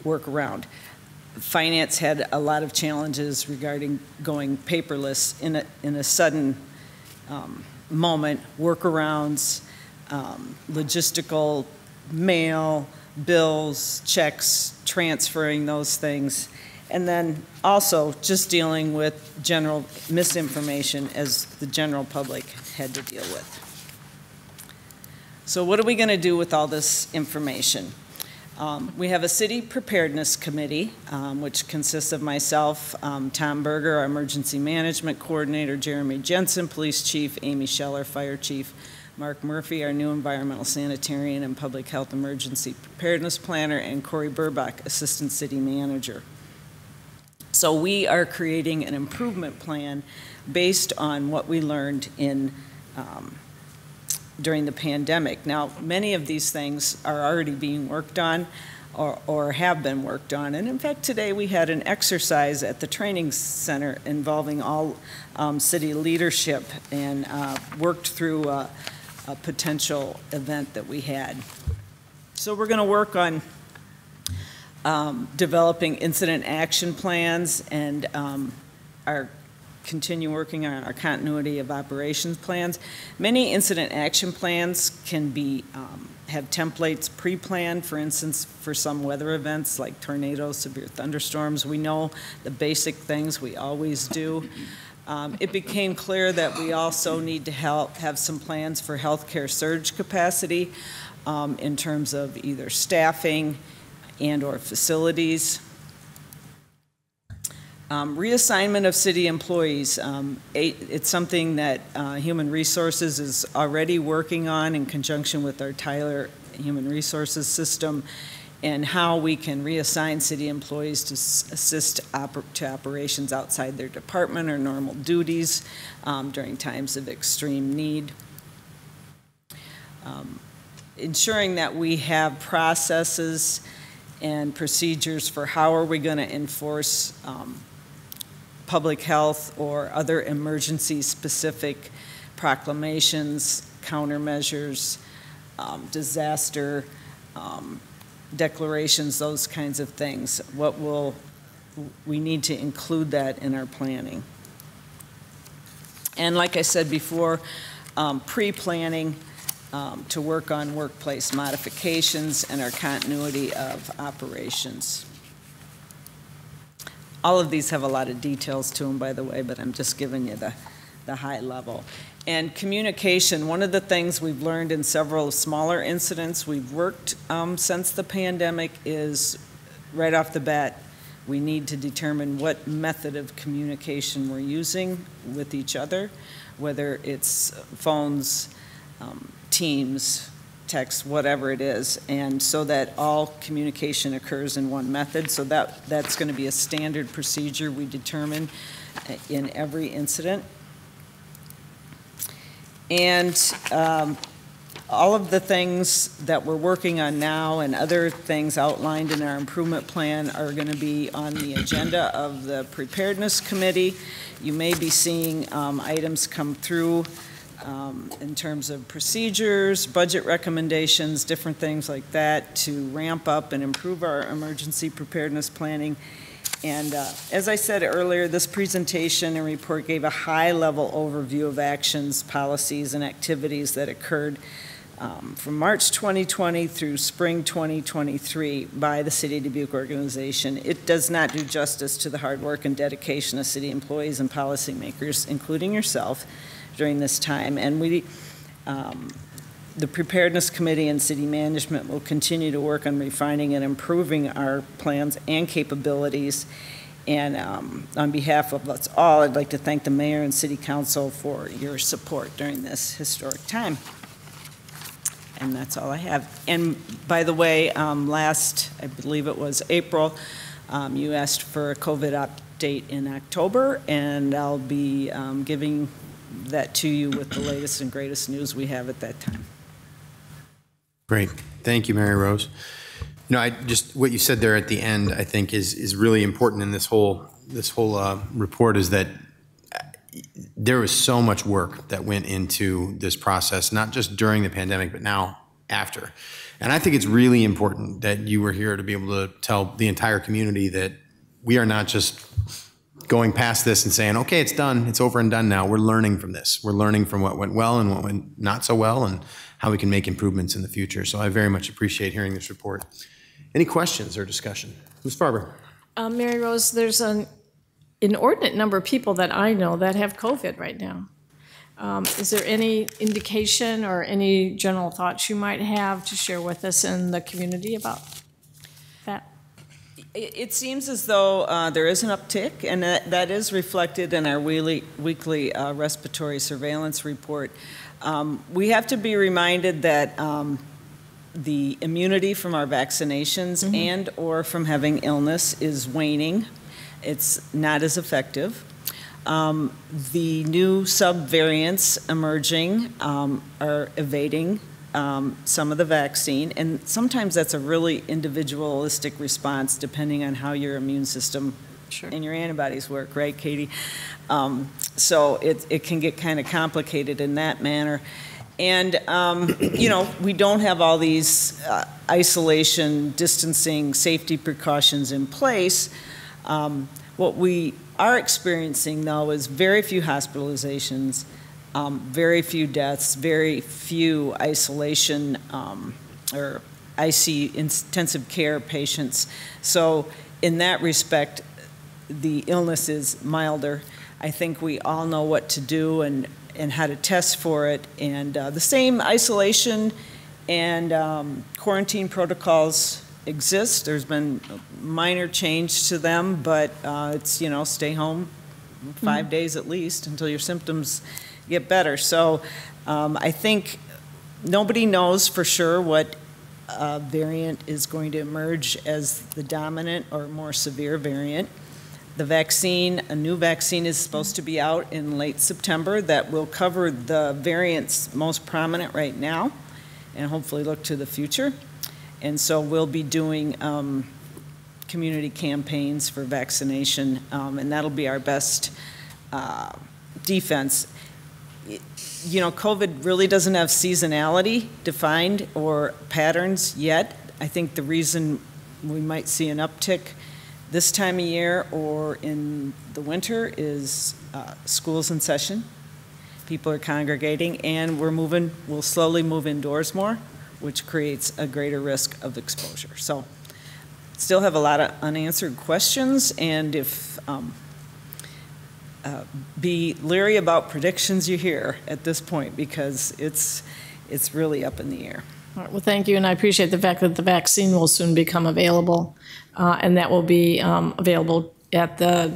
work around finance had a lot of challenges regarding going paperless in a, in a sudden um, moment, workarounds, um, logistical mail, bills, checks, transferring those things, and then also just dealing with general misinformation as the general public had to deal with. So what are we going to do with all this information? Um, we have a city preparedness committee, um, which consists of myself, um, Tom Berger, our emergency management coordinator, Jeremy Jensen, police chief, Amy Scheller, fire chief, Mark Murphy, our new environmental sanitarian and public health emergency preparedness planner, and Cori Burbach, assistant city manager. So we are creating an improvement plan based on what we learned in um, during the pandemic. Now, many of these things are already being worked on or, or, have been worked on. And in fact, today we had an exercise at the training center involving all um, city leadership and uh, worked through a, a, potential event that we had. So we're going to work on um, developing incident action plans and um, our continue working on our continuity of operations plans. Many incident action plans can be um, have templates pre-planned, for instance, for some weather events like tornadoes, severe thunderstorms. We know the basic things we always do. Um, it became clear that we also need to help have some plans for healthcare surge capacity um, in terms of either staffing and or facilities. Um, Reassignment of city employees, um, it's something that uh, Human Resources is already working on in conjunction with our Tyler Human Resources System, and how we can reassign city employees to assist oper- to operations outside their department or normal duties um, during times of extreme need. Um, Ensuring that we have processes and procedures for how are we going to enforce um, public health or other emergency-specific proclamations, countermeasures, um, disaster um, declarations, those kinds of things. What will, we need to include that in our planning. And like I said before, um, pre-planning um, to work on workplace modifications and our continuity of operations. All of these have a lot of details to them, by the way, but I'm just giving you the, the high level. And communication, one of the things we've learned in several smaller incidents we've worked um, since the pandemic is right off the bat, we need to determine what method of communication we're using with each other, whether it's phones, um, Teams, text, whatever it is, and so that all communication occurs in one method. So that, that's going to be a standard procedure we determine uh, in every incident. And um, all of the things that we're working on now and other things outlined in our improvement plan are going to be on the agenda of the preparedness committee. You may be seeing um, items come through um, in terms of procedures, budget recommendations, different things like that to ramp up and improve our emergency preparedness planning. And uh, as I said earlier, this presentation and report gave a high-level overview of actions, policies, and activities that occurred um, from March 2020 through spring 2023 by the City of Dubuque organization. It does not do justice to the hard work and dedication of city employees and policymakers, including yourself, during this time. And we, um, the Preparedness Committee and City Management will continue to work on refining and improving our plans and capabilities. And um, on behalf of us all, I'd like to thank the Mayor and City Council for your support during this historic time. And that's all I have. And by the way, um, last, I believe it was April, um, you asked for a COVID update in October, and I'll be um, giving that to you with the latest and greatest news we have at that time. Great. Thank you, Mary Rose. You know, I just, what you said there at the end, I think is, is really important in this whole, this whole uh, report is that uh, there was so much work that went into this process, not just during the pandemic, but now after. And I think it's really important that you were here to be able to tell the entire community that we are not just going past this and saying, okay, it's done, it's over and done now. We're learning from this. We're learning from what went well and what went not so well and how we can make improvements in the future. So I very much appreciate hearing this report. Any questions or discussion? Ms. Farber? Uh, Mary Rose, there's an inordinate number of people that I know that have COVID right now. Um, Is there any indication or any general thoughts you might have to share with us in the community about? It seems as though uh, there is an uptick, and that that is reflected in our weekly weekly uh, respiratory surveillance report. Um, We have to be reminded that um, the immunity from our vaccinations and/or from having illness is waning. It's not as effective. Um, The new subvariants emerging um, are evading um, some of the vaccine, and sometimes that's a really individualistic response depending on how your immune system and your antibodies work, right, Katie? Um, So it, it can get kind of complicated in that manner. And, um, you know, we don't have all these uh, isolation, distancing, safety precautions in place. Um, What we are experiencing, though, is very few hospitalizations, um, very few deaths, very few isolation um, or IC intensive care patients. So in that respect, the illness is milder. I think we all know what to do and, and how to test for it. And uh, the same isolation and um, quarantine protocols exist. There's been minor change to them, but uh, it's, you know, stay home five days at least until your symptoms get better. So um, I think nobody knows for sure what uh, variant is going to emerge as the dominant or more severe variant. The vaccine, a new vaccine is supposed to be out in late September that will cover the variants most prominent right now and hopefully look to the future. And so we'll be doing um, community campaigns for vaccination, um, and that'll be our best uh, defense. You know, COVID really doesn't have seasonality defined or patterns yet. I think the reason we might see an uptick this time of year or in the winter is uh, schools in session. People are congregating, and we're moving, we'll slowly move indoors more, which creates a greater risk of exposure. So still have a lot of unanswered questions, and if, um, uh, be leery about predictions you hear at this point, because it's, it's really up in the air. All right, well, thank you, and I appreciate the fact that the vaccine will soon become available, uh, and that will be um, available at the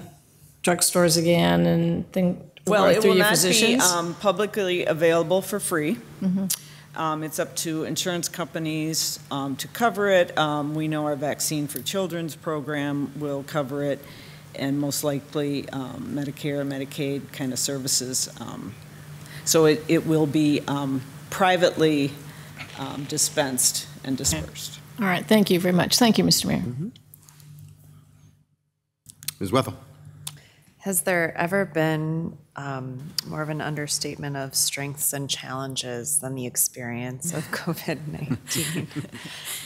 drugstores again and thing, Well, it will not be um, publicly available for free. Mhm. Um, It's up to insurance companies um, to cover it. Um, We know our Vaccine for Children's program will cover it, and most likely um, Medicare, Medicaid kind of services. Um, So it it will be um, privately um, dispensed and dispersed. All right, thank you very much. Thank you, Mr. Mayor. Ms. Wethal? Has there ever been um, more of an understatement of strengths and challenges than the experience of COVID 19?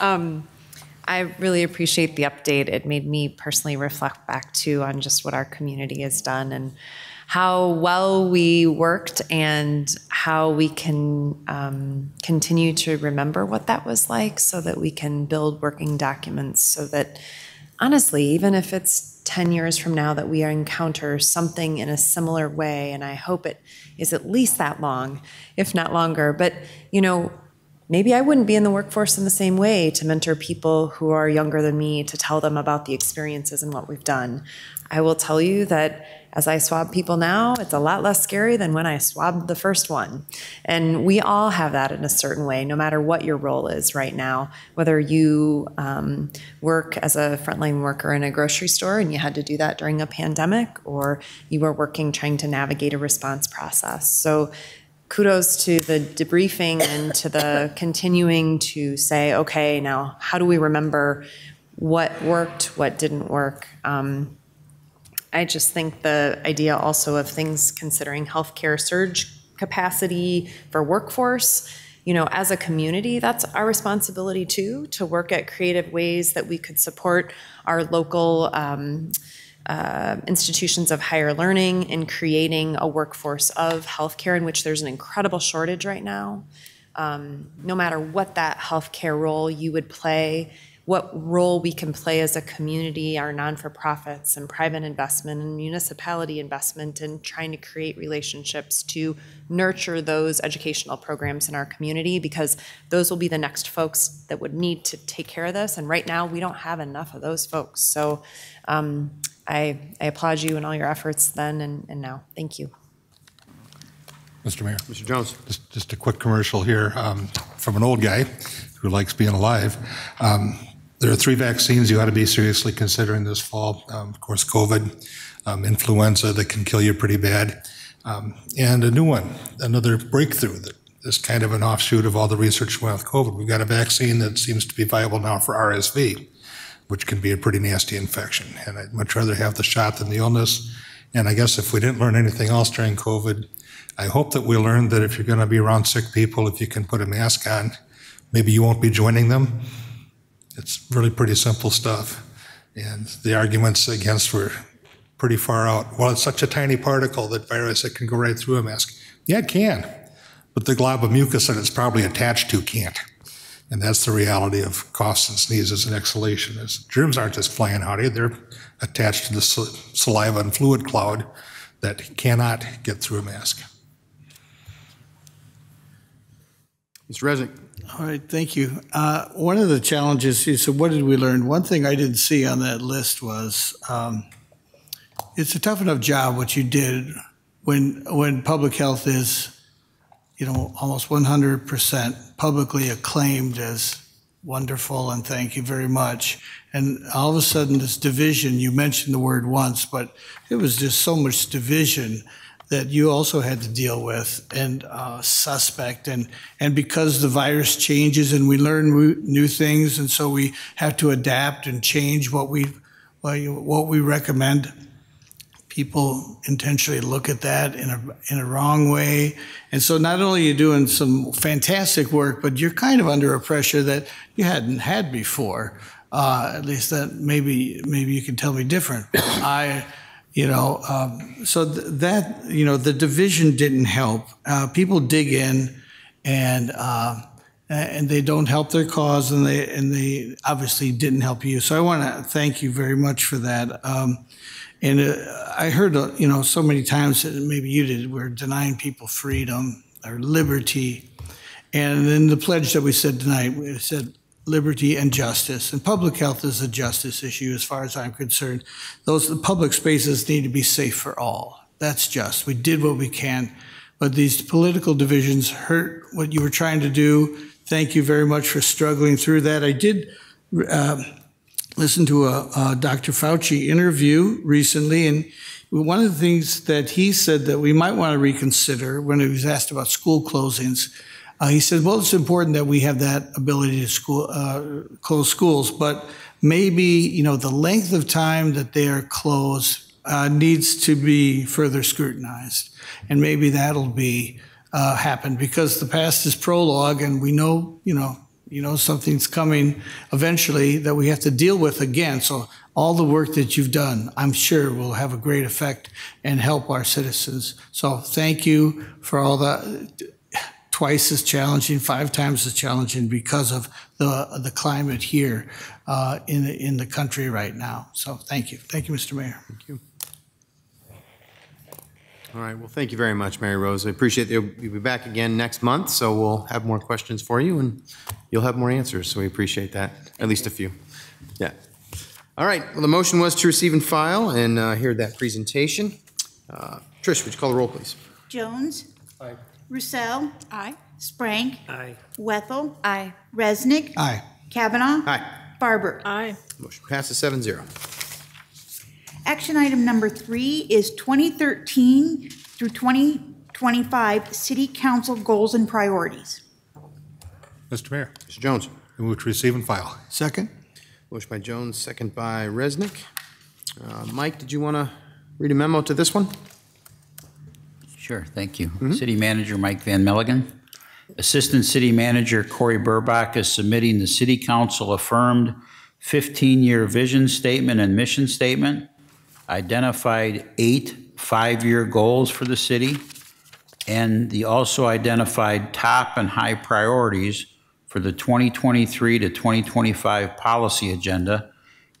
I really appreciate the update. It made me personally reflect back too on just what our community has done and how well we worked and how we can um, continue to remember what that was like so that we can build working documents so that honestly, even if it's 10 years from now that we encounter something in a similar way, and I hope it is at least that long, if not longer, but you know, maybe I wouldn't be in the workforce in the same way to mentor people who are younger than me to tell them about the experiences and what we've done. I will tell you that as I swab people now, it's a lot less scary than when I swabbed the first one. And we all have that in a certain way, no matter what your role is right now. Whether you um, work as a frontline worker in a grocery store and you had to do that during a pandemic, or you were working trying to navigate a response process. So kudos to the debriefing and to the continuing to say, okay, now how do we remember what worked, what didn't work? Um, I just think the idea also of things considering healthcare surge capacity for workforce, you know, as a community, that's our responsibility too, to work at creative ways that we could support our local um, uh, institutions of higher learning in creating a workforce of healthcare in which there's an incredible shortage right now. Um, no matter what that healthcare role you would play, what role we can play as a community, our non-for-profits and private investment and municipality investment and trying to create relationships to nurture those educational programs in our community because those will be the next folks that would need to take care of this. And right now, we don't have enough of those folks. So um, I, I applaud you and all your efforts then and, and now. Thank you. Mr. Mayor. Mr. Jones. Just, just a quick commercial here um, from an old guy who likes being alive. Um, there are three vaccines you ought to be seriously considering this fall. Um, of course, COVID, um, influenza that can kill you pretty bad, um, and a new one, another breakthrough that is kind of an offshoot of all the research with COVID. We've got a vaccine that seems to be viable now for RSV, which can be a pretty nasty infection. And I'd much rather have the shot than the illness. And I guess if we didn't learn anything else during COVID, I hope that we learned that if you're going to be around sick people, if you can put a mask on, maybe you won't be joining them. It's really pretty simple stuff. And the arguments against were pretty far out. Well, it's such a tiny particle, that virus, it can go right through a mask. Yeah, it can. But the glob of mucus that it's probably attached to can't. And that's the reality of coughs and sneezes and exhalation. Is germs aren't just flying out of you, they're attached to the saliva and fluid cloud that cannot get through a mask. Mr. Resnick. All right, thank you. Uh, One of the challenges, you said, what did we learn? One thing I didn't see on that list was, um, it's a tough enough job what you did when, when public health is, you know, almost 100% publicly acclaimed as wonderful and thank you very much. And all of a sudden, this division, you mentioned the word once, but it was just so much division that you also had to deal with and uh, suspect and and because the virus changes and we learn new- things and so we have to adapt and change what we what we recommend people intentionally look at that in a in a wrong way. And so not only are you doing some fantastic work but you're kind of under a pressure that you hadn't had before. Uh, at least that maybe maybe you can tell me different. I you know um, so th- that you know the division didn't help. Uh, people dig in and uh, and they don't help their cause and they and they obviously didn't help you. So i want to thank you very much for that. Um, and uh, i heard uh, you know so many times that maybe you did we're denying people freedom or liberty and then the pledge that we said tonight we said liberty and justice. And public health is a justice issue as far as I'm concerned. Those the public spaces need to be safe for all. That's just. We did what we can. But these political divisions hurt what you were trying to do. Thank you very much for struggling through that. I did uh, listen to a, a Dr. Fauci interview recently, and one of the things that he said that we might want to reconsider when he was asked about school closings uh, he said, well, it's important that we have that ability to school, uh, close schools, but maybe, you know, the length of time that they are closed uh, needs to be further scrutinized. And maybe that'll be uh, happen because the past is prologue and we know, you know, you know, something's coming eventually that we have to deal with again. So all the work that you've done, I'm sure will have a great effect and help our citizens. So thank you for all the, twice as challenging, five times as challenging because of the the climate here uh, in the, in the country right now. So thank you, thank you, Mr. Mayor. Thank you. All right, well, thank you very much, Mary Rose. I appreciate that you'll you'll be back again next month, so we'll have more questions for you, and you'll have more answers, so we appreciate that, at least a few. Yeah. All right, well, the motion was to receive and file and uh, hear that presentation. Uh, Trish, would you call the roll, please? Jones? Aye. Roussell? Aye. Sprank? Aye. Wethal? Aye. Resnick? Aye. Cavanagh? Aye. Farber? Aye. Motion passes seven zero. Action item number three is 2013 through 2025 City Council Goals and Priorities. Mr. Mayor. Mr. Jones. I move to receive and file. Second. Motion by Jones, second by Resnick. Uh, Mike, did you want to read a memo to this one? Sure, thank you. City Manager Mike Van Milligen. Assistant City Manager Cori Burbach is submitting the City Council affirmed 15-year vision statement and mission statement, identified eight five-year goals for the city, and the also identified top and high priorities for the 2023 to 2025 policy agenda,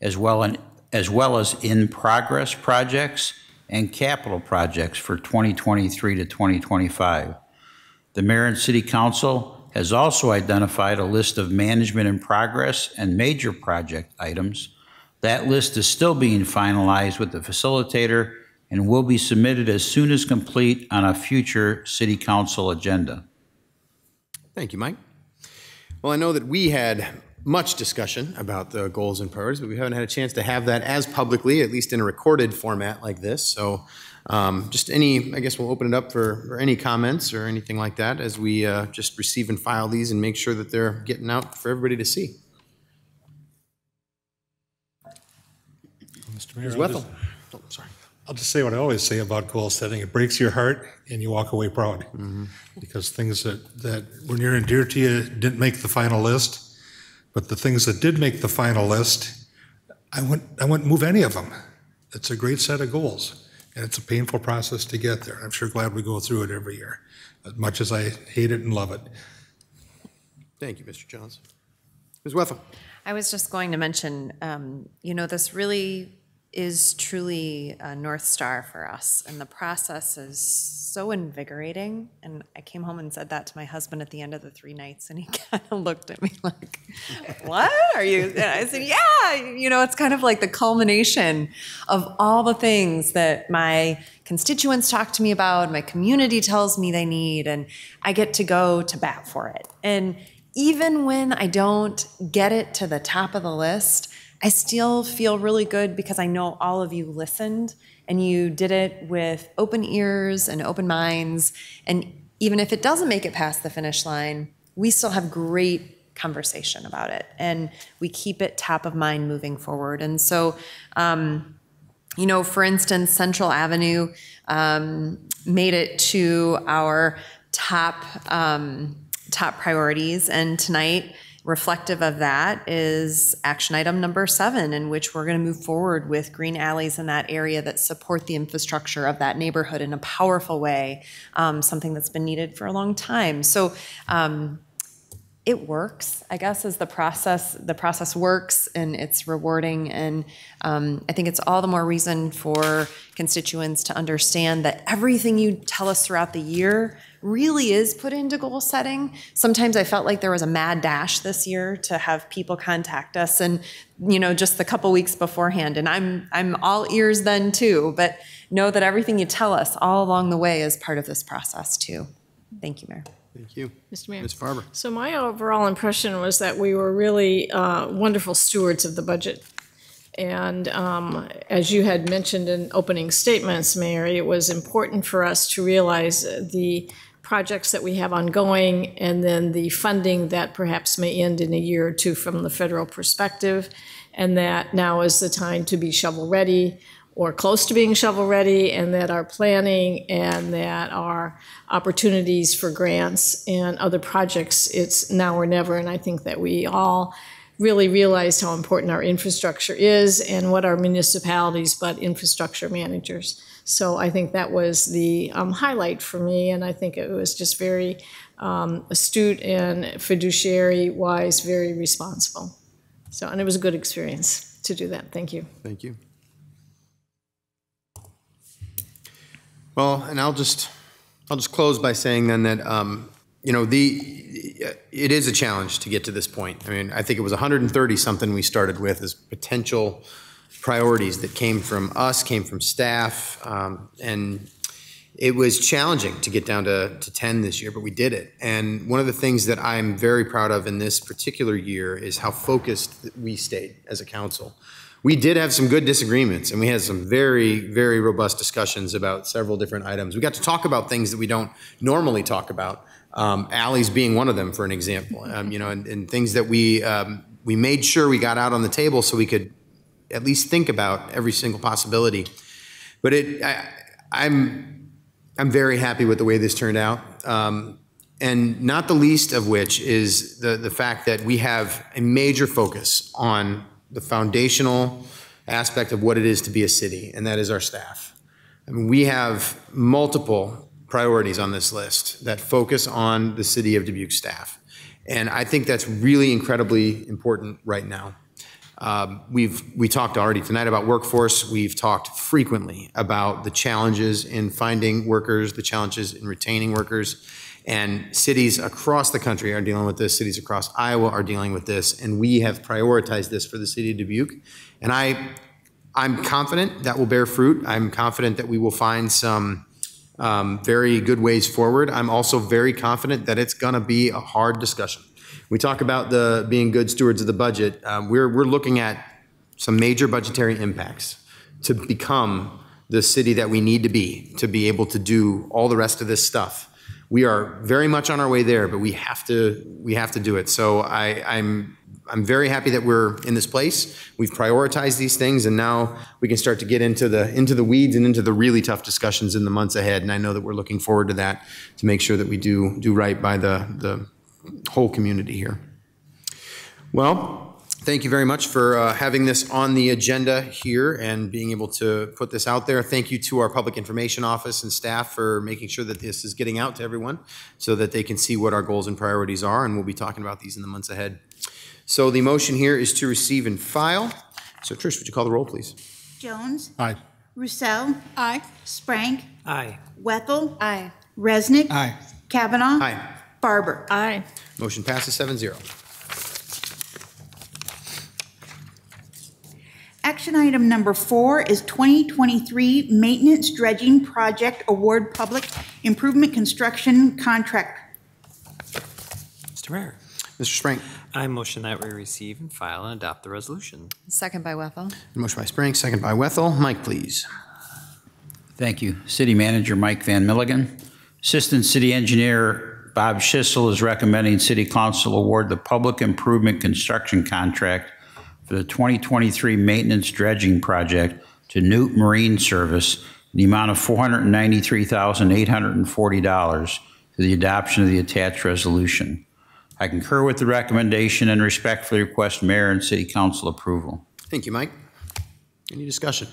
as well in- as well as in-progress projects and capital projects for 2023 to 2025. The mayor and city council has also identified a list of management in progress and major project items. That list is still being finalized with the facilitator and will be submitted as soon as complete on a future city council agenda. Thank you, Mike. Well, I know that we had much discussion about the goals and priorities, but we haven't had a chance to have that as publicly, at least in a recorded format like this. So um, just any, I guess we'll open it up for, for any comments or anything like that as we uh, just receive and file these and make sure that they're getting out for everybody to see. Mr. Mayor. Ms. I'll Wethal. just- Oh, sorry. I'll just say what I always say about goal setting. It breaks your heart and you walk away proud. Mm-hmm. Because things that, that were near and dear to you didn't make the final list. But the things that did make the final list, I wouldn't, I wouldn't move any of them. It's a great set of goals. And it's a painful process to get there. I'm sure glad we go through it every year, as much as I hate it and love it. Thank you, Mr. Jones. Ms. Wethal. I was just going to mention, um, you know, this really is truly a North Star for us, and the process is so invigorating. And I came home and said that to my husband at the end of the three nights, and he kind of looked at me like, What are you? And I said, Yeah, you know, it's kind of like the culmination of all the things that my constituents talk to me about, my community tells me they need, and I get to go to bat for it. And even when I don't get it to the top of the list, I still feel really good because I know all of you listened and you did it with open ears and open minds. And even if it doesn't make it past the finish line, we still have great conversation about it and we keep it top of mind moving forward. And so, um, you know, for instance, Central Avenue um, made it to our top um, top priorities, and tonight reflective of that is action item number seven, in which we're going to move forward with green alleys in that area that support the infrastructure of that neighborhood in a powerful way, um, something that's been needed for a long time. So um, it works, I guess, as the process, the process works and it's rewarding. And um, I think it's all the more reason for constituents to understand that everything you tell us throughout the year really is put into goal setting. Sometimes I felt like there was a mad dash this year to have people contact us and, you know, just the couple weeks beforehand. And I'm, I'm all ears then too, but know that everything you tell us all along the way is part of this process too. Thank you, Mayor. Thank you. Mr. Mayor. Ms. Farber. So my overall impression was that we were really uh, wonderful stewards of the budget. And um, as you had mentioned in opening statements, Mayor, it was important for us to realize the projects that we have ongoing and then the funding that perhaps may end in a year or two from the federal perspective. And that now is the time to be shovel ready or close to being shovel ready, and that our planning and that our opportunities for grants and other projects, it's now or never. And I think that we all really realized how important our infrastructure is and what our municipalities, but infrastructure managers. So I think that was the um, highlight for me, and I think it was just very um, astute and fiduciary wise, very responsible. So, and it was a good experience to do that. Thank you. Thank you. Well, and I'll just, I'll just close by saying then that, um, you know, the, it is a challenge to get to this point. I mean, I think it was 130 something we started with as potential priorities that came from us, came from staff, um, and it was challenging to get down to, to 10 this year, but we did it. And one of the things that I'm very proud of in this particular year is how focused we stayed as a council. We did have some good disagreements, and we had some very, very robust discussions about several different items. We got to talk about things that we don't normally talk about. Um, alleys being one of them, for an example. Um, you know, and, and, things that we um, we made sure we got out on the table so we could at least think about every single possibility. But it, I, I'm I'm very happy with the way this turned out. Um, and not the least of which is the, the fact that we have a major focus on the foundational aspect of what it is to be a city, and that is our staff. I mean, we have multiple priorities on this list that focus on the city of Dubuque staff. And I think that's really incredibly important right now. Um, we've we talked already tonight about workforce. We've talked frequently about the challenges in finding workers, the challenges in retaining workers, and cities across the country are dealing with this. Cities across Iowa are dealing with this, and we have prioritized this for the city of Dubuque. And I, I'm confident that will bear fruit. I'm confident that we will find some um, very good ways forward. I'm also very confident that it's going to be a hard discussion. We talk about the being good stewards of the budget. Um, we're we're looking at some major budgetary impacts to become the city that we need to be to be able to do all the rest of this stuff we are very much on our way there, but we have to we have to do it. So I, I'm I'm very happy that we're in this place. We've prioritized these things, and now we can start to get into the into the weeds and into the really tough discussions in the months ahead. And I know that we're looking forward to that to make sure that we do do right by the the whole community here. Well, thank you very much for uh, having this on the agenda here and being able to put this out there. Thank you to our public information office and staff for making sure that this is getting out to everyone so that they can see what our goals and priorities are, and we'll be talking about these in the months ahead. So the motion here is to receive and file. So Trish, would you call the roll, please? Jones. Aye. Roussell. Aye. Sprank. Aye. Wethal. Aye. Resnick. Aye. Cavanagh. Aye. Farber. Aye. Motion passes seven zero. Action item number four is 2023 Maintenance Dredging Project Award Public Improvement Construction Contract. Mr. Mayor. Mr. Sprank. I motion that we receive and file and adopt the resolution. Second by Wethal. Motion by Sprank, second by Wethal. Mike, please. Thank you. City Manager Mike Van Milligen. Assistant City Engineer Bob Schiesl is recommending City Council award the Public Improvement Construction Contract for the 2023 Maintenance Dredging Project to Newt Marine Service in the amount of $493,840 to the adoption of the attached resolution. I concur with the recommendation and respectfully request Mayor and City Council approval. Thank you, Mike. Any discussion?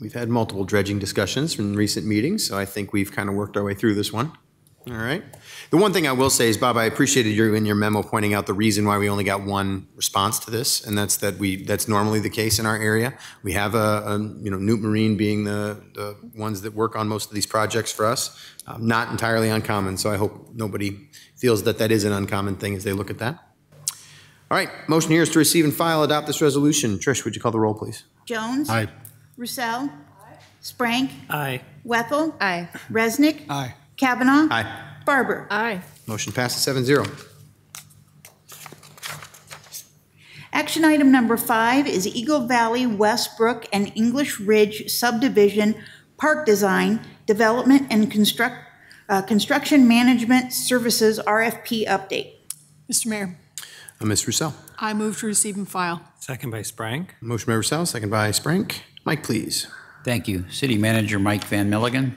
We've had multiple dredging discussions from recent meetings, so I think we've kind of worked our way through this one. All right. The one thing I will say is, Bob, I appreciated your, in your memo pointing out the reason why we only got one response to this, and that's that we, that's normally the case in our area. We have a, a you know, Newt Marine being the, the ones that work on most of these projects for us. Um, Not entirely uncommon, so I hope nobody feels that that is an uncommon thing as they look at that. All right, motion here is to receive and file, adopt this resolution. Trish, would you call the roll, please? Jones. Aye. Roussell. Sprank. Aye. Wethal. Aye. Resnick. Aye. Cavanagh. Aye. Farber. Aye. Motion passes seven zero. Action item number five is Eagle Valley, Westbrook, and English Ridge subdivision park design, development, and construct, uh, construction management services RFP update. Mr. Mayor, Uh, Ms. Roussell. I move to receive and file. Second by Sprank. Motion by Roussell, second by Sprank. Mike, please. Thank you. City Manager Mike Van Milligen.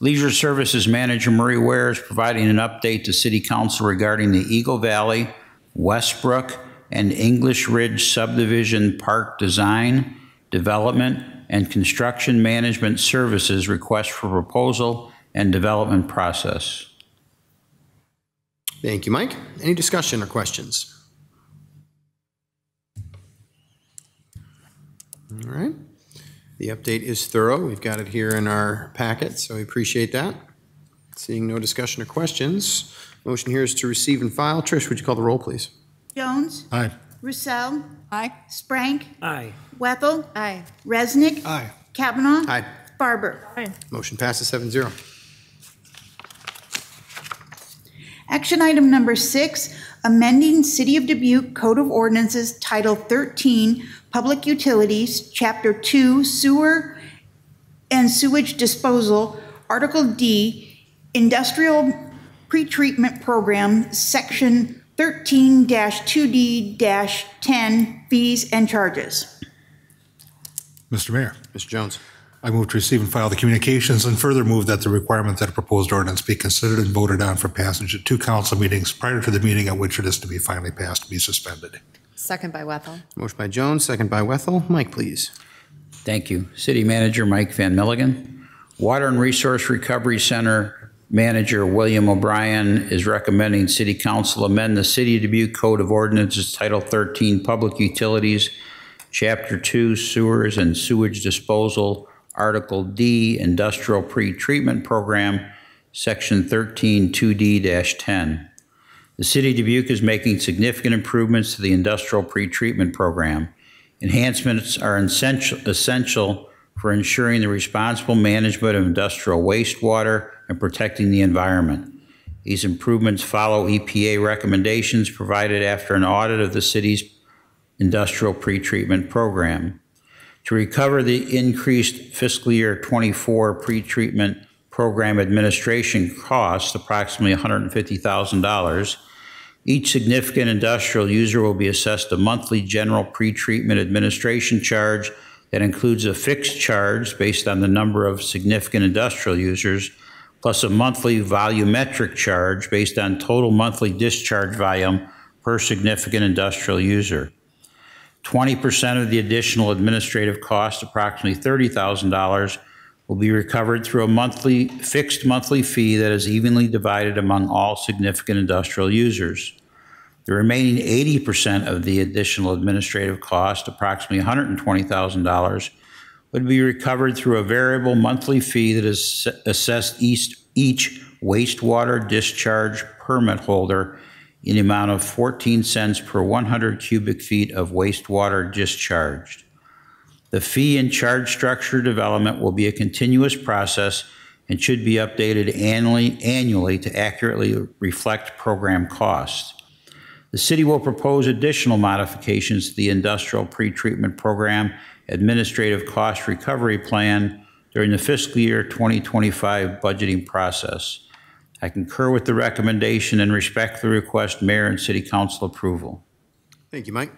Leisure Services Manager Marie Ware is providing an update to City Council regarding the Eagle Valley, Westbrook, and English Ridge subdivision park design, development, and construction management services request for proposal and development process. Thank you, Mike. Any discussion or questions? All right. The update is thorough. We've got it here in our packet, so we appreciate that. Seeing no discussion or questions, motion here is to receive and file. Trish, would you call the roll, please? Jones. Aye. Roussell. Aye. Sprank. Aye. Wethal. Aye. Resnick. Aye. Cavanagh. Aye. Farber. Aye. Motion passes seven zero. Action item number six, amending City of Dubuque Code of Ordinances Title 13, Public Utilities, Chapter 2, Sewer and Sewage Disposal, Article D, Industrial Pretreatment Program, Section 13-2D-10, Fees and Charges. Mr. Mayor. Mr. Jones. I move to receive and file the communications and further move that the requirement that a proposed ordinance be considered and voted on for passage at two council meetings prior to the meeting at which it is to be finally passed be suspended. Second by Wethal. Motion by Jones, second by Wethal. Mike, please. Thank you. City Manager Mike Van Milligen. Water and Resource Recovery Center Manager William O'Brien is recommending City Council amend the City of Dubuque Code of Ordinances Title 13 Public Utilities, Chapter 2 Sewers and Sewage Disposal, Article D Industrial Pretreatment Program, Section 13 2D-10. The City of Dubuque is making significant improvements to the industrial pretreatment program. Enhancements are essential, essential for ensuring the responsible management of industrial wastewater and protecting the environment. These improvements follow EPA recommendations provided after an audit of the city's industrial pretreatment program. To recover the increased fiscal year 24 pretreatment program administration costs, approximately $150,000, each significant industrial user will be assessed a monthly general pretreatment administration charge that includes a fixed charge based on the number of significant industrial users, plus a monthly volumetric charge based on total monthly discharge volume per significant industrial user. 20% of the additional administrative cost, approximately $30,000, will be recovered through a monthly, fixed monthly fee that is evenly divided among all significant industrial users. The remaining 80% of the additional administrative cost, approximately $120,000, would be recovered through a variable monthly fee that is assessed each, each wastewater discharge permit holder in the amount of 14 cents per 100 cubic feet of wastewater discharged. The fee and charge structure development will be a continuous process and should be updated annually, annually to accurately reflect program costs. The city will propose additional modifications to the industrial pretreatment program administrative cost recovery plan during the fiscal year 2025 budgeting process. I concur with the recommendation and respectfully request mayor and city council approval. Thank you, Mike.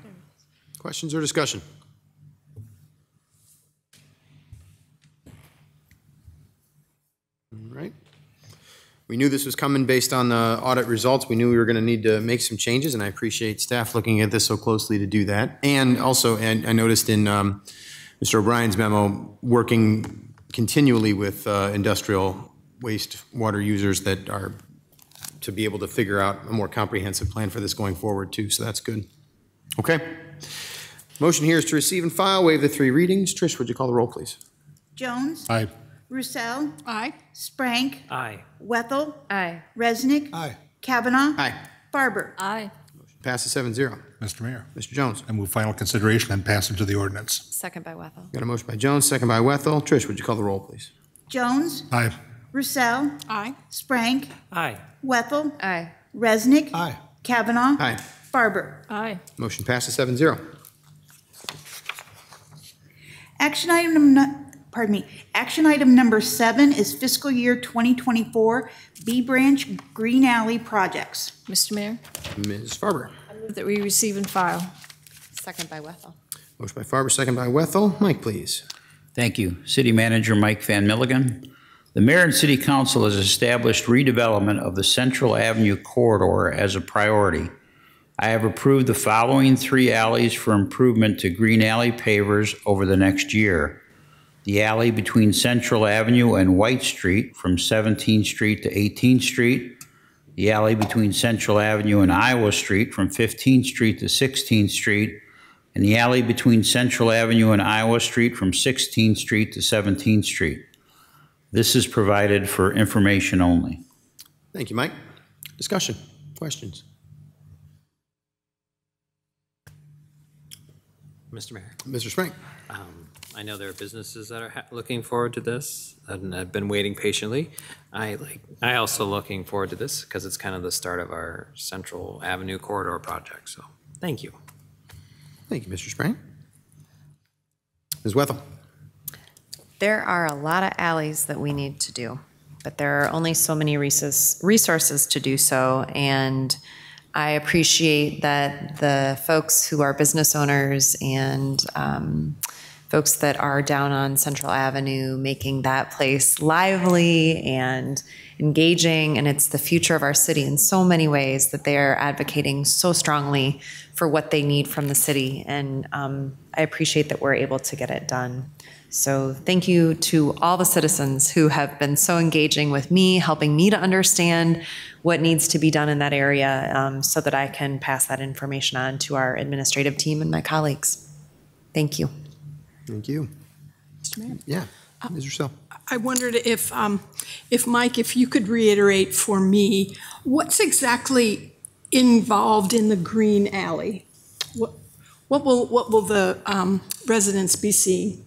Questions or discussion? All right. We knew this was coming based on the audit results. We knew we were going to need to make some changes, and I appreciate staff looking at this so closely to do that. And also, and I noticed in um, Mr. O'Brien's memo, working continually with uh, industrial wastewater users that are to be able to figure out a more comprehensive plan for this going forward too, so that's good. Okay. Motion here is to receive and file, waive the three readings. Trish, would you call the roll, please? Jones? Aye. Roussell? Aye. Sprank? Aye. Wethal? Aye. Resnick? Aye. Cavanagh? Aye. Farber? Aye. Motion Passes seven zero. Mr. Mayor, Mr. Jones. I move final consideration and passage of the ordinance. Second by Wethal. Got a motion by Jones, second by Wethal. Trish, would you call the roll, please? Jones? Aye. Roussell? Aye. Sprank? Aye. Wethal? Aye. Resnick? Aye. Cavanagh? Aye. Farber? Aye. Motion passes seven zero. Action item, num- pardon me, action item number seven is fiscal year 2024 Bee Branch Green Alley projects. Mr. Mayor, Ms. Farber. move that we receive and file. Second by Wethal. Motion by Farber, second by Wethal. Mike, please. Thank you. City Manager Mike Van Milligen. The mayor and city council has established redevelopment of the Central Avenue corridor as a priority. I have approved the following three alleys for improvement to green alley pavers over the next year. The alley between Central Avenue and White Street from 17th Street to 18th Street. The alley between Central Avenue and Iowa Street from 15th Street to 16th Street. And the alley between Central Avenue and Iowa Street from 16th Street to 17th Street. This is provided for information only. Thank you, Mike. Discussion, questions? Mr. Mayor, Mr. Sprank. um, I know there are businesses that are ha- looking forward to this and have been waiting patiently. I like, I also looking forward to this because it's kind of the start of our Central Avenue corridor project, so thank you. Thank you, Mr. Sprank. Ms. Wethal. There are a lot of alleys that we need to do, but there are only so many resources to do so. And I appreciate that the folks who are business owners and um, folks that are down on Central Avenue making that place lively and engaging. And it's the future of our city in so many ways that they are advocating so strongly for what they need from the city. And um, I appreciate that we're able to get it done. So thank you to all the citizens who have been so engaging with me, helping me to understand what needs to be done in that area um, so that I can pass that information on to our administrative team and my colleagues. Thank you. Thank you. Mr. Mayor? Yeah, Ms. Roussell. I wondered if, um, if Mike, if you could reiterate for me, what's exactly involved in the green alley? What, what will, what will the, um, residents be seeing?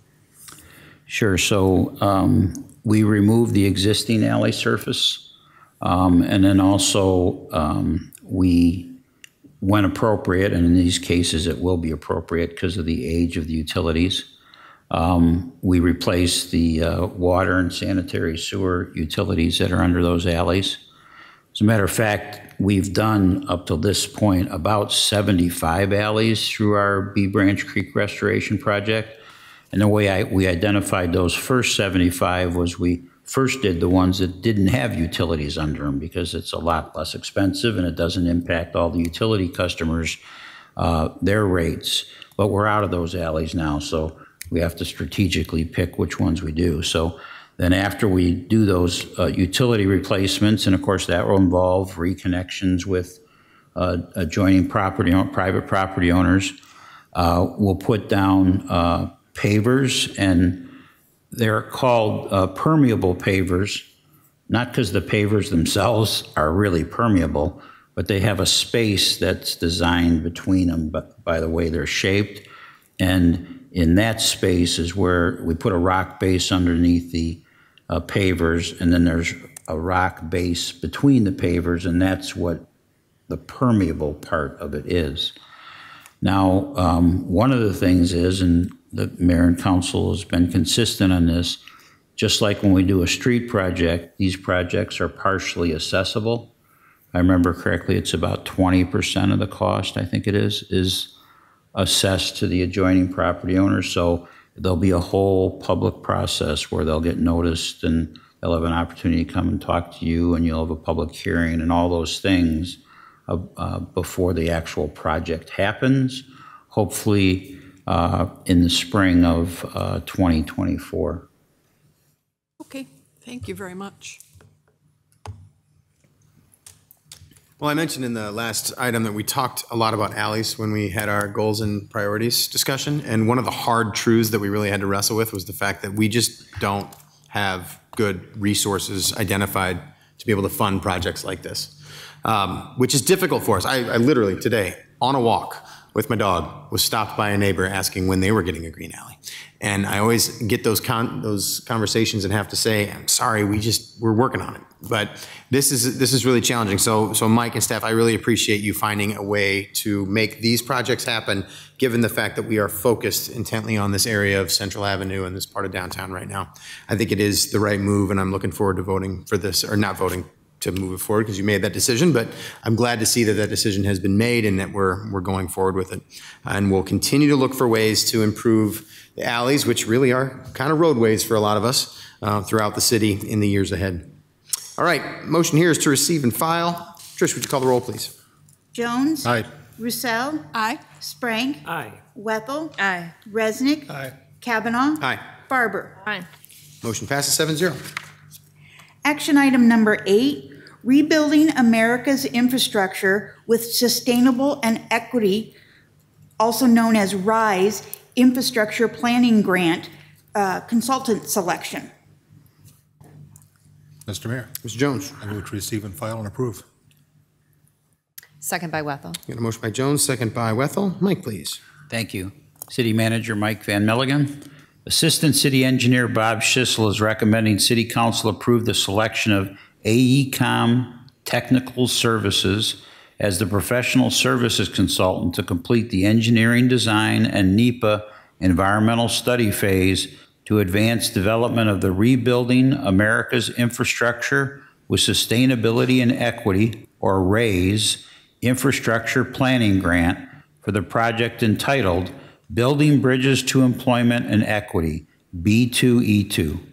Sure. So um, we removed the existing alley surface. Um, and then also um, we, when appropriate, and in these cases it will be appropriate because of the age of the utilities, um, we replace the uh, water and sanitary sewer utilities that are under those alleys. As a matter of fact, we've done up to this point about 75 alleys through our Bee Branch Creek Restoration Project. And the way I, we identified those first 75 was we first did the ones that didn't have utilities under them because it's a lot less expensive and it doesn't impact all the utility customers, uh, their rates. But we're out of those alleys now, so we have to strategically pick which ones we do. So then after we do those uh, utility replacements, and of course that will involve reconnections with uh, adjoining property, private property owners. Uh, We'll put down uh, pavers, and they're called uh, permeable pavers, not because the pavers themselves are really permeable, but they have a space that's designed between them but by the way they're shaped. And in that space is where we put a rock base underneath the uh, pavers, and then there's a rock base between the pavers, and that's what the permeable part of it is. Now, um, one of the things is, and the mayor and council has been consistent on this, just like when we do a street project, these projects are partially accessible. I remember correctly, it's about 20% of the cost, I think it is, is assessed to the adjoining property owners. So there'll be a whole public process where they'll get noticed and they'll have an opportunity to come and talk to you and you'll have a public hearing and all those things uh, uh, before the actual project happens, hopefully in the spring of uh, 2024. Okay, thank you very much. Well, I mentioned in the last item that we talked a lot about alleys when we had our goals and priorities discussion. And one of the hard truths that we really had to wrestle with was the fact that we just don't have good resources identified to be able to fund projects like this, um, which is difficult for us. I, I literally today, on a walk with my dog, was stopped by a neighbor asking when they were getting a green alley. And I always get those con- those conversations and have to say, I'm sorry, we just we're working on it. But this is this is really challenging. So so Mike and staff, I really appreciate you finding a way to make these projects happen, given the fact that we are focused intently on this area of Central Avenue and this part of downtown right now. I think it is the right move, and I'm looking forward to voting for this, or not voting to move it forward because you made that decision, but I'm glad to see that that decision has been made and that we're, we're going forward with it. And we'll continue to look for ways to improve the alleys, which really are kind of roadways for a lot of us uh, throughout the city in the years ahead. All right, motion here is to receive and file. Trish, would you call the roll, please? Jones? Aye. Roussell? Aye. Sprank? Aye. Wethal? Aye. Resnick? Aye. Cavanagh? Aye. Farber? Aye. Motion passes 7-0. Action item number eight, rebuilding America's infrastructure with sustainable and equity, also known as RISE Infrastructure Planning Grant uh, Consultant Selection. Mr. Mayor, Mr. Jones, I move to receive and file and approve. Second by Wethal. got a motion by Jones, second by Wethal. Mike, please. Thank you. City Manager Mike Van Milligen. Assistant City Engineer Bob Schiesl is recommending City Council approve the selection of AECOM Technical Services as the professional services consultant to complete the engineering design and NEPA environmental study phase to advance development of the Rebuilding America's Infrastructure with Sustainability and Equity, or RAISE, Infrastructure Planning Grant for the project entitled Building Bridges to Employment and Equity, B2E2.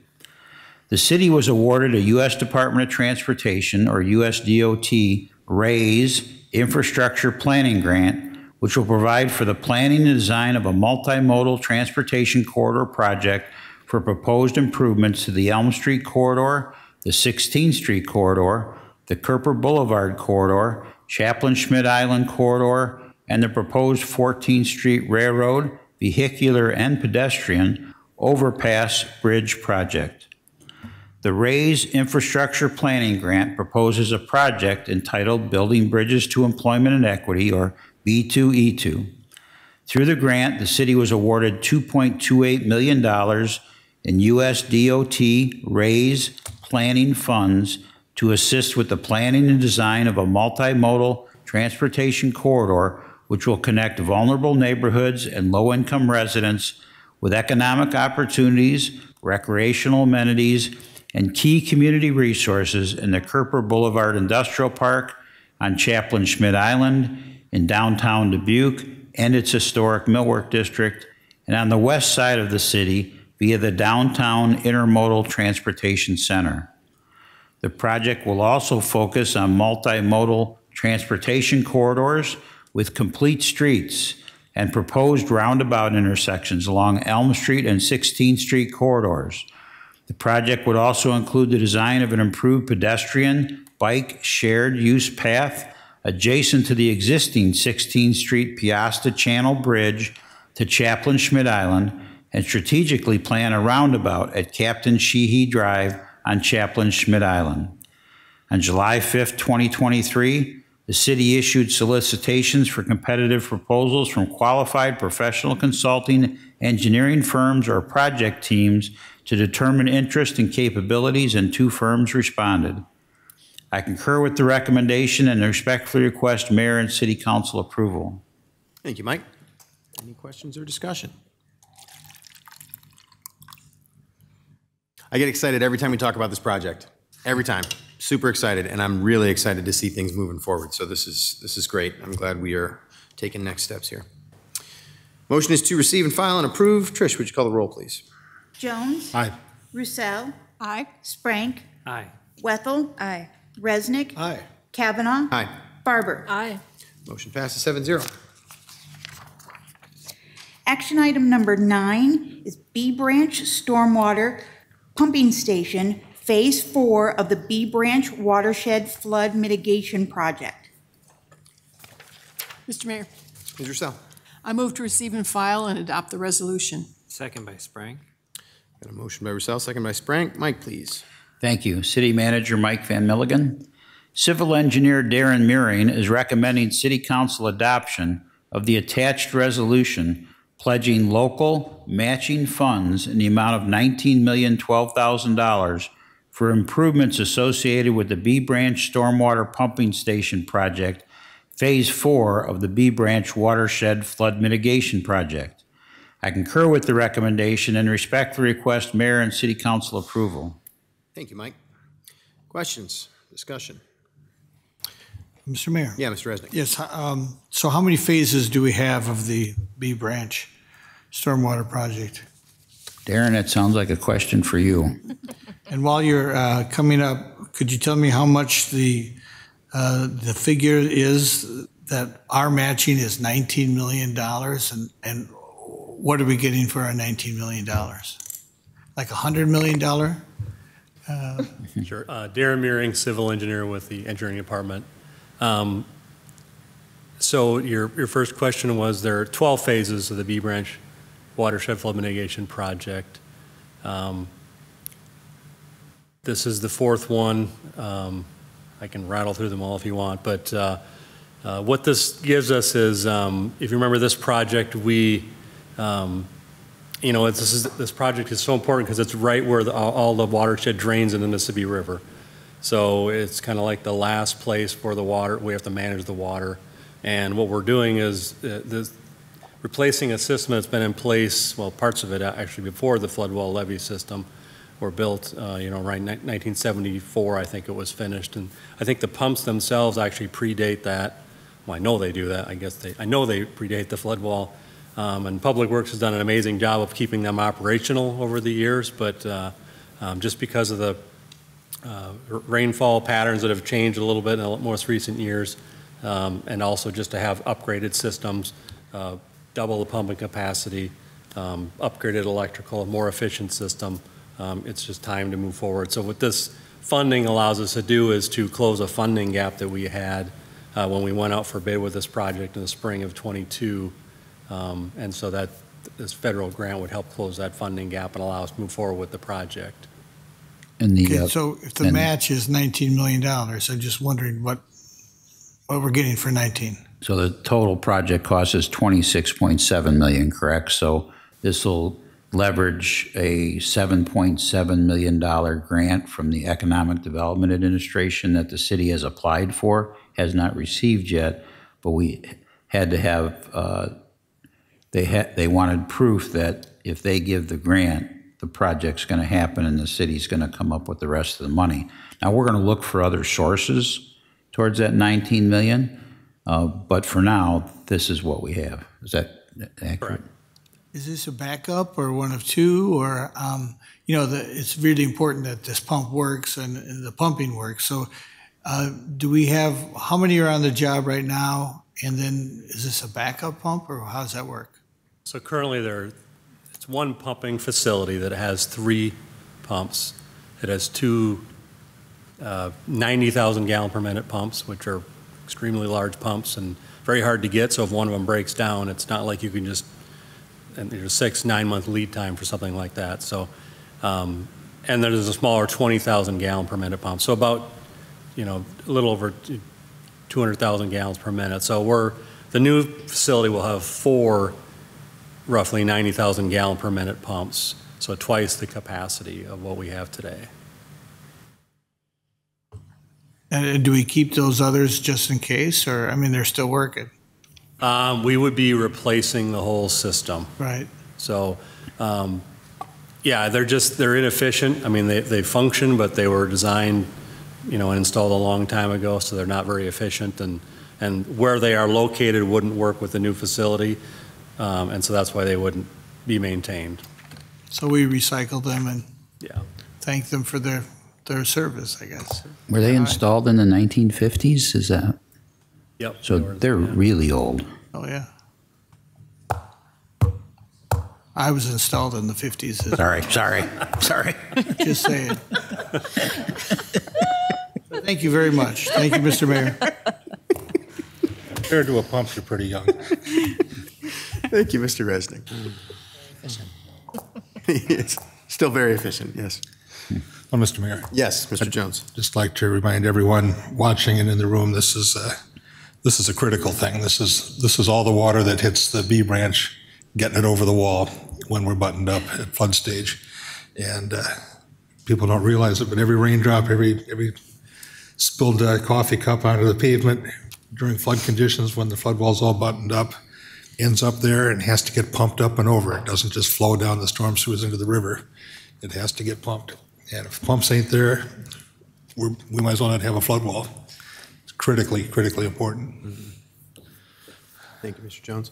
The city was awarded a U.S. Department of Transportation, or USDOT, RAISE Infrastructure Planning Grant, which will provide for the planning and design of a multimodal transportation corridor project for proposed improvements to the Elm Street Corridor, the 16th Street Corridor, the Kerper Boulevard Corridor, Chaplain Schmitt Island Corridor, and the proposed 14th Street Railroad, vehicular and pedestrian overpass bridge project. The RAISE Infrastructure Planning Grant proposes a project entitled Building Bridges to Employment and Equity, or B2E2. Through the grant, the city was awarded $2.28 million in U.S. DOT RAISE planning funds to assist with the planning and design of a multimodal transportation corridor which will connect vulnerable neighborhoods and low-income residents with economic opportunities, recreational amenities, and key community resources in the Kerper Boulevard Industrial Park, on Chaplain Schmitt Island, in downtown Dubuque, and its historic Millwork District, and on the west side of the city via the Downtown Intermodal Transportation Center. The project will also focus on multimodal transportation corridors with complete streets and proposed roundabout intersections along Elm Street and 16th Street corridors. The project would also include the design of an improved pedestrian, bike, shared use path, adjacent to the existing 16th Street Peosta Channel Bridge to Chaplain Schmitt Island, and strategically plan a roundabout at Captain Sheehy Drive on Chaplain Schmitt Island. On July 5th, 2023, the city issued solicitations for competitive proposals from qualified professional consulting, engineering firms, or project teams to determine interest and capabilities, and two firms responded. I concur with the recommendation and respectfully request mayor and city council approval. Thank you, Mike. Any questions or discussion? I get excited every time we talk about this project. Every time. Super excited, and I'm really excited to see things moving forward. So this is this is great. I'm glad we are taking next steps here. Motion is to receive and file and approve. Trish, would you call the roll, please? Jones? Aye. Roussell? Aye. Sprank? Aye. Wethal? Aye. Resnick? Aye. Cavanagh? Aye. Farber? Aye. Motion passes 7-0. Action item number nine is Bee Branch Stormwater Pumping Station, Phase Four of the Bee Branch Watershed Flood Mitigation Project. Mr. Mayor, Ms. Roussell. I move to receive and file and adopt the resolution. Second by Sprank. Got a motion by Roussell, second by Sprank. Mike, please. Thank you. City Manager Mike Van Milligen. Civil Engineer Deron Muehring is recommending City Council adoption of the attached resolution pledging local matching funds in the amount of $19,012,000 for improvements associated with the Bee Branch Stormwater Pumping Station Project, Phase 4 of the Bee Branch Watershed Flood Mitigation Project. I concur with the recommendation and respectfully request mayor and city council approval. Thank you, Mike. Questions, discussion? Mr. Mayor? Yeah, Mr. Resnick. Yes, um, so how many phases do we have of the Bee Branch Stormwater Project? Darren, that sounds like a question for you. And while you're uh, coming up, could you tell me how much the, uh, the figure is that our matching is $19 million? And, and what are we getting for our $19 million? Like a $100 million? Uh, Sure. Uh, Deron Muehring, civil engineer with the engineering department. Um, So your, your first question was, there are 12 phases of the Bee Branch Watershed Flood Mitigation Project. Um, This is the fourth one. Um, I can rattle through them all if you want, but uh, uh, what this gives us is, um, if you remember this project, we, um, you know, this is, this project is so important because it's right where the- all the watershed drains in the Mississippi River. So it's kind of like the last place for the water, we have to manage the water. And what we're doing is uh, this, replacing a system that's been in place, well, parts of it actually before the flood wall levee system were built, uh, you know, right in 1974, I think it was finished. And I think the pumps themselves actually predate that. Well, I know they do that. I guess they, I know they predate the flood wall. Um, And Public Works has done an amazing job of keeping them operational over the years, but uh, um, just because of the uh, rainfall patterns that have changed a little bit in the most recent years, um, and also just to have upgraded systems, uh, double the pumping capacity, um, upgraded electrical, more efficient system. Um, It's just time to move forward. So what this funding allows us to do is to close a funding gap that we had uh, when we went out for bid with this project in the spring of '22. And so that, this federal grant would help close that funding gap and allow us to move forward with the project. And the, Okay, uh, so if the and- match is $19 million, I'm just wondering what, what we're getting for 19. So the total project cost is 26.7 million, correct? So this will leverage a $7.7 million grant from the Economic Development Administration that the city has applied for, has not received yet, but we had to have, uh, they they wanted proof that if they give the grant, the project's going to happen and the city's going to come up with the rest of the money. Now, we're going to look for other sources towards that 19 million, uh, but for now, this is what we have. Is that accurate? Is this a backup or one of two, or, um, you know, the, it's really important that this pump works and, and the pumping works. So, uh, do we have, how many are on the job right now? And then is this a backup pump or how does that work? So currently there, it's one pumping facility that has three pumps. It has two uh, 90,000 gallon per minute pumps, which are extremely large pumps and very hard to get, so if one of them breaks down, it's not like you can just, and there's a six, nine-month lead time for something like that, so, um, and there's a smaller 20,000 gallon per minute pump, so about, you know, a little over 200,000 gallons per minute. So we're, the new facility will have four roughly 90,000 gallon per minute pumps, so twice the capacity of what we have today. And do we keep those others just in case, or, I mean, they're still working? Um, we would be replacing the whole system. Right. So, um, yeah, they're just, they're inefficient. I mean, they, they function, but they were designed, you know, and installed a long time ago, so they're not very efficient. And, and where they are located wouldn't work with the new facility. Um, and so that's why they wouldn't be maintained. So we recycle them and Yeah. thank them for their, their service, I guess. Were they installed in the 1950s? Is that? Yep. So they're really old. Oh, yeah. I was installed in the 50s. Sorry, sorry, sorry. Just saying. Thank you very much. Thank you, Mr. Mayor. Compared to a pump, you're pretty young. Thank you, Mr. Resnick. He is Still very efficient, yes. Well, Mr. Mayor. Yes, Mr. Jones. Just like to remind everyone watching and in the room, this is a, this is a critical thing. This is, this is all the water that hits the Bee branch, getting it over the wall when we're buttoned up at flood stage. And uh, people don't realize it, but every raindrop, every, every spilled uh, coffee cup onto the pavement during flood conditions, when the flood wall's all buttoned up, ends up there and has to get pumped up and over. It doesn't just flow down the storm sewers into the river. It has to get pumped. And if pumps ain't there, we might as well not have a flood wall. It's critically, critically important. Mm-hmm. Thank you, Mr. Jones.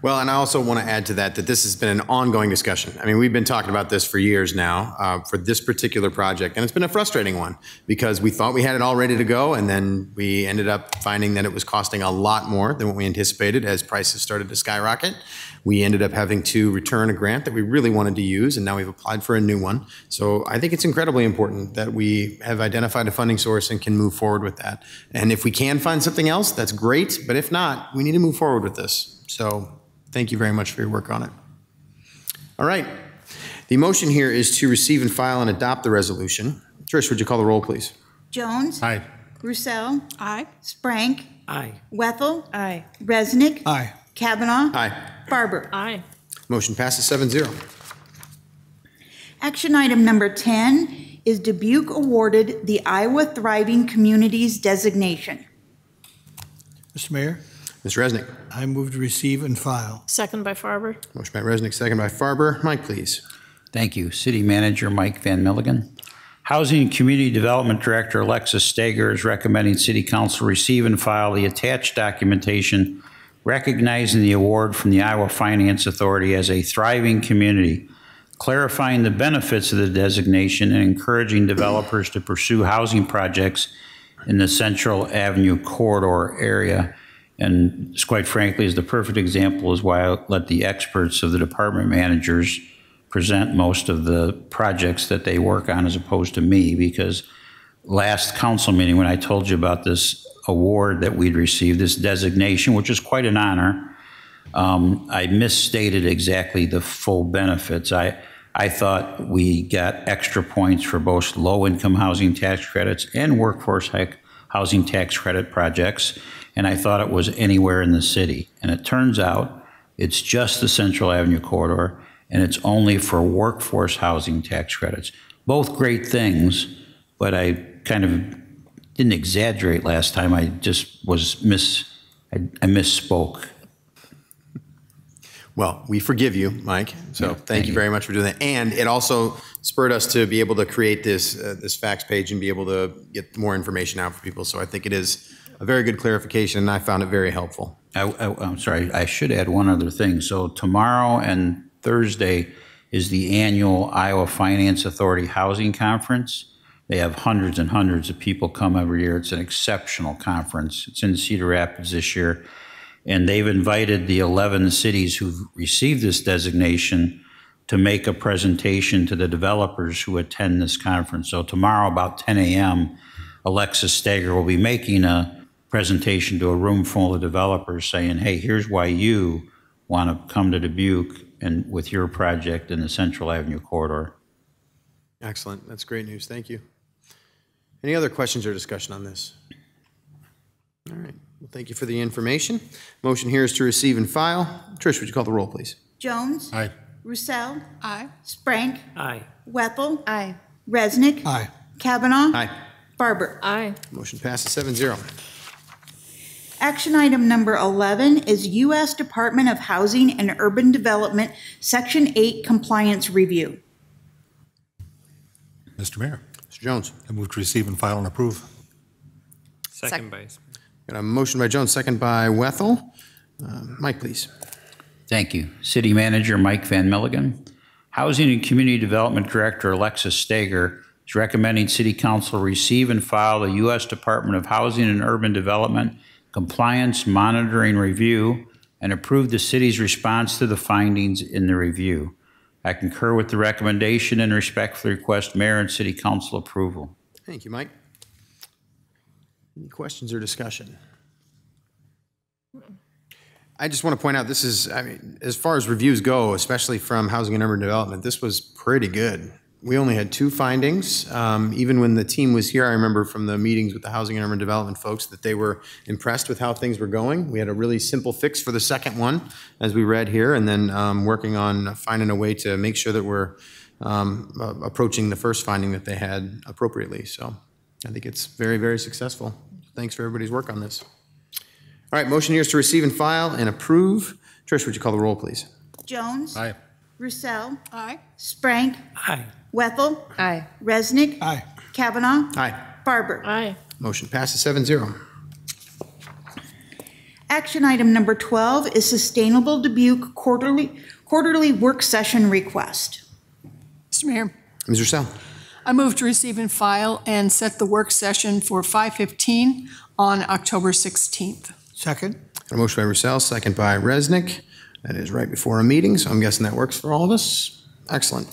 Well, and I also want to add to that that this has been an ongoing discussion. I mean, we've been talking about this for years now uh, for this particular project, and it's been a frustrating one because we thought we had it all ready to go, and then we ended up finding that it was costing a lot more than what we anticipated as prices started to skyrocket. We ended up having to return a grant that we really wanted to use, and now we've applied for a new one. So I think it's incredibly important that we have identified a funding source and can move forward with that. And if we can find something else, that's great, but if not, we need to move forward with this. So thank you very much for your work on it. All right. The motion here is to receive and file and adopt the resolution. Trish, would you call the roll, please? Jones? Aye. Roussell? Aye. Sprank? Aye. Wethal? Aye. Resnick? Aye. Cavanagh? Aye. Farber? Aye. Motion passes 7-0. Action item number 10 is Dubuque awarded the Iowa Thriving Communities designation. Mr. Mayor, Mr. Resnick. I move to receive and file. Second by Farber. Motion by Resnick, second by Farber. Mike, please. Thank you. City Manager Mike Van Milligen. Housing and Community Development Director Alexis Steger is recommending City Council receive and file the attached documentation recognizing the award from the Iowa Finance Authority as a thriving community, clarifying the benefits of the designation and encouraging developers to pursue housing projects in the Central Avenue corridor area. And quite frankly, is the perfect example is why I let the experts of the department managers present most of the projects that they work on as opposed to me, because last council meeting, when I told you about this award that we'd received, this designation, which is quite an honor, um, I misstated exactly the full benefits. I, I thought we got extra points for both low-income housing tax credits and workforce housing tax credit projects, and I thought it was anywhere in the city. And it turns out it's just the Central Avenue corridor, and it's only for workforce housing tax credits. Both great things, but I kind of didn't exaggerate last time. I just was miss, I, I misspoke. Well, we forgive you, Mike. So Yeah, thank, thank you very much for doing that. And it also spurred us to be able to create this uh, this facts page and be able to get more information out for people. So I think it is a very good clarification, and I found it very helpful. I, I'm sorry, I should add one other thing. So tomorrow and Thursday is the annual Iowa Finance Authority Housing Conference. They have hundreds and hundreds of people come every year. It's an exceptional conference. It's in Cedar Rapids this year. And they've invited the 11 cities who've received this designation to make a presentation to the developers who attend this conference. So tomorrow about 10 a.m., Alexis Steger will be making a, presentation to a room full of developers saying, hey, here's why you want to come to Dubuque and with your project in the Central Avenue corridor. Excellent. That's great news. Thank you. Any other questions or discussion on this? All right. Well, thank you for the information. Motion here is to receive and file. Trish, would you call the roll, please? Jones? Aye. Roussell? Aye. Sprank? Aye. Wethal? Aye. Resnick? Aye. Cavanagh? Aye. Farber? Aye. Motion passes seven zero. Action item number 11 is U.S. Department of Housing and Urban Development, Section 8 Compliance Review. Mr. Mayor. Mr. Jones. I move to receive and file and approve. Second by Got a motion by Jones, second by Wethal. Uh, Mike, please. Thank you. City Manager Mike Van Milligen. Housing and Community Development Director Alexis Steger is recommending City Council receive and file the U.S. Department of Housing and Urban Development Compliance Monitoring Review and approve the city's response to the findings in the review. I concur with the recommendation and respectfully request Mayor and City Council approval. Thank you, Mike. Any questions or discussion? I just want to point out, this is, I mean, as far as reviews go, especially from Housing and Urban Development, this was pretty good. We only had two findings. Um, Even when the team was here, I remember from the meetings with the Housing and Urban Development folks that they were impressed with how things were going. We had a really simple fix for the second one, as we read here, and then um, working on finding a way to make sure that we're um, a- approaching the first finding that they had appropriately. So I think it's very, very successful. Thanks for everybody's work on this. All right, motion here is to receive and file and approve. Trish, would you call the roll, please? Jones? Aye. Roussell? Aye. Sprank? Aye. Wethal? Aye. Resnick? Aye. Cavanagh? Aye. Farber? Aye. Motion passes seven zero. Action item number 12 is Sustainable Dubuque Quarterly, Quarterly Work Session Request. Mr. Mayor, Ms. Roussell. I move to receive and file and set the work session for 5:15 on October 16th. Second? A motion by Roussell, second by Resnick. That is right before a meeting, so I'm guessing that works for all of us. Excellent.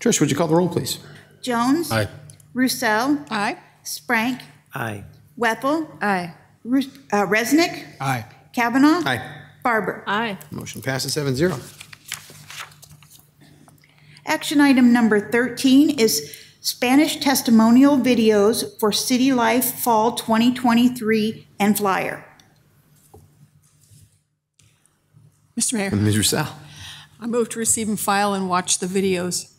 Trish, would you call the roll, please? Jones? Aye. Roussell? Aye. Sprank? Aye. Wethal? Aye. Rus- uh, Resnick? Aye. Cavanagh? Aye. Farber? Aye. Motion passes seven zero. Action item number 13 is Spanish testimonial videos for City Life Fall 2023 and flyer. Mr. Mayor, Ms. Roussell. I move to receive and file and watch the videos.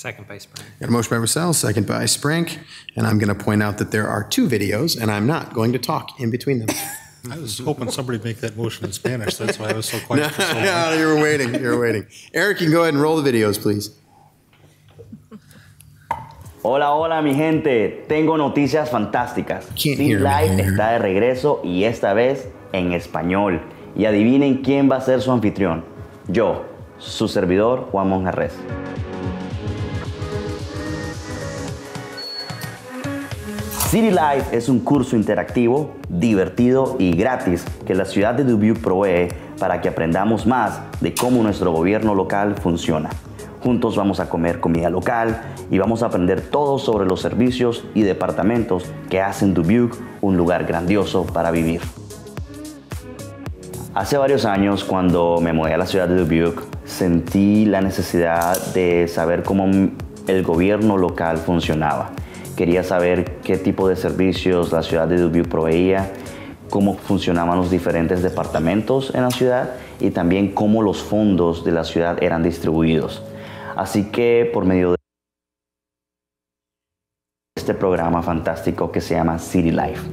Second by. Got a motion by Russell, second by Sprank, and I'm going to point out that there are two videos, and I'm not going to talk in between them. I was hoping somebody would make that motion in Spanish. That's why I was so quiet for so long. No, you were waiting, you were waiting. Eric, you can go ahead and roll the videos, please. Hola, hola mi gente, tengo noticias fantásticas. Life here. está de regreso y esta vez en español. Y adivinen quién va a ser su anfitrión. Yo, su servidor Juan Monjarres. City Life es un curso interactivo, divertido y gratis que la ciudad de Dubuque provee para que aprendamos más de cómo nuestro gobierno local funciona. Juntos vamos a comer comida local y vamos a aprender todo sobre los servicios y departamentos que hacen Dubuque un lugar grandioso para vivir. Hace varios años, cuando me mudé a la ciudad de Dubuque, sentí la necesidad de saber cómo el gobierno local funcionaba. Quería saber qué tipo de servicios la ciudad de Dubuque proveía, cómo funcionaban los diferentes departamentos en la ciudad y también cómo los fondos de la ciudad eran distribuidos. Así que por medio de este programa fantástico que se llama City Life.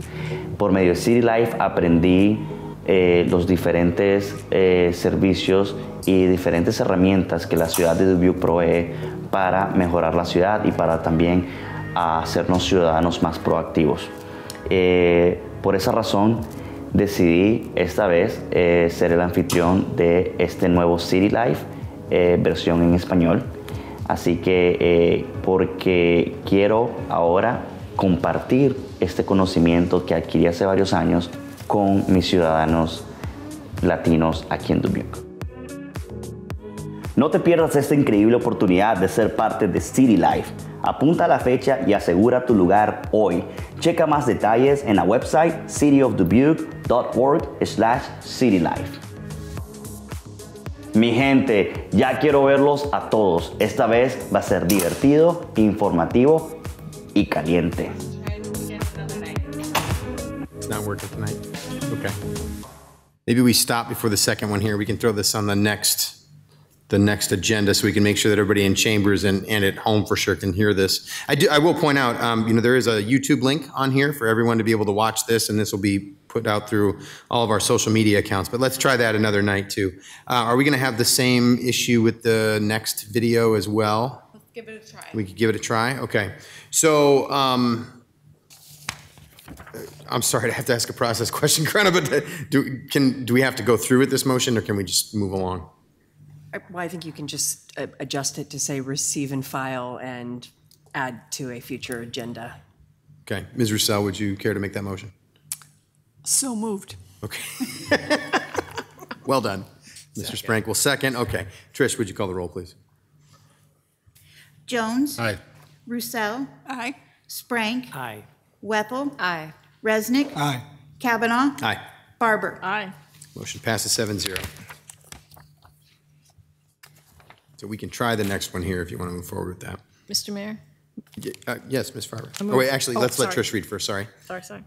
Por medio de City Life aprendí eh, los diferentes eh, servicios y diferentes herramientas que la ciudad de Dubuque provee para mejorar la ciudad y para también hacernos ciudadanos más proactivos. Eh, por esa razón decidí esta vez eh, ser el anfitrión de este nuevo City Life eh, versión en español. Así que porque quiero ahora compartir este conocimiento que adquirí hace varios años con mis ciudadanos latinos aquí en Dubuque. No te pierdas esta increíble oportunidad de ser parte de City Life. Apunta la fecha y asegura tu lugar hoy, Checa más detalles en la website cityofdubuque.org slash citylife. Mi gente, ya quiero verlos a todos. Esta vez va a ser divertido, informativo y caliente. Not working tonight? Okay. Maybe we stop before the second one here. We can throw this on the next, the next agenda so we can make sure that everybody in chambers and, and at home for sure can hear this. I do, I will point out, um, you know, there is a YouTube link on here for everyone to be able to watch this, and this will be put out through all of our social media accounts. But let's try that another night too. Uh, are we going to have the same issue with the next video as well? Let's give it a try. We could give it a try? Okay. So, um, I'm sorry to have to ask a process question, Greta, but do, can, do we have to go through with this motion or can we just move along? I- Well, I think you can just uh, adjust it to say receive and file and add to a future agenda. Okay. Ms. Roussell, would you care to make that motion? So moved. Okay. Well done. Mr. Sprankle, second. Okay. Trish, would you call the roll, please? Jones? Aye. Roussell? Aye. Sprank? Aye. Wethal? Aye. Resnick? Aye. Cavanagh? Aye. Farber? Aye. Motion passes seven zero. So we can try the next one here if you want to move forward with that. Mr. Mayor? Y- uh, Yes, Ms. Farber. I Oh, move- wait, actually, oh, let's let sorry. Trish read first, sorry. Sorry, sorry.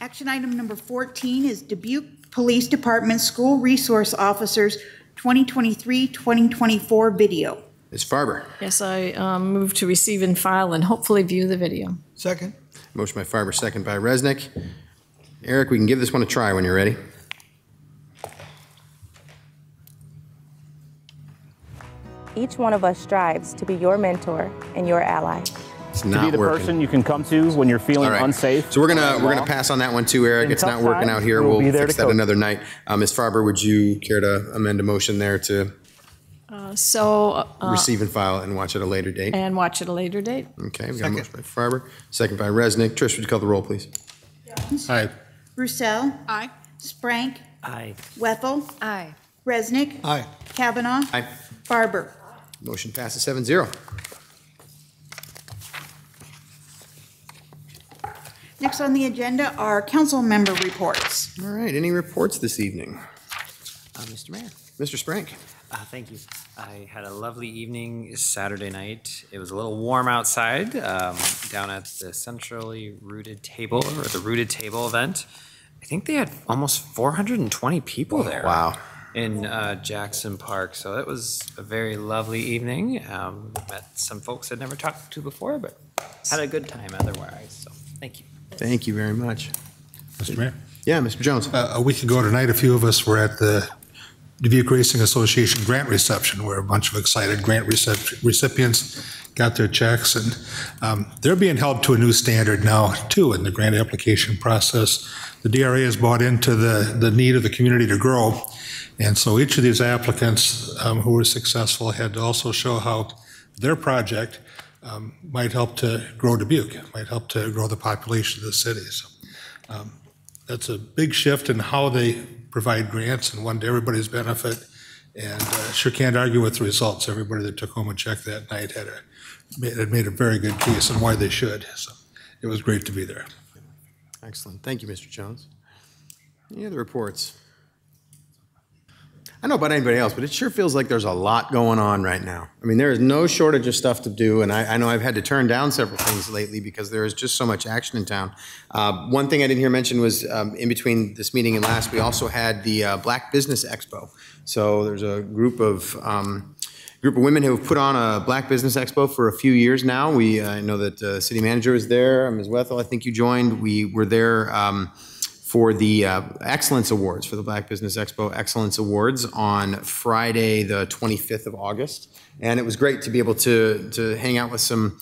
Action item number 14 is Dubuque Police Department School Resource Officers 2023-2024 video. Ms. Farber. Yes, I um, move to receive and file and hopefully view the video. Second. Motion by Farber, second by Resnick. Eric, we can give this one a try when you're ready. Each one of us strives to be your mentor and your ally. It's not to be the working. person you can come to when you're feeling All right. unsafe. So we're gonna, we're gonna pass on that one too, Eric. In It's not working times, out here. we'll We'll be there fix to that coach. another night. Uh, Ms. Farber, would you care to amend a motion there to Uh, So. uh, receive and file and watch at a later date? And watch at a later date. Okay, we got a motion by Farber, second by Resnick. Trish, would you call the roll, please? Aye. Roussell? Aye. Sprank? Aye. Wethal? Aye. Resnick? Aye. Cavanagh? Aye. Farber? Motion passes seven zero. Next on the agenda are council member reports. All right, any reports this evening? Uh, Mr. Mayor. Mr. Sprank? Uh, thank you. I had a lovely evening Saturday night. It was a little warm outside um, down at the centrally rooted table or the rooted table event. I think they had almost 420 people there. Wow. In uh, Jackson Park. So it was a very lovely evening. Um, met some folks I'd never talked to before, but had a good time otherwise. So thank you. Thank you very much. Mr. Mayor? Yeah, Mr. Jones. Uh, A week ago tonight, a few of us were at the Dubuque Racing Association grant reception, where a bunch of excited grant recep- recipients got their checks, and um, they're being held to a new standard now, too, in the grant application process. The DRA has bought into the, the need of the community to grow, and so each of these applicants um, who were successful had to also show how their project um, might help to grow Dubuque, might help to grow the population of the city. So, um, that's a big shift in how they provide grants and one to everybody's benefit. And uh, sure can't argue with the results. Everybody that took home a check that night had a, made- had made a very good case on why they should. So it was great to be there. Excellent. Thank you, Mr. Jones. Any other reports? I don't know about anybody else, but it sure feels like there's a lot going on right now. I mean, there is no shortage of stuff to do, and I, I know I've had to turn down several things lately because there is just so much action in town. Uh, one thing I didn't hear mentioned was um, in between this meeting and last, we also had the uh, Black Business Expo. So there's a group of um, group of women who have put on a Black Business Expo for a few years now. We uh, I know that uh, city manager was there, Ms. Wethal, I think you joined. We were there. Um, for the uh, Excellence Awards, for the Black Business Expo Excellence Awards on Friday, the 25th of August. And it was great to be able to, to hang out with some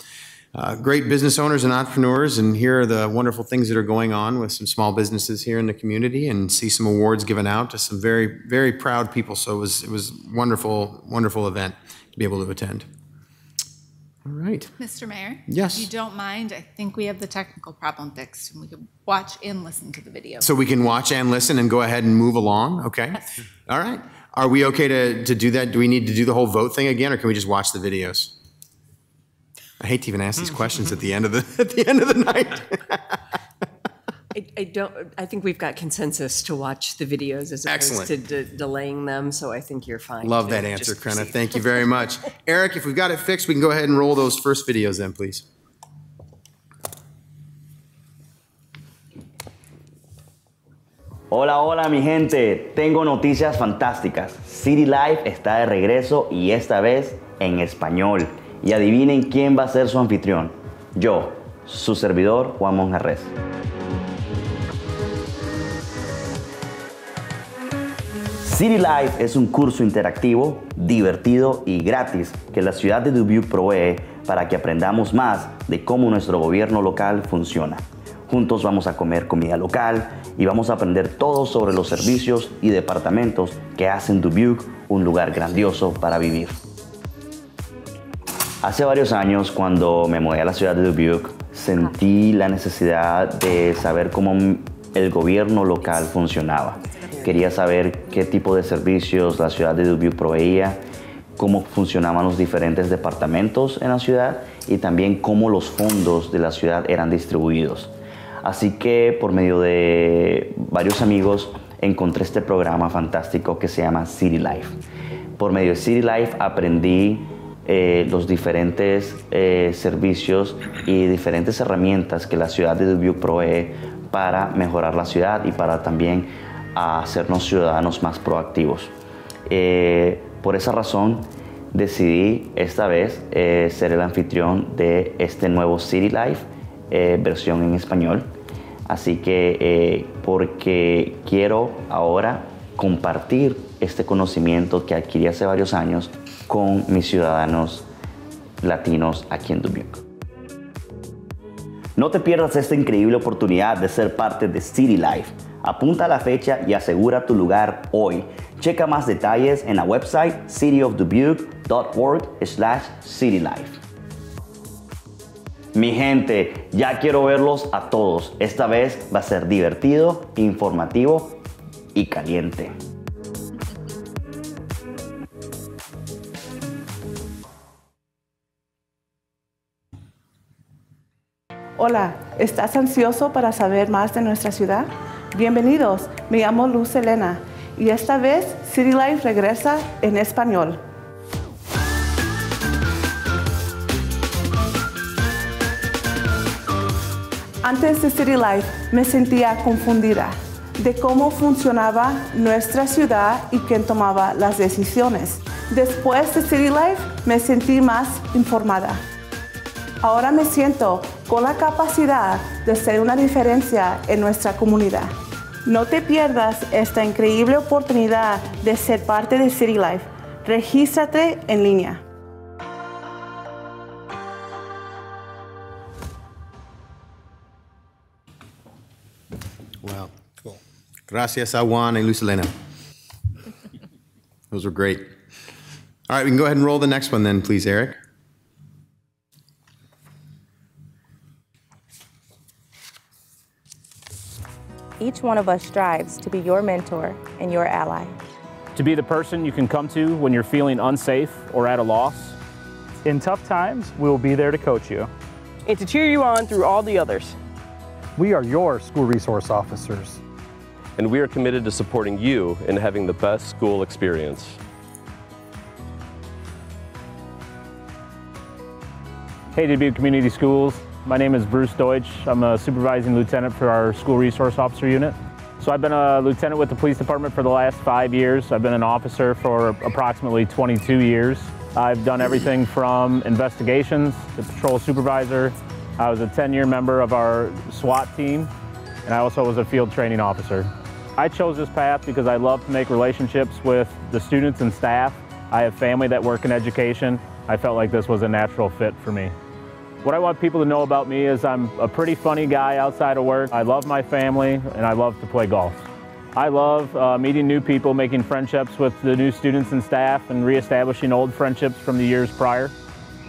uh, great business owners and entrepreneurs and hear the wonderful things that are going on with some small businesses here in the community and see some awards given out to some very, very proud people. So it was, it was wonderful, wonderful event to be able to attend. All right. Mr. Mayor? Yes. If you don't mind, I think we have the technical problem fixed, and we can watch and listen to the video. So we can watch and listen and go ahead and move along, okay? Yes. All right. Are we okay to, to do that? Do we need to do the whole vote thing again, or can we just watch the videos? I hate to even ask these hmm. questions at the end of the, at the end of the night. I, I don't, I think we've got consensus to watch the videos as opposed Excellent. to de- delaying them, so I think you're fine. Love that answer, Krenna. Thank you very much. Eric, if we've got it fixed, we can go ahead and roll those first videos then, please. Hola, hola mi gente, tengo noticias fantásticas. City Life está de regreso y esta vez en español. Y adivinen quién va a ser su anfitrión. Yo, su servidor Juan Monjarres. City Life es un curso interactivo, divertido y gratis que la ciudad de Dubuque provee para que aprendamos más de cómo nuestro gobierno local funciona. Juntos vamos a comer comida local y vamos a aprender todo sobre los servicios y departamentos que hacen Dubuque un lugar grandioso para vivir. Hace varios años, cuando me mudé a la ciudad de Dubuque, sentí la necesidad de saber cómo el gobierno local funcionaba. Quería saber qué tipo de servicios la ciudad de Dubuque proveía, cómo funcionaban los diferentes departamentos en la ciudad y también cómo los fondos de la ciudad eran distribuidos. Así que por medio de varios amigos encontré este programa fantástico que se llama City Life. Por medio de City Life aprendí eh, los diferentes eh, servicios y diferentes herramientas que la ciudad de Dubuque provee para mejorar la ciudad y para también hacernos ciudadanos más proactivos. Eh, por esa razón decidí esta vez eh, ser el anfitrión de este nuevo City Life eh, versión en español. Así que porque quiero ahora compartir este conocimiento que adquirí hace varios años con mis ciudadanos latinos aquí en Dubuque. No te pierdas esta increíble oportunidad de ser parte de City Life. Apunta la fecha y asegura tu lugar hoy. Checa más detalles en la website cityofdubuque.org slash citylife. Mi gente, ya quiero verlos a todos. Esta vez va a ser divertido, informativo y caliente. Hola, ¿estás ansioso para saber más de nuestra ciudad? Bienvenidos, me llamo Luz Elena y esta vez City Life regresa en español. Antes de City Life me sentía confundida de cómo funcionaba nuestra ciudad y quién tomaba las decisiones. Después de City Life me sentí más informada. Ahora me siento con la capacidad de ser una diferencia en nuestra comunidad. No te pierdas esta increíble oportunidad de ser parte de City Life. Regístrate en línea. Well, cool. Gracias a Juan and Elena. Those were great. All right, we can go ahead and roll the next one then, please, Eric. Each one of us strives to be your mentor and your ally. to be the person you can come to when you're feeling unsafe or at a loss. In tough times, we will be there to coach you. and to cheer you on through all the others. We are your school resource officers. And we are committed to supporting you in having the best school experience. Hey, Dubuque Community Schools. My name is Bruce Deutsch. I'm a supervising lieutenant for our school resource officer unit. So I've been a lieutenant with the police department for the last five years. I've been an officer for approximately 22 years. I've done everything from investigations to patrol supervisor. I was a 10-year member of our SWAT team, and I also was a field training officer. I chose this path because I love to make relationships with the students and staff. I have family that work in education. I felt like this was a natural fit for me. What I want people to know about me is I'm a pretty funny guy outside of work. I love my family and I love to play golf. I love uh, meeting new people, making friendships with the new students and staff, and reestablishing old friendships from the years prior.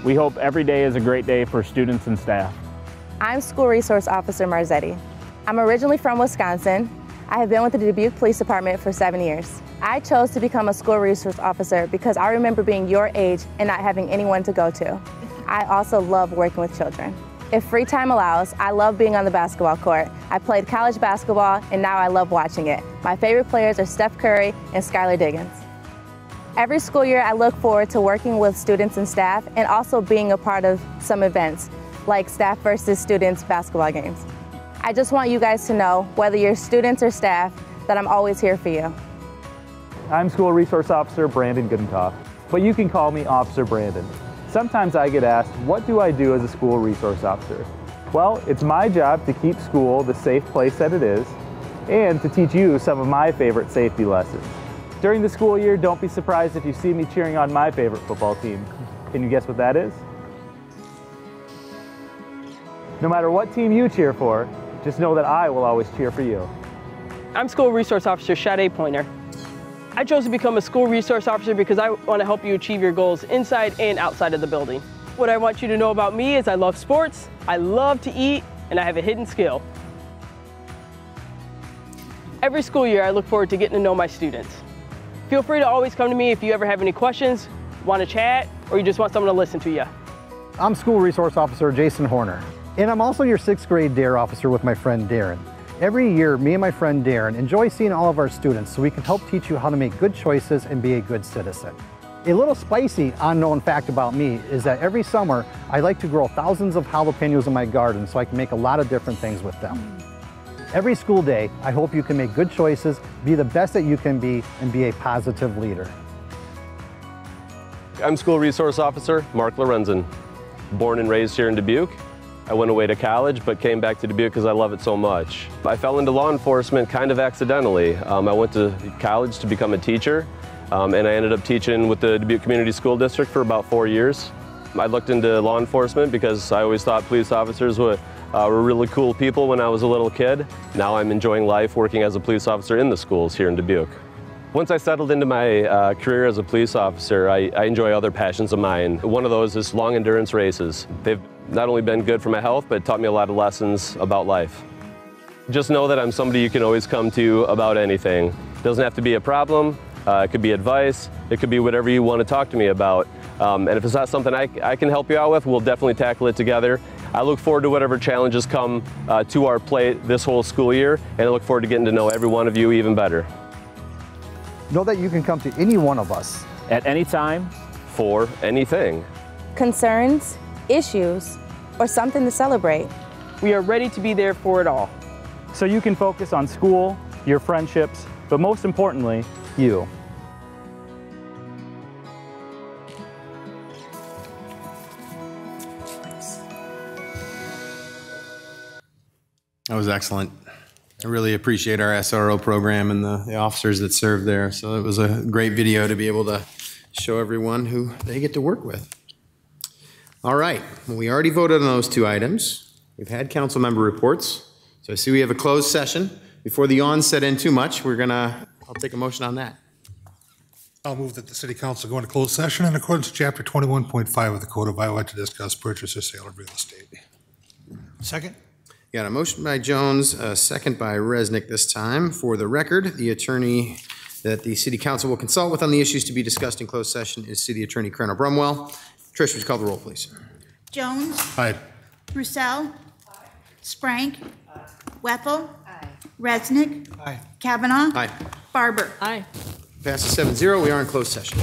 We hope every day is a great day for students and staff. I'm School Resource Officer Marzetti. I'm originally from Wisconsin. I have been with the Dubuque Police Department for seven years. I chose to become a school resource officer because I remember being your age and not having anyone to go to. I also love working with children. If free time allows, I love being on the basketball court. I played college basketball and now I love watching it. My favorite players are Steph Curry and Skylar Diggins. Every school year, I look forward to working with students and staff and also being a part of some events like staff versus students basketball games. I just want you guys to know, whether you're students or staff, that I'm always here for you. I'm School Resource Officer Brandon Goodentoff, but you can call me Officer Brandon. Sometimes I get asked, what do I do as a school resource officer? Well, it's my job to keep school the safe place that it is and to teach you some of my favorite safety lessons. During the school year, don't be surprised if you see me cheering on my favorite football team. Can you guess what that is? No matter what team you cheer for, just know that I will always cheer for you. I'm School Resource Officer Sade Pointer. I chose to become a school resource officer because I want to help you achieve your goals inside and outside of the building. What I want you to know about me is I love sports, I love to eat, and I have a hidden skill. Every school year, I look forward to getting to know my students. Feel free to always come to me if you ever have any questions, want to chat, or you just want someone to listen to you. I'm School Resource Officer Jason Horner, and I'm also your sixth grade DARE officer with my friend Daren. Every year, me and my friend Daren enjoy seeing all of our students so we can help teach you how to make good choices and be a good citizen. A little spicy unknown fact about me is that every summer I like to grow thousands of jalapenos in my garden so I can make a lot of different things with them. Every school day, I hope you can make good choices, be the best that you can be, and be a positive leader. I'm School Resource Officer Mark Lorenzen. Born and raised here in Dubuque. I went away to college, but came back to Dubuque because I love it so much. I fell into law enforcement kind of accidentally. Um, I went to college to become a teacher, um, and I ended up teaching with the Dubuque Community School District for about four years. I looked into law enforcement because I always thought police officers were, uh, were really cool people when I was a little kid. Now I'm enjoying life working as a police officer in the schools here in Dubuque. Once I settled into my uh, career as a police officer, I, I enjoy other passions of mine. One of those is long endurance races. They've not only been good for my health, but taught me a lot of lessons about life. Just know that I'm somebody you can always come to about anything. It doesn't have to be a problem, uh, it could be advice, it could be whatever you want to talk to me about. Um, and if it's not something I, I, can help you out with, we'll definitely tackle it together. I look forward to whatever challenges come uh, to our plate this whole school year, and I look forward to getting to know every one of you even better. Know that you can come to any one of us at any time for anything. Concerns, issues, or something to celebrate. We are ready to be there for it all. So you can focus on school, your friendships, but most importantly, you. That was excellent. I really appreciate our SRO program and the, the officers that serve there. So it was a great video to be able to show everyone who they get to work with. All right, well, we already voted on those two items. We've had council member reports. So I see we have a closed session. Before the yawn set in too much, we're gonna, I'll take a motion on that. I'll move that the city council go into closed session in accordance with chapter 21.5 of the Code of Iowa to discuss purchase or sale of real estate. Second? Got a motion by Jones, a second by Resnick this time. For the record, the attorney that the city council will consult with on the issues to be discussed in closed session is City Attorney Crenna Brumwell. Trish, would you call the roll, please? Jones. Aye. Roussell. Sprank. Wethal. Aye. Resnick. Aye. Cavanagh. Aye. Farber. Aye. Passes seven zero. We are in closed session.